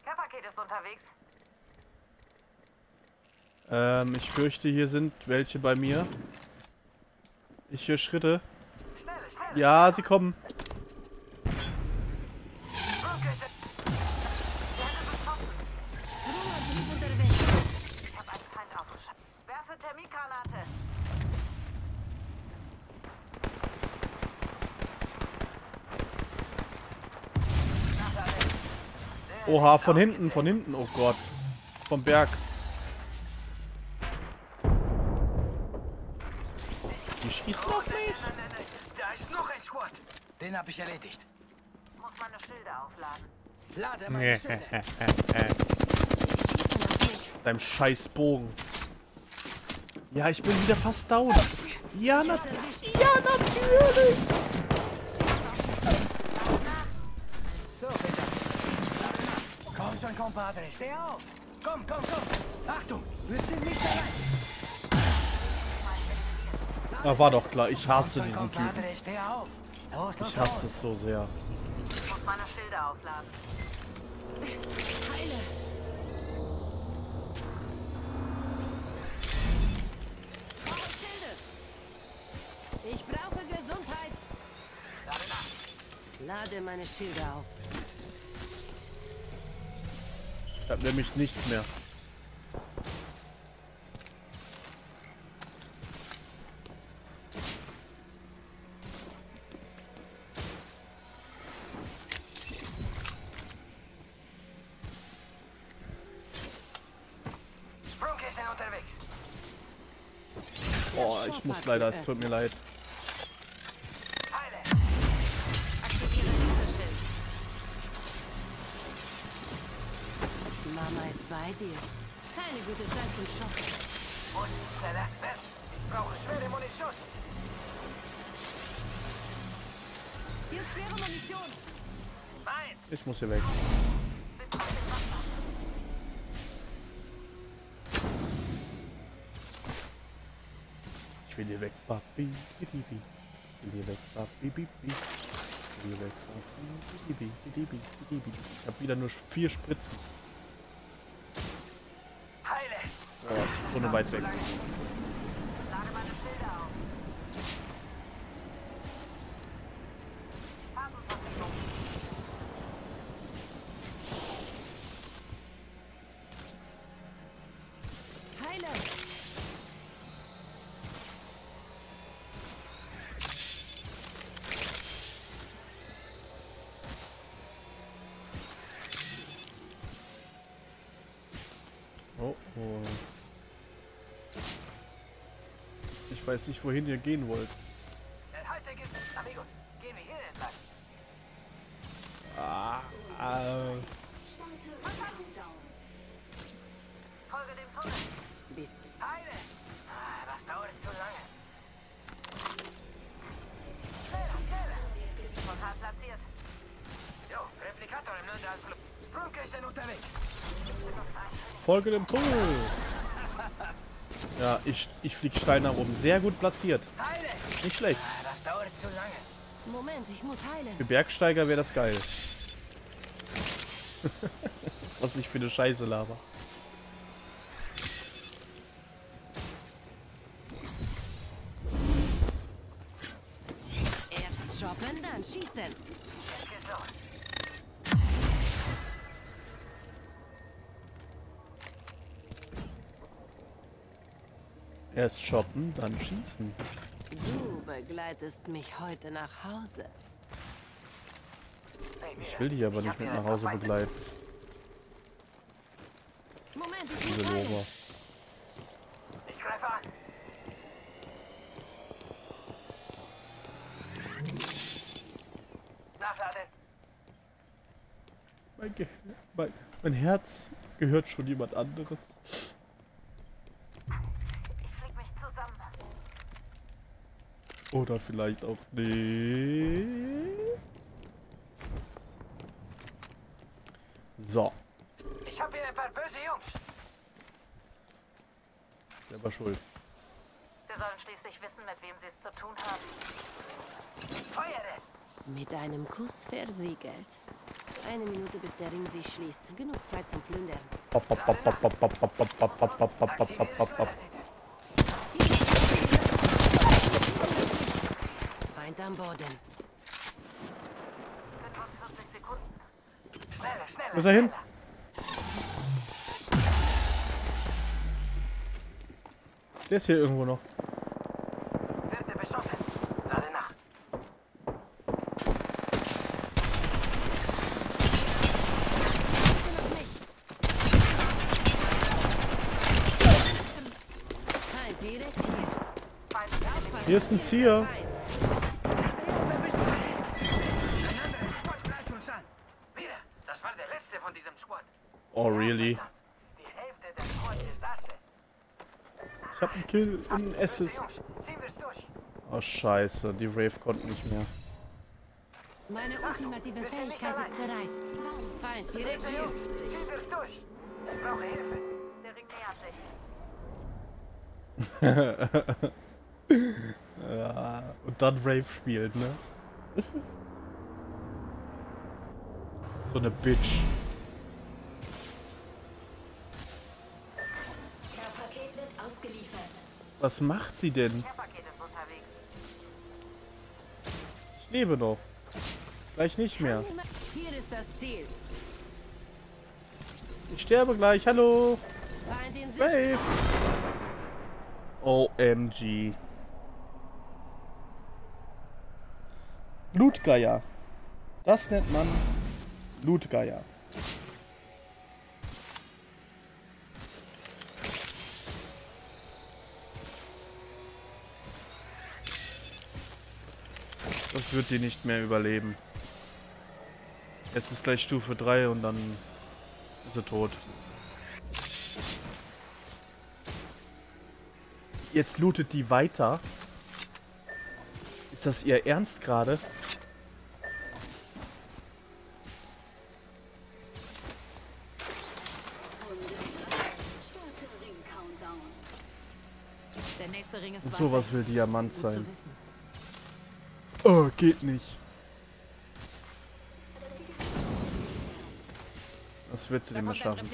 Care-Paket ist unterwegs. Ähm, ich fürchte, hier sind welche bei mir. Ich höre Schritte. Ja, sie kommen. Ich habe einen Feind aufgeschaltet. Werfe Thermikgranate. Oha, von hinten, von hinten. Oh Gott. Vom Berg. Die schießen auf mich. nein, nein, nein. Da ist noch ein Squad. Den habe ich erledigt. Ich muss meine Schilde aufladen. Lade meine Schilde. Deinem scheiß Bogen. Ja, ich bin wieder fast down. Ja, nat ja natürlich. Compadre. Steh auf. Komm, komm, komm. Achtung, wir sind nicht allein. Ah, war doch klar. Ich hasse diesen Typen. Ich hasse es so sehr. Ich muss meine Schilde aufladen. Ich brauche Gesundheit. Lade meine Schilde auf. Ich habe nämlich nichts mehr. Oh, ich muss leider, es tut mir leid. Ich muss hier weg. Ich will hier weg, Papi. Ich will hier weg, Papi. Ich will hier weg, Papi. Ich hab wieder nur vier Spritzen. Oh, ist die Zone weit weg. weiß nicht, wohin ihr gehen wollt. Ah, äh. platziert. Jo, Replikator im Nürnberg. Sprungküchen unterwegs. Folge dem Tunnel. Ich, ich flieg steil nach oben. Sehr gut platziert. Nicht schlecht. Ah. Moment, ich muss heilen. Für Bergsteiger wäre das geil. Was ich für eine Scheiße laber. Erst shoppen, dann schießen. Du begleitest mich heute nach Hause. Ich will dich aber nicht mit nach Hause begleiten. Moment, ich Diese. Ich greife an. Nachladen. Mein, mein, mein Herz gehört schon jemand anderes. Ich flieg mich zusammen. Oder vielleicht auch nicht. So, Ich habe hier ein paar böse Jungs. selber schuld. Wir sollen schließlich wissen, mit wem sie es zu tun haben. Feuere. Mit einem Kuss versiegelt. Eine Minute, bis der Ring sich schließt. Genug Zeit zum Plündern. Am Boden. 45 Sekunden. Schneller, schneller. Wo ist er hin? Der ist hier irgendwo noch. Vierte beschossen. Hier ist ein Zier. Ein anderer Squad greift uns an. Wieder. Das war der letzte von diesem Squad. Oh, really? Die Hälfte der Squad ist Asche. Ich hab einen Kill und Assist. Oh, scheiße. Die Rave konnten nicht mehr. Meine ultimative Fähigkeit ist bereit. Feind direkt hier. Durch. Ich brauche Hilfe. Der Ring nähert sich. ja, und dann Rave spielt, ne? so eine Bitch. Was macht sie denn? Ich lebe noch. Gleich nicht mehr. Ich sterbe gleich. Hallo. Rave. OMG. Blutgeier. Das nennt man Blutgeier. Wird die nicht mehr überleben. Jetzt ist gleich Stufe 3 und dann ist sie tot. Jetzt lootet die weiter. Ist das ihr Ernst gerade? Sowas weg. will Diamant sein. Geht nicht. Das wird sie nicht mehr schaffen.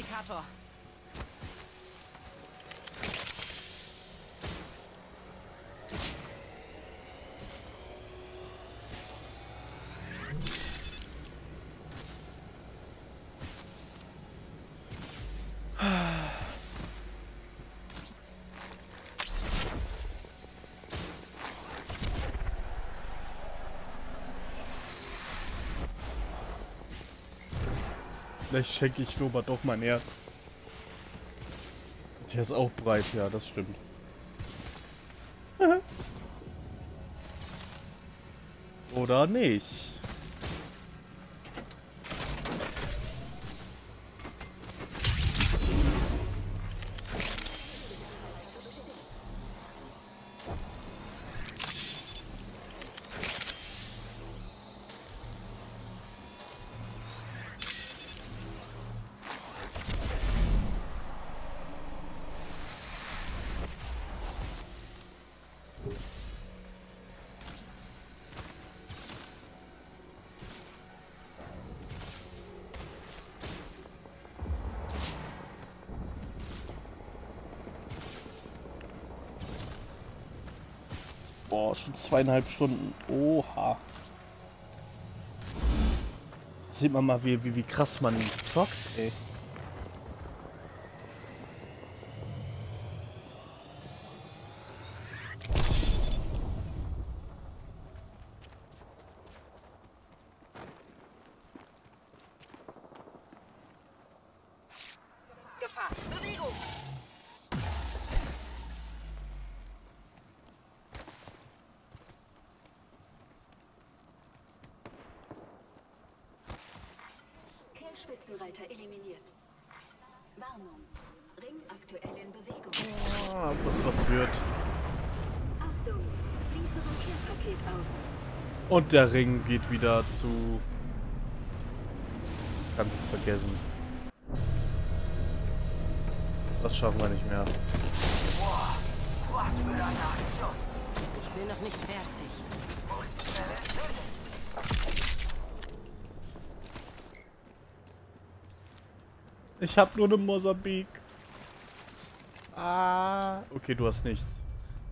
Vielleicht schenke ich Norbert doch mein Herz. Der ist auch breit, ja, das stimmt. Oder nicht? Schon zweieinhalb Stunden. Oha. Sieht man mal, wie, wie, wie krass man zockt, ey. Gefahr. Bewegung. Kehrspitzenreiter eliminiert. Warnung. Ring aktuell in Bewegung. Ah, ob das was wird. Achtung. Lieferer-Paket aus. Und der Ring geht wieder zu... Das kannst du vergessen. Das schaffen wir nicht mehr. Boah, was für eine Aktion. Ich bin noch nicht fertig. Ist? Ich hab nur eine Mosambik. Ah. Okay, du hast nichts.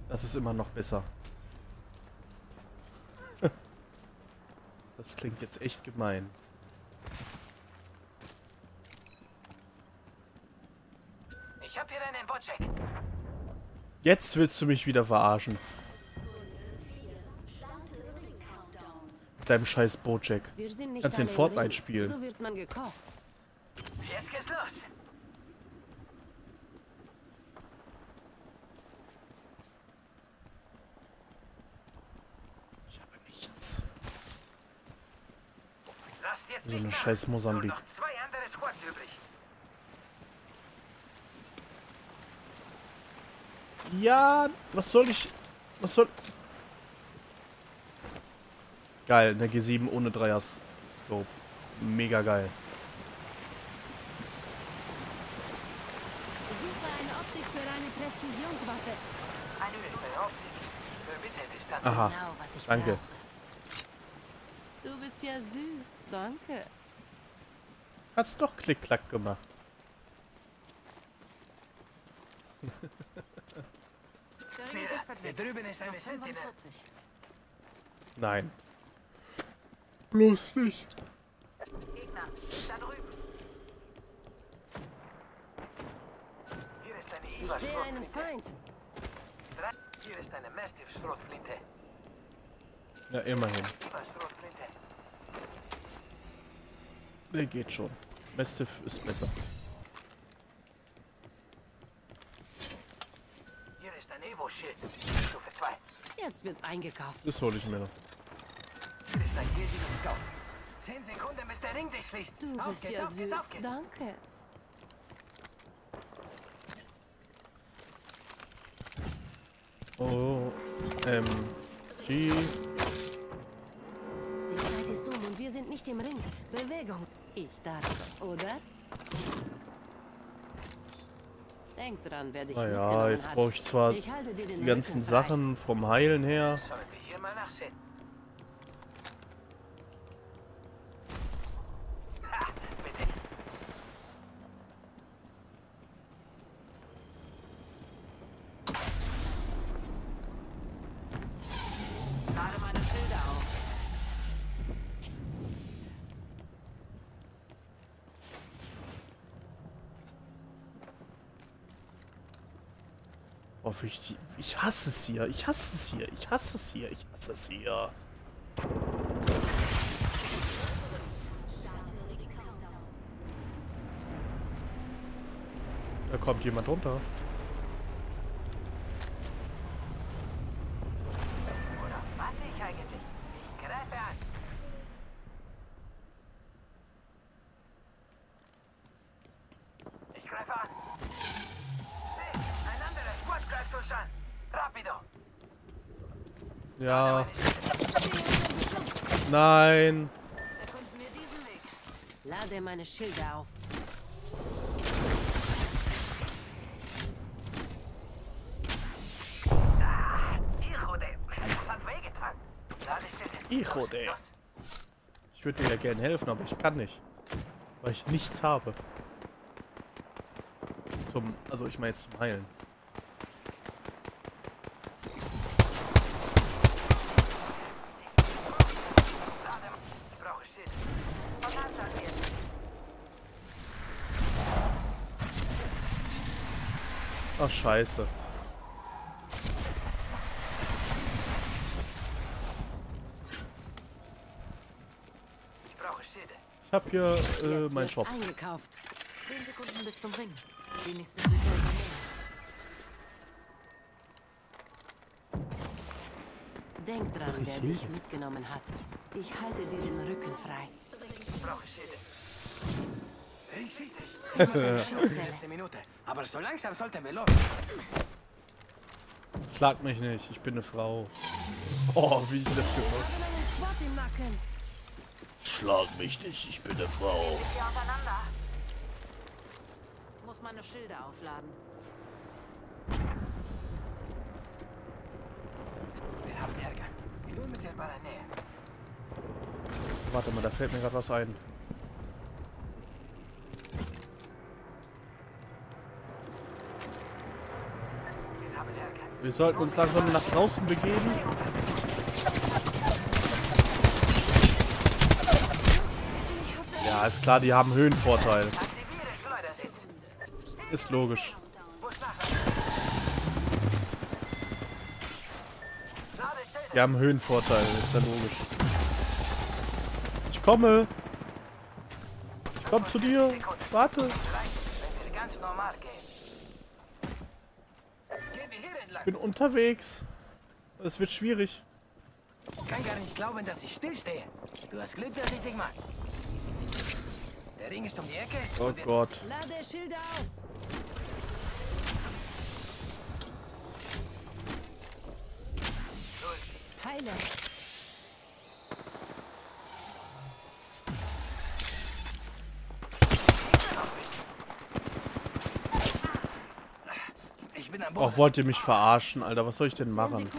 Das ist immer noch besser. Das klingt jetzt echt gemein. Ich hab hier einen Botcheck. Jetzt willst du mich wieder verarschen. Mit deinem scheiß Bojack. Kannst den im Fortnite spielen. So wird man gekocht. Jetzt geht's los. Ich habe nichts. Lasst jetzt So nicht eine nach. Scheiß Mosambik. Ja, was soll ich... Was soll... Geil, eine G7 ohne Dreier-Scope. Mega geil. Suche eine Optik für eine Präzisionswaffe. Eine ist Optik. Für Mitteldistanz. Aha, Genau, was ich danke. brauche. Du bist ja süß. Danke. Hat's doch Klick-Klack gemacht. Der Ring ist Hier, nicht weit hier weg. drüben ist eine Noch Sentinel. 45. Nein. Bloß nicht. Gegner, da drüben. Hier ist eine Ich Iva sehe einen. Feind. Hier ist eine Mastiff Schrotflinte. Ja, immerhin. Der geht schon. Mastiff ist besser. Hier ist ein Evo-Schild. Stufe 2. Jetzt wird eingekauft. Das hole ich mir noch. ist ein Gesiger Scout. Zehn Sekunden, bis der Ring dich schließt. Du Auf bist geht's, ja auf geht's, auf süß. geht's. Danke. Oh, ähm, G. Die Zeit ist um und wir sind nicht im Ring. Bewegung. Ich darf, oder? Denk dran, wer dich Naja, jetzt brauche ich zwar Ich die ganzen. Sachen vom Heilen her. Sollte hier mal nachsehen. Oh, ich, ich hasse es hier. Ich hasse es hier. Ich hasse es hier. Ich hasse es hier. Da kommt jemand runter. Nein. Erkunden wir diesen Weg. Lade meine Schilder auf. Hijo de... Das hat wehgetan. Lade Schilde. Hijo Los, de. los. Ich würde dir ja gerne helfen, aber ich kann nicht. Weil ich nichts habe. Zum, also ich meine jetzt zum Heilen. Ich brauche Schilde. Panzer hier. Ach scheiße. Ich brauche Schilde. Ich habe hier äh, meinen Shop. eingekauft. Zehn Sekunden bis zum Ring. Wenigstens ist er. Denk dran, ich wer will. dich mitgenommen hat. Ich halte dir den Rücken frei. Ich brauche Schilde. Ich schieße Minute. Aber so langsam sollten wir los. Schlag mich nicht, ich bin eine Frau. Oh, wie ist das Nacken. Schlag mich nicht, ich bin eine Frau. Muss meine Schilder aufladen. Wir haben Ärger. In unmittelbarer Nähe. Warte mal, da fällt mir gerade was ein. Wir haben Ärger. Wir sollten uns langsam nach draußen begeben. Ja, ist klar, die haben Höhenvorteil. Ist logisch. Die haben Höhenvorteil, ist ja logisch. Ich komme. Ich komme zu dir. Warte. Unterwegs. Es wird schwierig. Ich kann gar nicht glauben, dass ich stillstehe. Du hast Glück, dass ich dich mag. Der Ring ist um die Ecke. Oh Gott. Lade Schilder auf. Heile. Auch wollt ihr mich verarschen, Alter? Was soll ich denn machen?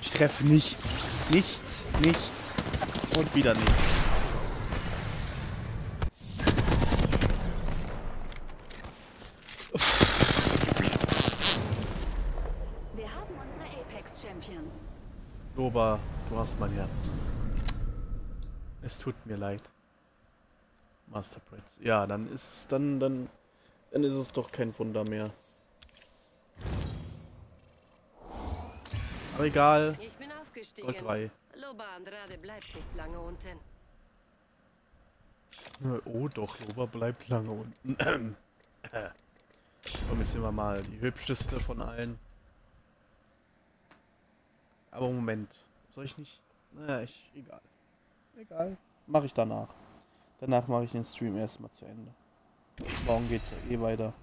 Ich treffe nichts. Nichts. Nichts. Und wieder nichts. Wir haben unsere Apex Champions. Loba, du hast mein Herz. Es tut mir leid. Master Prince. Ja, dann ist es dann, dann, dann ist es doch kein Wunder mehr. Aber egal. Ich bin aufgestiegen. Gold 3. Loba Andrade bleibt nicht lange unten. Oh doch, Loba bleibt lange unten. Komm, jetzt nehmen wir mal die hübscheste von allen. Aber Moment. Soll ich nicht... Naja, ich... Egal. Egal. Mache ich danach. Danach mache ich den Stream erstmal zu Ende. Morgen geht's ja eh weiter.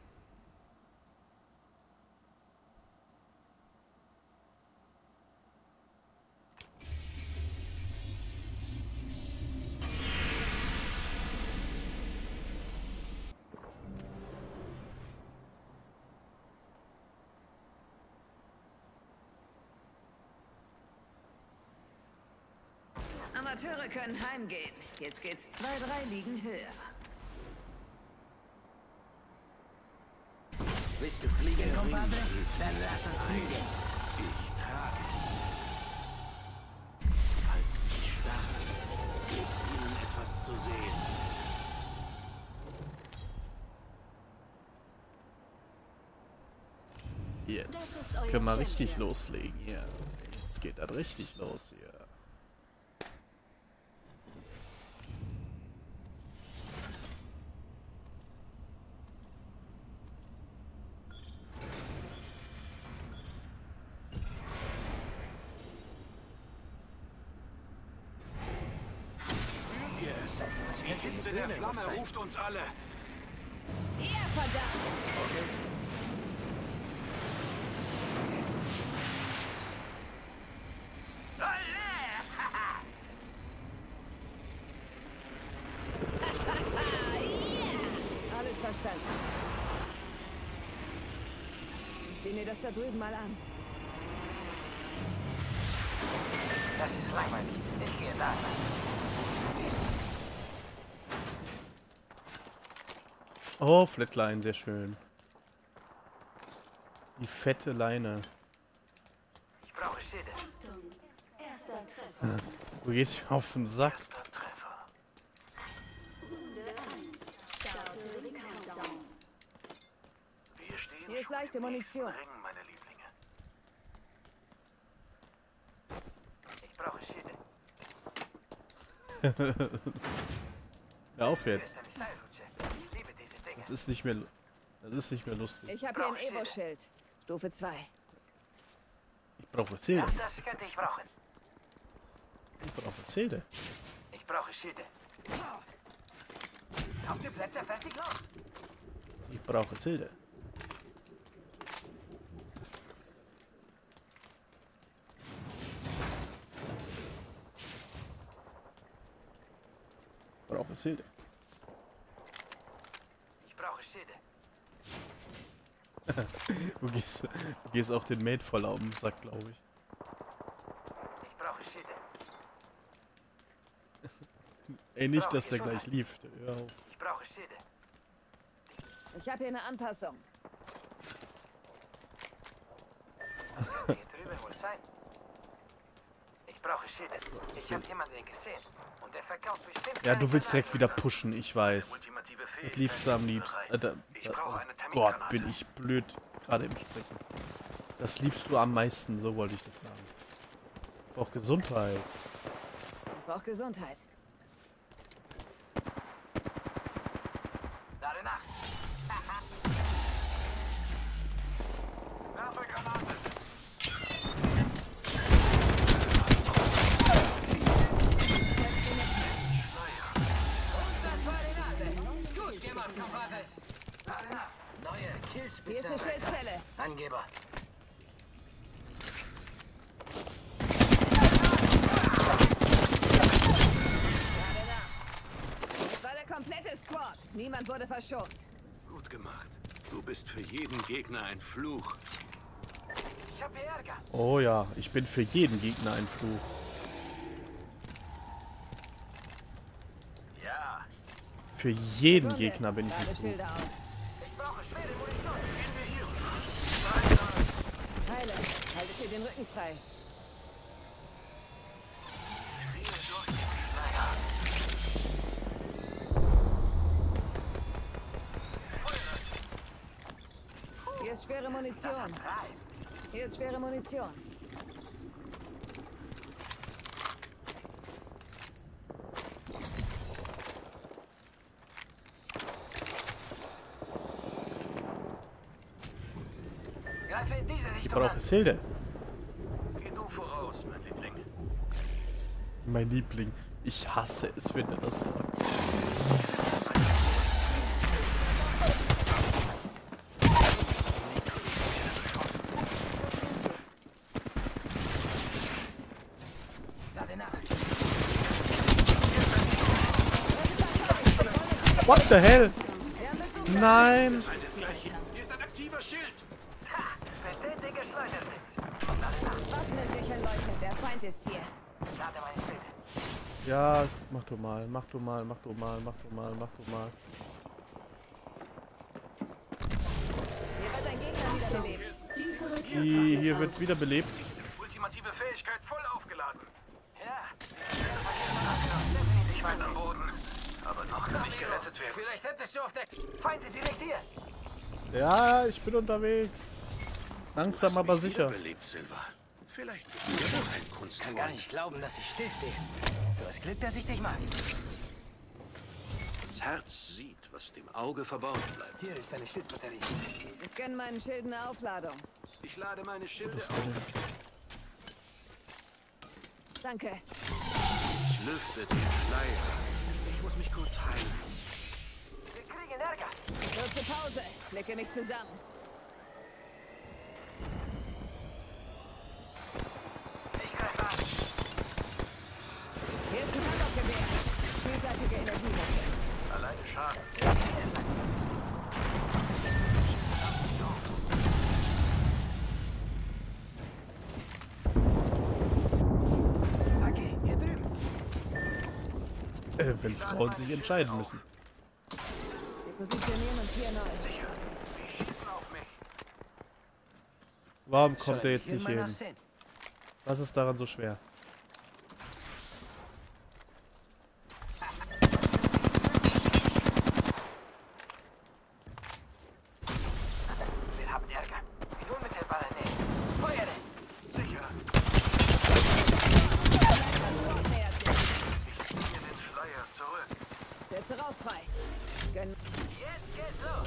Können heimgehen. Jetzt geht's zwei, drei Ligen höher. Willst du fliegen, Compadre? Dann lass uns fliegen. Ich trage Falls Sie starren, gibt Ihnen etwas zu sehen. Jetzt können wir richtig loslegen hier. Jetzt geht das richtig los hier. Spürt ihr es? Die Hitze der Flamme ruft uns alle. Ja, verdammt! Alles verstanden. Ich sehe mir das da drüben mal an. Oh, Flatline, sehr schön. Die fette Leine. Ich brauche Schilde. Du gehst mir auf den Sack. Hier ist leichte Munition. Ring, meine Lieblinge. Ich brauche Schilde. Hör auf jetzt. Eine Seilrutsche. Ich liebe diese Dinge. Das ist nicht mehr. Das ist nicht mehr lustig. Ich habe hier ein Evo-Schild. Stufe 2. Ich brauche Zilde. Das, das könnte ich brauchen. Ich brauche Zilde. Ich brauche Schilde. Habt ihr Plätze fertig los? Ich brauche Zilde. Ich brauche Zilde. Ich brauche Schilde. Du gehst, du gehst auch den Mate voll auf den Sack, glaube ich. Ich brauche Schilde. Ey, nicht, dass der gleich lief. Hör auf. Ich brauche Schilde. Ich habe hier eine Anpassung. Hier drüben muss sein. Ich brauche Schilde. Ich habe jemanden gesehen. Ja, du willst direkt wieder pushen, ich weiß. Das liebst du am liebsten. Äh, da, da, oh Gott, bin ich blöd gerade im Sprechen. Das liebst du am meisten, so wollte ich das sagen. Ich brauch Gesundheit. Ich brauche Gesundheit. Werfe Granate. Hier ist eine Schildzelle. Angeber. Das war der komplette Squad. Niemand wurde verschont. Gut gemacht. Du bist für jeden Gegner ein Fluch. Ich habe Ärger. Oh ja, ich bin für jeden Gegner ein Fluch. Ja. Für jeden Gegner bin ich ein Fluch. Heile, haltet ihr den Rücken frei. Hier ist schwere Munition. Hier ist schwere Munition. Hilde. Geh du voraus. Mein Liebling. Ich hasse es, wenn er das sagt. What the hell? Nein. Ja, mach du mal, mach du mal, mach du mal, mach du mal, mach du mal. Hier wird ein Gegner wiederbelebt. Die, hier wird wiederbelebt. Ultimative Fähigkeit voll aufgeladen. Ja. Ich bin am Boden. Aber noch kann ich gerettet werden. Vielleicht hättest du auf der... Feinde direkt hier. Ja, ich bin unterwegs. Langsam, aber sicher. Belebt, Silva. Vielleicht bist du Ich kann gar nicht glauben, dass ich stillstehe. Du hast Glück, dass ich dich mag. Das Herz sieht, was dem Auge verborgen bleibt. Hier ist deine Schildbatterie. Ich gönn meinen Schilden eine Aufladung. Ich lade meine Schilde auf. Danke. Ich lüfte den Schleier. Ich muss mich kurz heilen. Wir kriegen Ärger. Kurze Pause. Blicke mich zusammen. Ich greife an. wenn Frauen sich entscheiden müssen. Warum kommt er jetzt nicht hier hin? Was ist daran so schwer? Wir haben Ärger. In unmittelbarer Nähe. Feuere. Sicher. Das Wort nähert sich. Ziehe den Schleier zurück. Setze rauf frei. Gönn. Jetzt geht's los. Ja, ein, ein scheiß Bloodhound. Stehe unter Beschuss. Stehe unter Beschuss. Ich habe ich bin am Boden. Privat,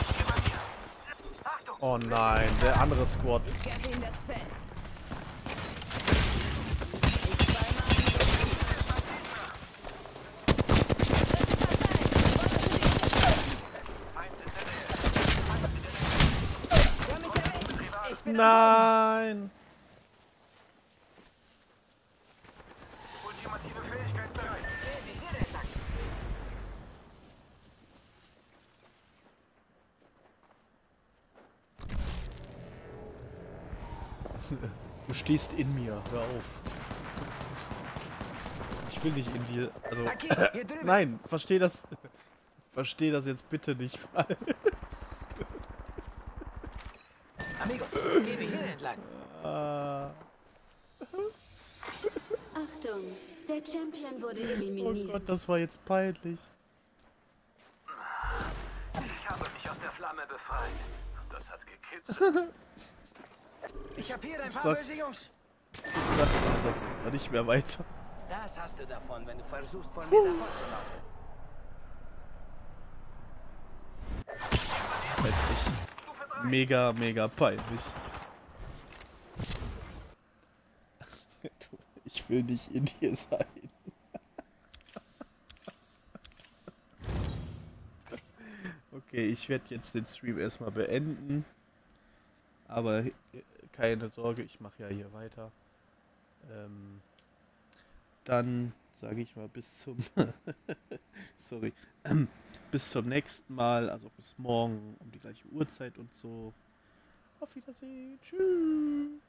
hier bei mir. Achtung. Oh nein, der andere Squad. Gib ihm das Fell. Ich bin Nein. Ultimative Fähigkeit bereit. Du stehst in mir. Hör auf. Ich will nicht in dir. Also. Drüben. Nein, versteh das. Versteh das jetzt bitte nicht falsch. Amigo, gebe hier entlang. Ah, Achtung, der Champion wurde oh eliminiert. Gott, das war jetzt peinlich. Ich habe mich aus der Flamme befreit. Das hat gekitzelt. Ich hab hier ein Ich paar sag's- böse Jungs. Ich sag den Satz aber nicht mehr weiter. Das hast du davon, wenn du versuchst, von mir davon zu laufen. Jetzt echt mega, mega peinlich. Ich will nicht in dir sein. Okay, ich werde jetzt den Stream erstmal beenden. Aber keine Sorge, ich mache ja hier weiter. Ähm, dann sage ich mal bis zum sorry bis zum nächsten Mal, also bis morgen um die gleiche Uhrzeit und so. Auf Wiedersehen. Tschüss.